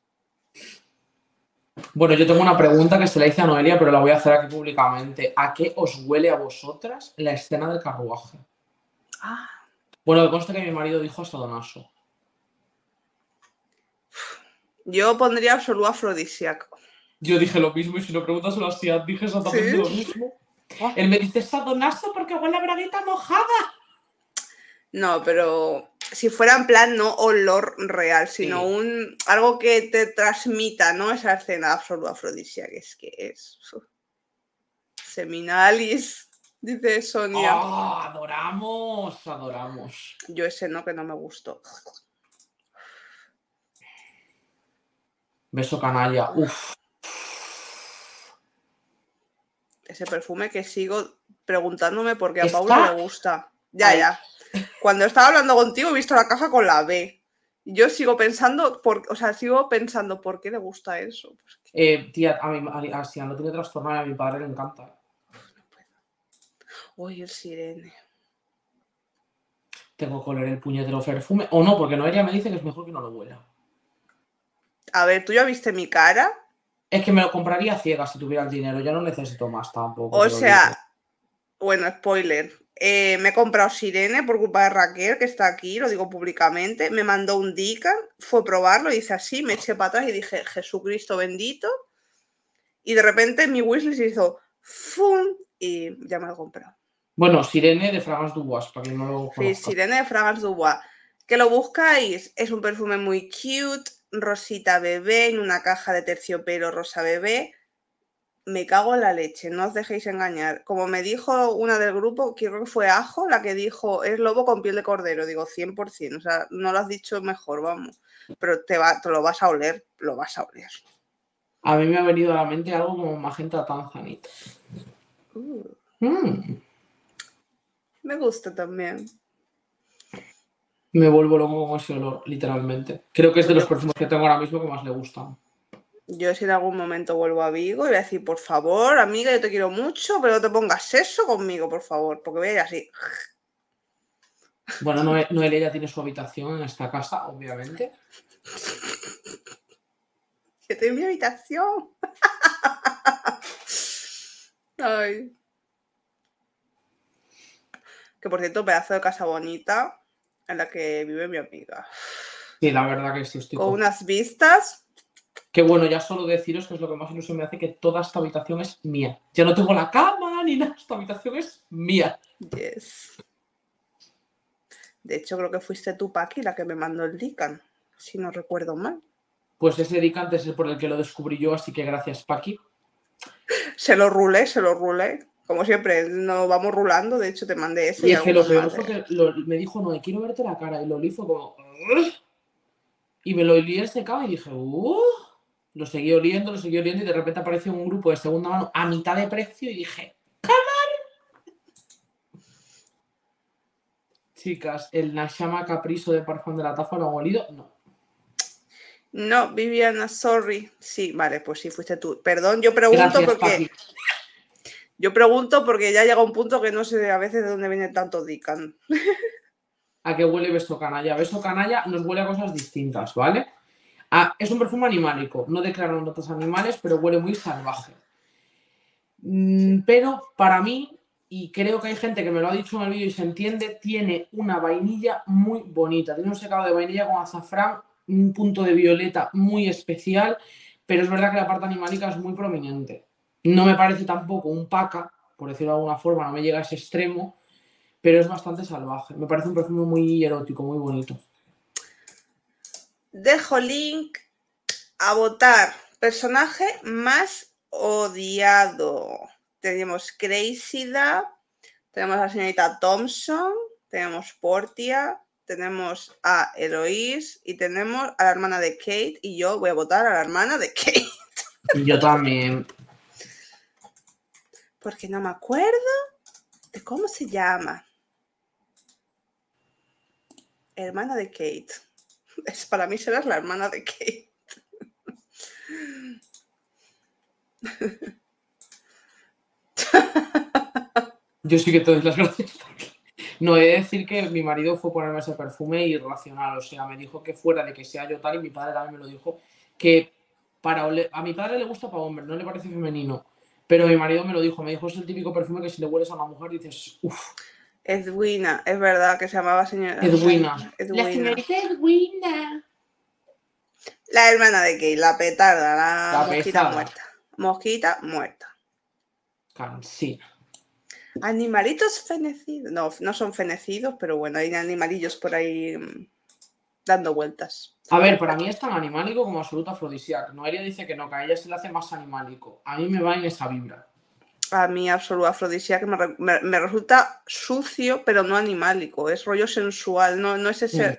Bueno, yo tengo una pregunta que se la hice a Noelia, pero la voy a hacer aquí públicamente. ¿A qué os huele a vosotras la escena del carruaje? Ah. Bueno, me consta que mi marido dijo hasta Donaso. Yo pondría absoluto afrodisíaco. Yo dije lo mismo y si lo preguntas a la dije exactamente lo mismo. Él me dice Sadonaso porque huele a braguita mojada. No, pero si fuera en plan no olor real, sino un algo que te transmita, ¿no? Esa escena absoluta afrodisia que es que es. Seminalis, dice Sonia. Oh, adoramos, adoramos. Yo ese no, que no me gustó. Beso canalla, uf. Ese perfume que sigo preguntándome por qué a Paula le gusta. Ya, ya. Cuando estaba hablando contigo he visto la caja con la B. Yo sigo pensando, por, o sea, sigo pensando por qué le gusta eso. Pues eh, tía, a mi a, si lo tiene transformar, a mi padre le encanta. Uy, el sirene. Tengo que oler el puñetero perfume. O no, porque Noelia me dice que es mejor que no lo huela. A ver, ¿tú ya viste mi cara? Es que me lo compraría ciega si tuviera el dinero. Ya no necesito más tampoco. O sea, bueno, spoiler. Eh, me he comprado Sirene por culpa de Raquel, que está aquí, lo digo públicamente. Me mandó un Dican, fue a probarlo y dice así, me eché para atrás y dije, Jesucristo bendito. Y de repente mi wishlist hizo ¡fum! y ya me lo he comprado. Bueno, Sirene de Fragrance Dubois, para que no lo Sí, Sirene de Fragrance Dubois. Que lo buscáis, es un perfume muy cute, rosita bebé, en una caja de terciopelo rosa bebé me cago en la leche, no os dejéis engañar. Como me dijo una del grupo, creo que fue Ajo, la que dijo, es lobo con piel de cordero. Digo, 100%, o sea, no lo has dicho mejor, vamos. Pero te, va, te lo vas a oler, lo vas a oler. A mí me ha venido a la mente algo como magenta tanzanita. Uh. Mm. Me gusta también. Me vuelvo loco con ese olor, literalmente. Creo que es de los perfumes que tengo ahora mismo que más le gustan. Yo si en algún momento vuelvo a Vigo y voy a decir, por favor, amiga, yo te quiero mucho, pero no te pongas eso conmigo, por favor, porque voy a ir así. Bueno, Noelia ya tiene su habitación en esta casa, obviamente. Yo tengo mi habitación. Ay. Que por cierto, pedazo de casa bonita en la que vive mi amiga. Sí, la verdad que sí, estoy con unas vistas que bueno, ya solo deciros que es lo que más ilusión me hace, que toda esta habitación es mía. Ya no tengo la cama ni nada, esta habitación es mía. Yes. De hecho, creo que fuiste tú, Paqui, la que me mandó el Dican. si no recuerdo mal. Pues ese Dicant es el por el que lo descubrí yo, así que gracias, Paqui. Se lo rulé, se lo rulé. Como siempre, nos vamos rulando. De hecho, te mandé ese. Y es que lo peor fue que lo- me dijo, no, quiero verte la cara. Y lo hizo como. Y me lo olí en ese cama y dije, uh. Lo seguí oliendo, lo seguí oliendo y de repente apareció un grupo de segunda mano a mitad de precio y dije. Chicas, el Nashama Caprizo de Parfum de la Tafa lo han olido. No. No, Viviana, sorry. Sí, vale, pues sí, fuiste tú. Perdón, yo pregunto Gracias, porque. Yo pregunto porque ya llega un punto que no sé a veces de dónde viene tanto Dican. ¿A qué huele Beso Canalla? Beso Canalla nos huele a cosas distintas, ¿vale? Ah, es un perfume animálico, no declara notas animales, pero huele muy salvaje. Mm, pero para mí, y creo que hay gente que me lo ha dicho en el vídeo y se entiende, tiene una vainilla muy bonita. Tiene un secado de vainilla con azafrán, un punto de violeta muy especial, pero es verdad que la parte animálica es muy prominente. No me parece tampoco un paca, por decirlo de alguna forma, no me llega a ese extremo, pero es bastante salvaje. Me parece un perfume muy erótico, muy bonito. Dejo link a votar. Personaje más odiado. Tenemos Crazyda, tenemos a la señorita Thompson, tenemos Portia, tenemos a Eloise y tenemos a la hermana de Kate. Y yo voy a votar a la hermana de Kate. Yo también. Porque no me acuerdo de cómo se llama. Hermana de Kate. Es, para mí serás la hermana de Kate. Yo sí que doy las gracias. No, he de decir que mi marido fue ponerme ese perfume irracional. O sea, me dijo que fuera de que sea yo tal, y mi padre también me lo dijo, que para a mi padre le gusta para hombre, no le parece femenino. Pero mi marido me lo dijo, me dijo, es el típico perfume que si le hueles a una mujer dices, uff, Edwina, es verdad que se llamaba señora. Edwina. Edwina. Edwina. La hermana de Kate, la petarda, la, La mosquita pesada. muerta. Mosquita muerta. Cansina. Animalitos fenecidos. No, no son fenecidos, pero bueno, hay animalillos por ahí mm, dando vueltas. A ver, para mí es tan animálico como absoluto afrodisíaco. Noelia dice que no, que a ella se le hace más animálico. A mí me va en esa vibra. A mí, absoluto afrodisíaco me, me- me resulta sucio, pero no animálico. Es rollo sensual, no, no es ese.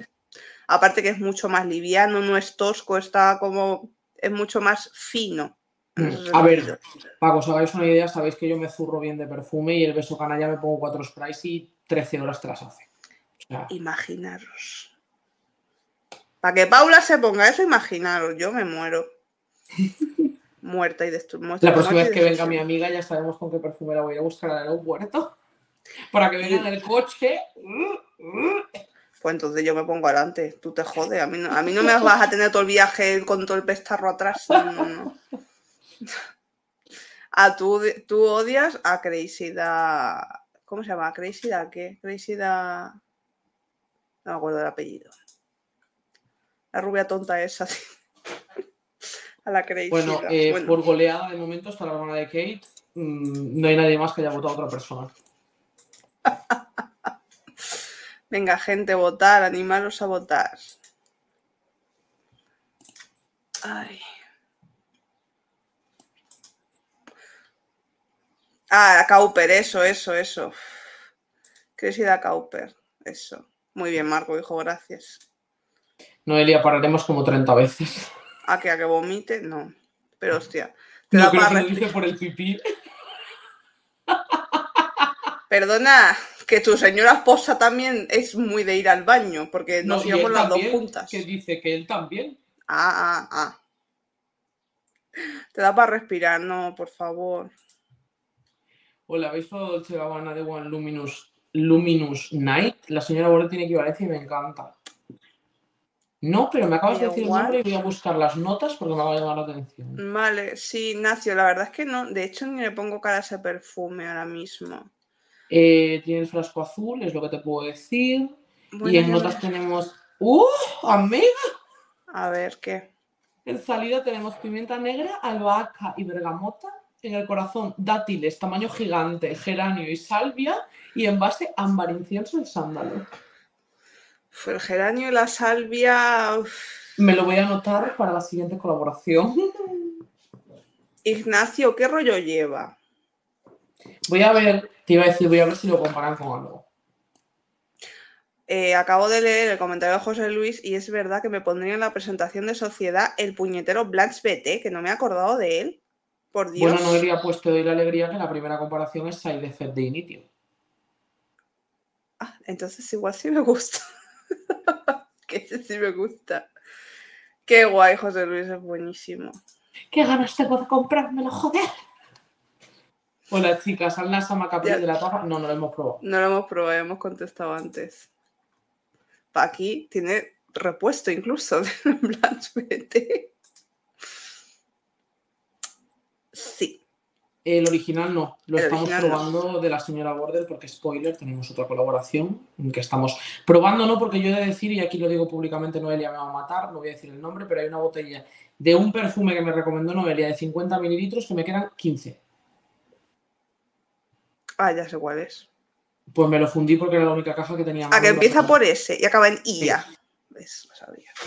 Aparte que es mucho más liviano, no es tosco, está como. Es mucho más fino. Mm, A ver, que os hagáis una idea, sabéis que yo me zurro bien de perfume y el beso canalla me pongo cuatro sprays y 13 horas te las hace. O sea, Imaginaros. Para que Paula se ponga eso, imaginaros, yo me muero. Muerta y destruida. la próxima vez que venga mi amiga ya sabemos con qué perfume la voy a a buscar al aeropuerto. Para que venga en el coche. Pues entonces yo me pongo adelante. Tú te jodes. A mí no, a mí no me vas a tener todo el viaje con todo el pestarro atrás. No, no, no. Ah, tú, tú odias a Crazyda. ¿Cómo se llama? ¿Crazyda qué? Crazyda. No me acuerdo del apellido. La rubia tonta esa. A la. Bueno, eh, por goleada de momento está la hermana de Kate. Mm, no hay nadie más que haya votado a otra persona. Venga, gente, votar, animaros a votar. Ay. Ah, Cowper, eso, eso, eso. Crescida Cowper, eso. Muy bien, Marco, hijo, gracias. Noelia, pararemos como 30 veces. ¿A que a que vomite? No. Pero hostia. Te No da creo para que lo dice por el pipí. Perdona, que tu señora esposa también es muy de ir al baño, porque nos íbamos él las dos juntas. Que dice que él también. Ah, ah, ah. Te da para respirar, no, por favor. Hola, ¿habéis probado Dolce Gabbana de One Luminous, Luminous Night? La señora Bordet tiene equivalencia y me encanta. No, pero me acabas de decir el nombre y voy a buscar las notas porque me va a llamar la atención. Vale, sí, Ignacio, la verdad es que no. De hecho, ni le pongo cara a ese perfume ahora mismo. Eh, tiene el frasco azul, es lo que te puedo decir. Bueno, y en notas me- tenemos. ¡Uh! ¡Amiga! A ver, ¿qué? En salida tenemos pimienta negra, albahaca y bergamota. En el corazón, dátiles, tamaño gigante, geranio y salvia. Y en base, ámbar, incienso y sándalo. Fue el geranio y la salvia. uf, Me lo voy a anotar para la siguiente colaboración. Ignacio, ¿qué rollo lleva? Voy a ver, te iba a decir, voy a ver si lo comparan con algo. Eh, acabo de leer el comentario de José Luis y es verdad que me pondría en la presentación de sociedad el puñetero Blanche BT, que no me he acordado de él. Por Dios. Bueno, no habría puesto hoy la alegría que la primera comparación es Side Effect de Initio. Ah, entonces igual sí me gusta. que ese sí me gusta. Qué guay, José Luis, es buenísimo. ¿Qué ganas tengo de comprármelo, joder? Hola chicas, al Sama Capri de la taza. No, no lo hemos probado. No lo hemos probado, hemos contestado antes. Aquí tiene repuesto incluso de Blanche. Sí. El original no, lo estamos probando de la señora Border porque, spoiler, tenemos otra colaboración que estamos probando, no porque yo he de decir, y aquí lo digo públicamente, Noelia me va a matar, no voy a decir el nombre, pero hay una botella de un perfume que me recomendó Noelia de 50 mililitros que me quedan 15. Ah, ya sé cuál es. Pues me lo fundí porque era la única caja que tenía. Ah, que empieza por ese y acaba en IA.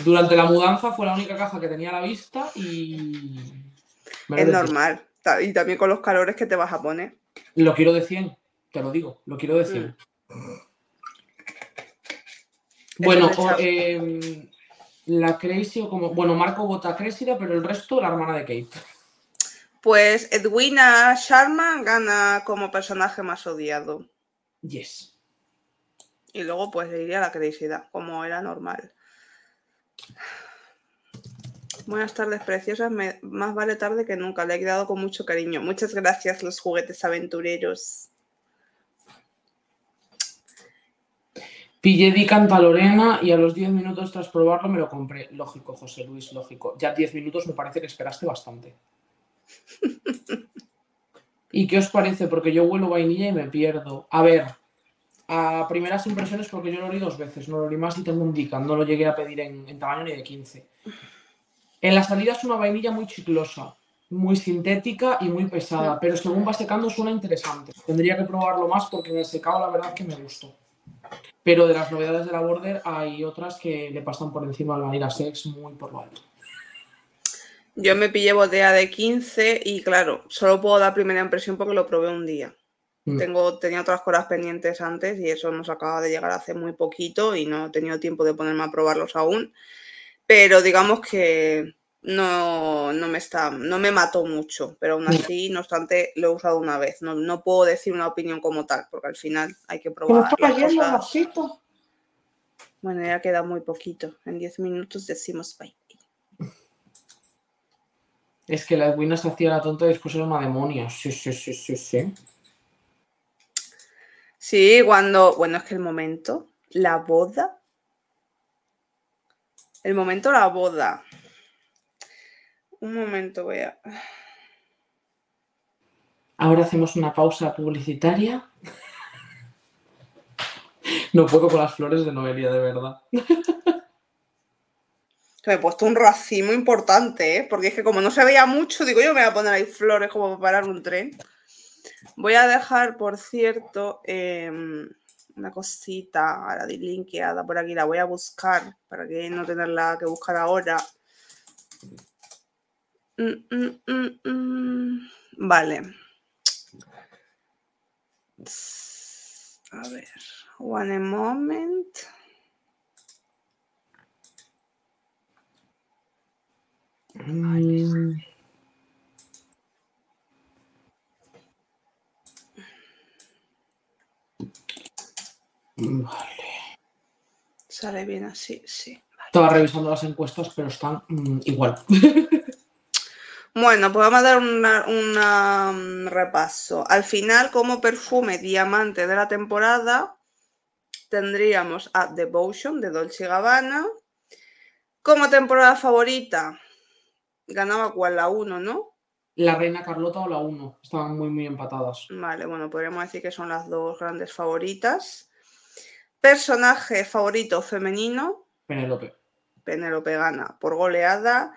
Durante la mudanza fue la única caja que tenía a la vista y... Es normal. Y también con los calores que te vas a poner. Lo quiero de 100, te lo digo, lo quiero de 100. Mm. Bueno, em, la Crazy o como... Bueno, Marco vota Crazy, pero el resto la hermana de Kate. Pues Edwina Sharma gana como personaje más odiado. Yes. Y luego pues le iría la Crazy, como era normal. Buenas tardes, preciosas. más vale tarde que nunca. Le he quedado con mucho cariño. Muchas gracias, los juguetes aventureros. Pillé Di Canta Lorena y a los 10 minutos tras probarlo me lo compré. Lógico, José Luis, lógico. Ya 10 minutos me parece que esperaste bastante. ¿Y qué os parece? Porque yo huelo vainilla y me pierdo. A ver, a primeras impresiones, porque yo lo leí dos veces, no lo leí más y tengo un Dican, no lo llegué a pedir en, en tamaño ni de 15. En la salida es una vainilla muy chiclosa, muy sintética y muy pesada, pero según va secando suena interesante. Tendría que probarlo más porque en el secado la verdad que me gustó. Pero de las novedades de la Border hay otras que le pasan por encima al Vanilla Sex muy por lo alto. Yo me pillé botella de 15 y claro, solo puedo dar primera impresión porque lo probé un día. Mm. Tengo, tenía otras cosas pendientes antes y eso nos acaba de llegar hace muy poquito y no he tenido tiempo de ponerme a probarlos aún pero digamos que no, me está, no me mató mucho, pero aún así, no obstante, lo he usado una vez. No, puedo decir una opinión como tal, porque al final hay que probar. Las Bueno, ya queda muy poquito. En 10 minutos decimos bye. Es que la Edwina se hacía la tonta y después era una demonia. Sí, sí, sí, sí, sí. Sí, cuando. Bueno, es que el momento, la boda el momento la boda. Un momento, voy a. Ahora hacemos una pausa publicitaria. No puedo con las flores de Noelia, de verdad. me he puesto un racimo importante, ¿eh? porque es que como no se veía mucho, digo yo me voy a poner ahí flores como para parar un tren. Voy a dejar, por cierto, em, una cosita ahora linkeada por aquí, la voy a buscar para que no tenerla que buscar ahora. Mm, mm, mm, vale. A ver, one moment. Sale bien así, sí. Estaba revisando las encuestas, pero están mm, igual. Bueno, pues vamos a dar un mm, repaso. Al final, como perfume diamante de la temporada, tendríamos a Devotion de Dolce Gabbana. Como temporada favorita, ganaba cuál la 1, ¿no? La Reina Carlota o la 1. Estaban muy, muy empatadas. Vale, bueno, podríamos decir que son las dos grandes favoritas. Personaje favorito femenino. Penélope. Penélope gana por goleada.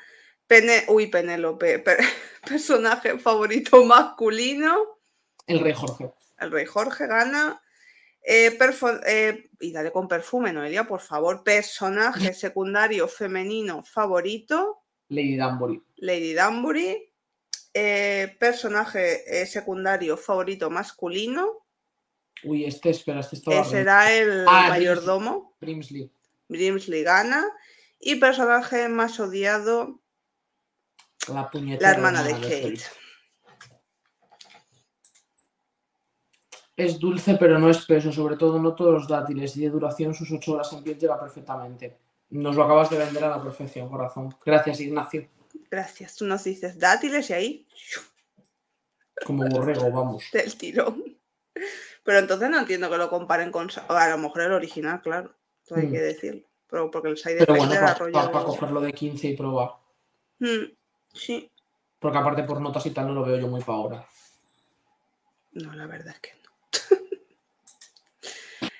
Uy, Penélope. Personaje favorito masculino. El rey Jorge. El rey Jorge gana. Eh, perfo- eh, y dale con perfume, Noelia, por favor. Personaje secundario femenino favorito, Lady Danbury. Lady Danbury. Eh, personaje secundario favorito masculino, Uy, este, espera, este estaba será el Ah, mayordomo, Brimsley. Brimsley Gana. Y personaje más odiado, La puñetera la hermana de Kate. Kate. Es dulce, pero no espeso, sobre todo no todos los dátiles y de duración sus 8 horas en piel llega perfectamente. Nos lo acabas de vender a la perfección, corazón. Gracias, Ignacio. Gracias. Tú nos dices dátiles y ahí Como borrego, vamos. del tirón. Pero entonces no entiendo que lo comparen con. A lo mejor el original, claro. Hay Mm. que decirlo. Pero porque el side Pero bueno, para rollo. cogerlo de 15 y probar. Mm, Sí. Porque aparte por notas y tal no lo veo yo muy para ahora. No, la verdad es que no.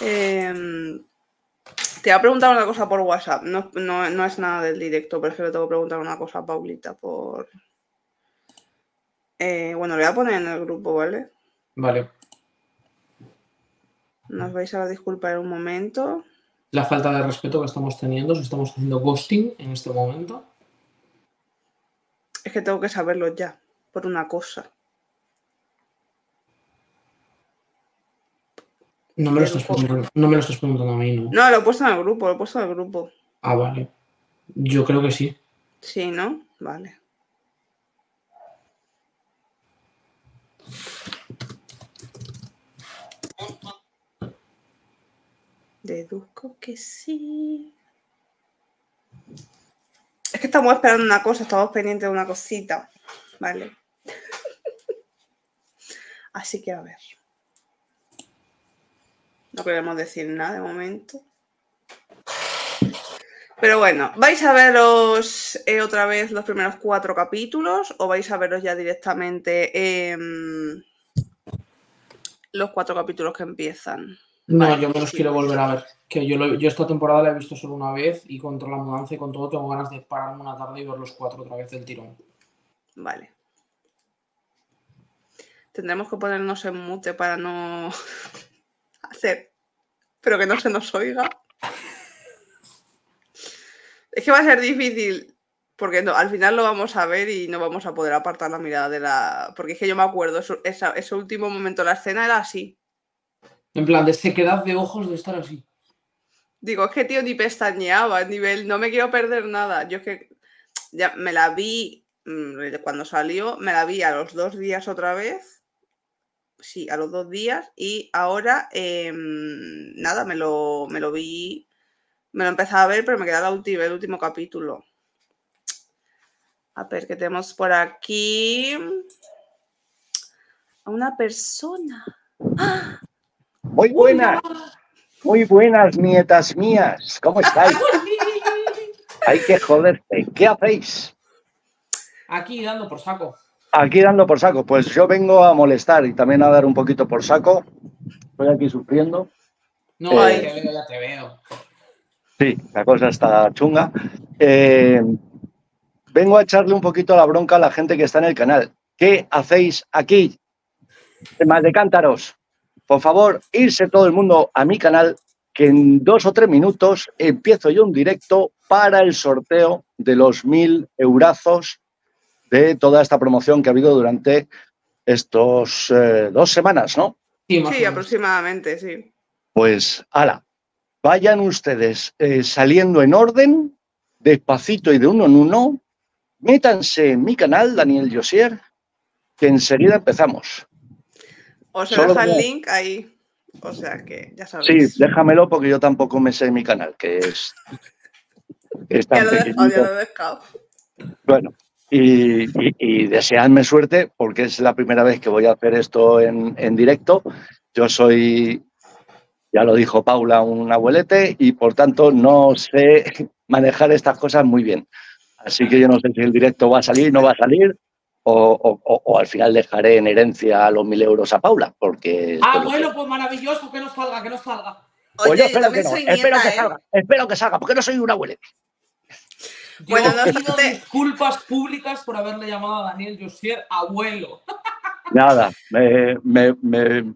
Em, te voy a preguntar una cosa por WhatsApp. No, no- no es nada del directo, pero es que le tengo que preguntar una cosa a Paulita por. Eh, bueno, le voy a poner en el grupo, ¿vale? Vale. Nos vais a disculpar un momento. La falta de respeto que estamos teniendo, si estamos haciendo ghosting en este momento. Es que tengo que saberlo ya, por una cosa. No me lo estás preguntando, no me lo estás preguntando a mí, ¿no? No, lo he puesto en el grupo, lo he puesto en el grupo. Ah, vale. Yo creo que sí. Sí, ¿no? Vale. Deduzco que sí. Es que estamos esperando una cosa, estamos pendientes de una cosita. Vale. Así que a ver. No queremos decir nada de momento. Pero bueno, ¿vais a veros eh, otra vez los primeros cuatro capítulos o vais a veros ya directamente los cuatro capítulos que empiezan? No, Vale, yo me los sí. quiero volver a ver. Que yo, lo- yo esta temporada la he visto solo una vez y contra la mudanza y con todo tengo ganas de pararme una tarde y ver los cuatro otra vez del tirón. Vale. Tendremos que ponernos en mute para no hacer, pero que no se nos oiga. Es que va a ser difícil, porque no, al final lo vamos a ver y no vamos a poder apartar la mirada de la... Porque es que yo me acuerdo, eso- esa- ese último momento, la escena era así. En plan, de sequedad de ojos de estar así. Digo, es que tío ni pestañeaba, nivel, no me quiero perder nada. Yo es que ya me la vi mm, cuando salió, me la vi a los dos días otra vez. Sí, a los dos días. Y ahora, em, nada, me lo, me lo vi, me lo empezaba a ver, pero me queda la ulti- el último capítulo. A ver, ¿qué tenemos por aquí? A una persona. ¡Ah! Muy buenas, muy buenas, nietas mías. ¿Cómo estáis? Hay que joderse. ¿Qué hacéis? Aquí dando por saco. Aquí dando por saco. Pues yo vengo a molestar y también a dar un poquito por saco. Estoy aquí sufriendo. No, Eh, ya te veo, ya te veo. Sí, la cosa está chunga. Eh, vengo a echarle un poquito la bronca a la gente que está en el canal. ¿Qué hacéis aquí? Temas de cántaros. Por favor, irse todo el mundo a mi canal, que en dos o tres minutos empiezo yo un directo para el sorteo de los mil eurazos de toda esta promoción que ha habido durante estos eh, dos semanas, ¿no? Sí, aproximadamente, sí. Pues, ala, vayan ustedes eh, saliendo en orden, despacito y de uno en uno, métanse en mi canal, Daniel Josier, que enseguida empezamos. Os deja el link ahí. O sea que ya Sí, sabéis. déjamelo porque yo tampoco me sé mi canal, que es, es ya tan lo he dejado, ya lo he dejado. Bueno, y, y, y deseadme suerte porque es la primera vez que voy a hacer esto en, en directo. Yo soy, ya lo dijo Paula, un abuelete y por tanto no sé manejar estas cosas muy bien. Así que yo no sé si el directo va a salir, no va a salir, o, o- o- al final dejaré en herencia los mil euros a Paula, porque... Ah, bueno, pues maravilloso, que no salga, que no salga. pues Oye, yo yo espero que no, espero que ¿eh? salga, espero que salga, porque no soy un abuelete. Yo Bueno, no pido disculpas públicas por haberle llamado a Daniel Josier abuelo. Nada, me, me, me,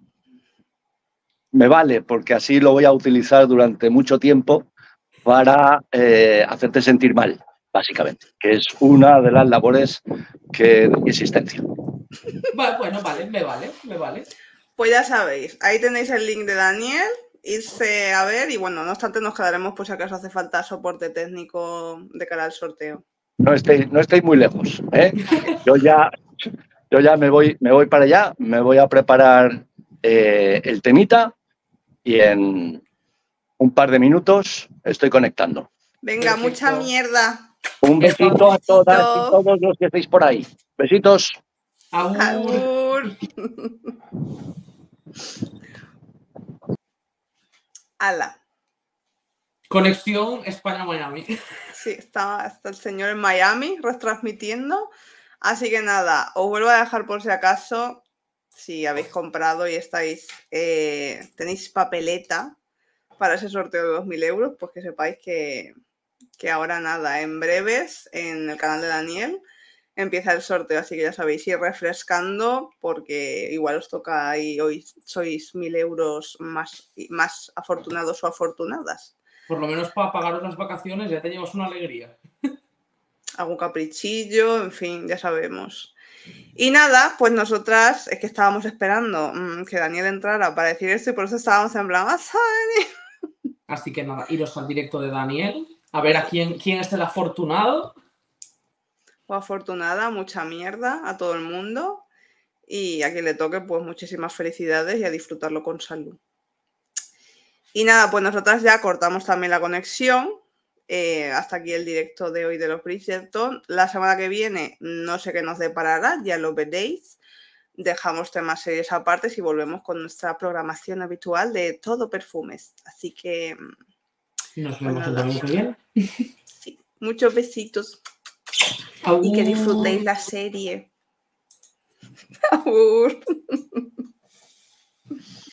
me vale, porque así lo voy a utilizar durante mucho tiempo para eh, hacerte sentir mal, básicamente, que es una de las labores que de mi existencia. Bueno, vale, me vale, me vale. Pues ya sabéis, ahí tenéis el link de Daniel, irse a ver y bueno, no obstante nos quedaremos por si acaso hace falta soporte técnico de cara al sorteo. No estéis, no estéis muy lejos. ¿eh? Yo ya, yo ya me voy, me voy para allá, me voy a preparar eh, el temita y en un par de minutos estoy conectando. Venga, Perfecto. mucha mierda. Un besito a todas y todos los que estéis por ahí. Besitos. Agur. Agur. Ala. Conexión España-Miami. Sí, está, está el señor en Miami retransmitiendo. Así que nada, os vuelvo a dejar por si acaso, si habéis comprado y estáis, eh, tenéis papeleta para ese sorteo de 2.000 euros, pues que sepáis que, que ahora nada, en breves, en el canal de Daniel, empieza el sorteo, así que ya sabéis, ir refrescando porque igual os toca y hoy sois 1.000 euros más, más afortunados o afortunadas. Por lo menos para pagaros las vacaciones ya te llevas una alegría. algún caprichillo, en fin, ya sabemos. Y nada, pues nosotras es que estábamos esperando mm, que Daniel entrara para decir esto y por eso estábamos en plan, "Vas a venir". Así que nada, iros al directo de Daniel. A ver a quién, quién es el afortunado. o afortunada, mucha mierda a todo el mundo. Y a quien le toque, pues muchísimas felicidades y a disfrutarlo con salud. Y nada, pues nosotras ya cortamos también la conexión. Eh, hasta aquí el directo de hoy de los Bridgerton. La semana que viene no sé qué nos deparará, ya lo veréis. Dejamos temas series aparte y volvemos con nuestra programación habitual de todo perfumes. Así que mm, Nos vemos el domingo que viene. sí, muchos besitos y que disfrutéis la serie. Agur.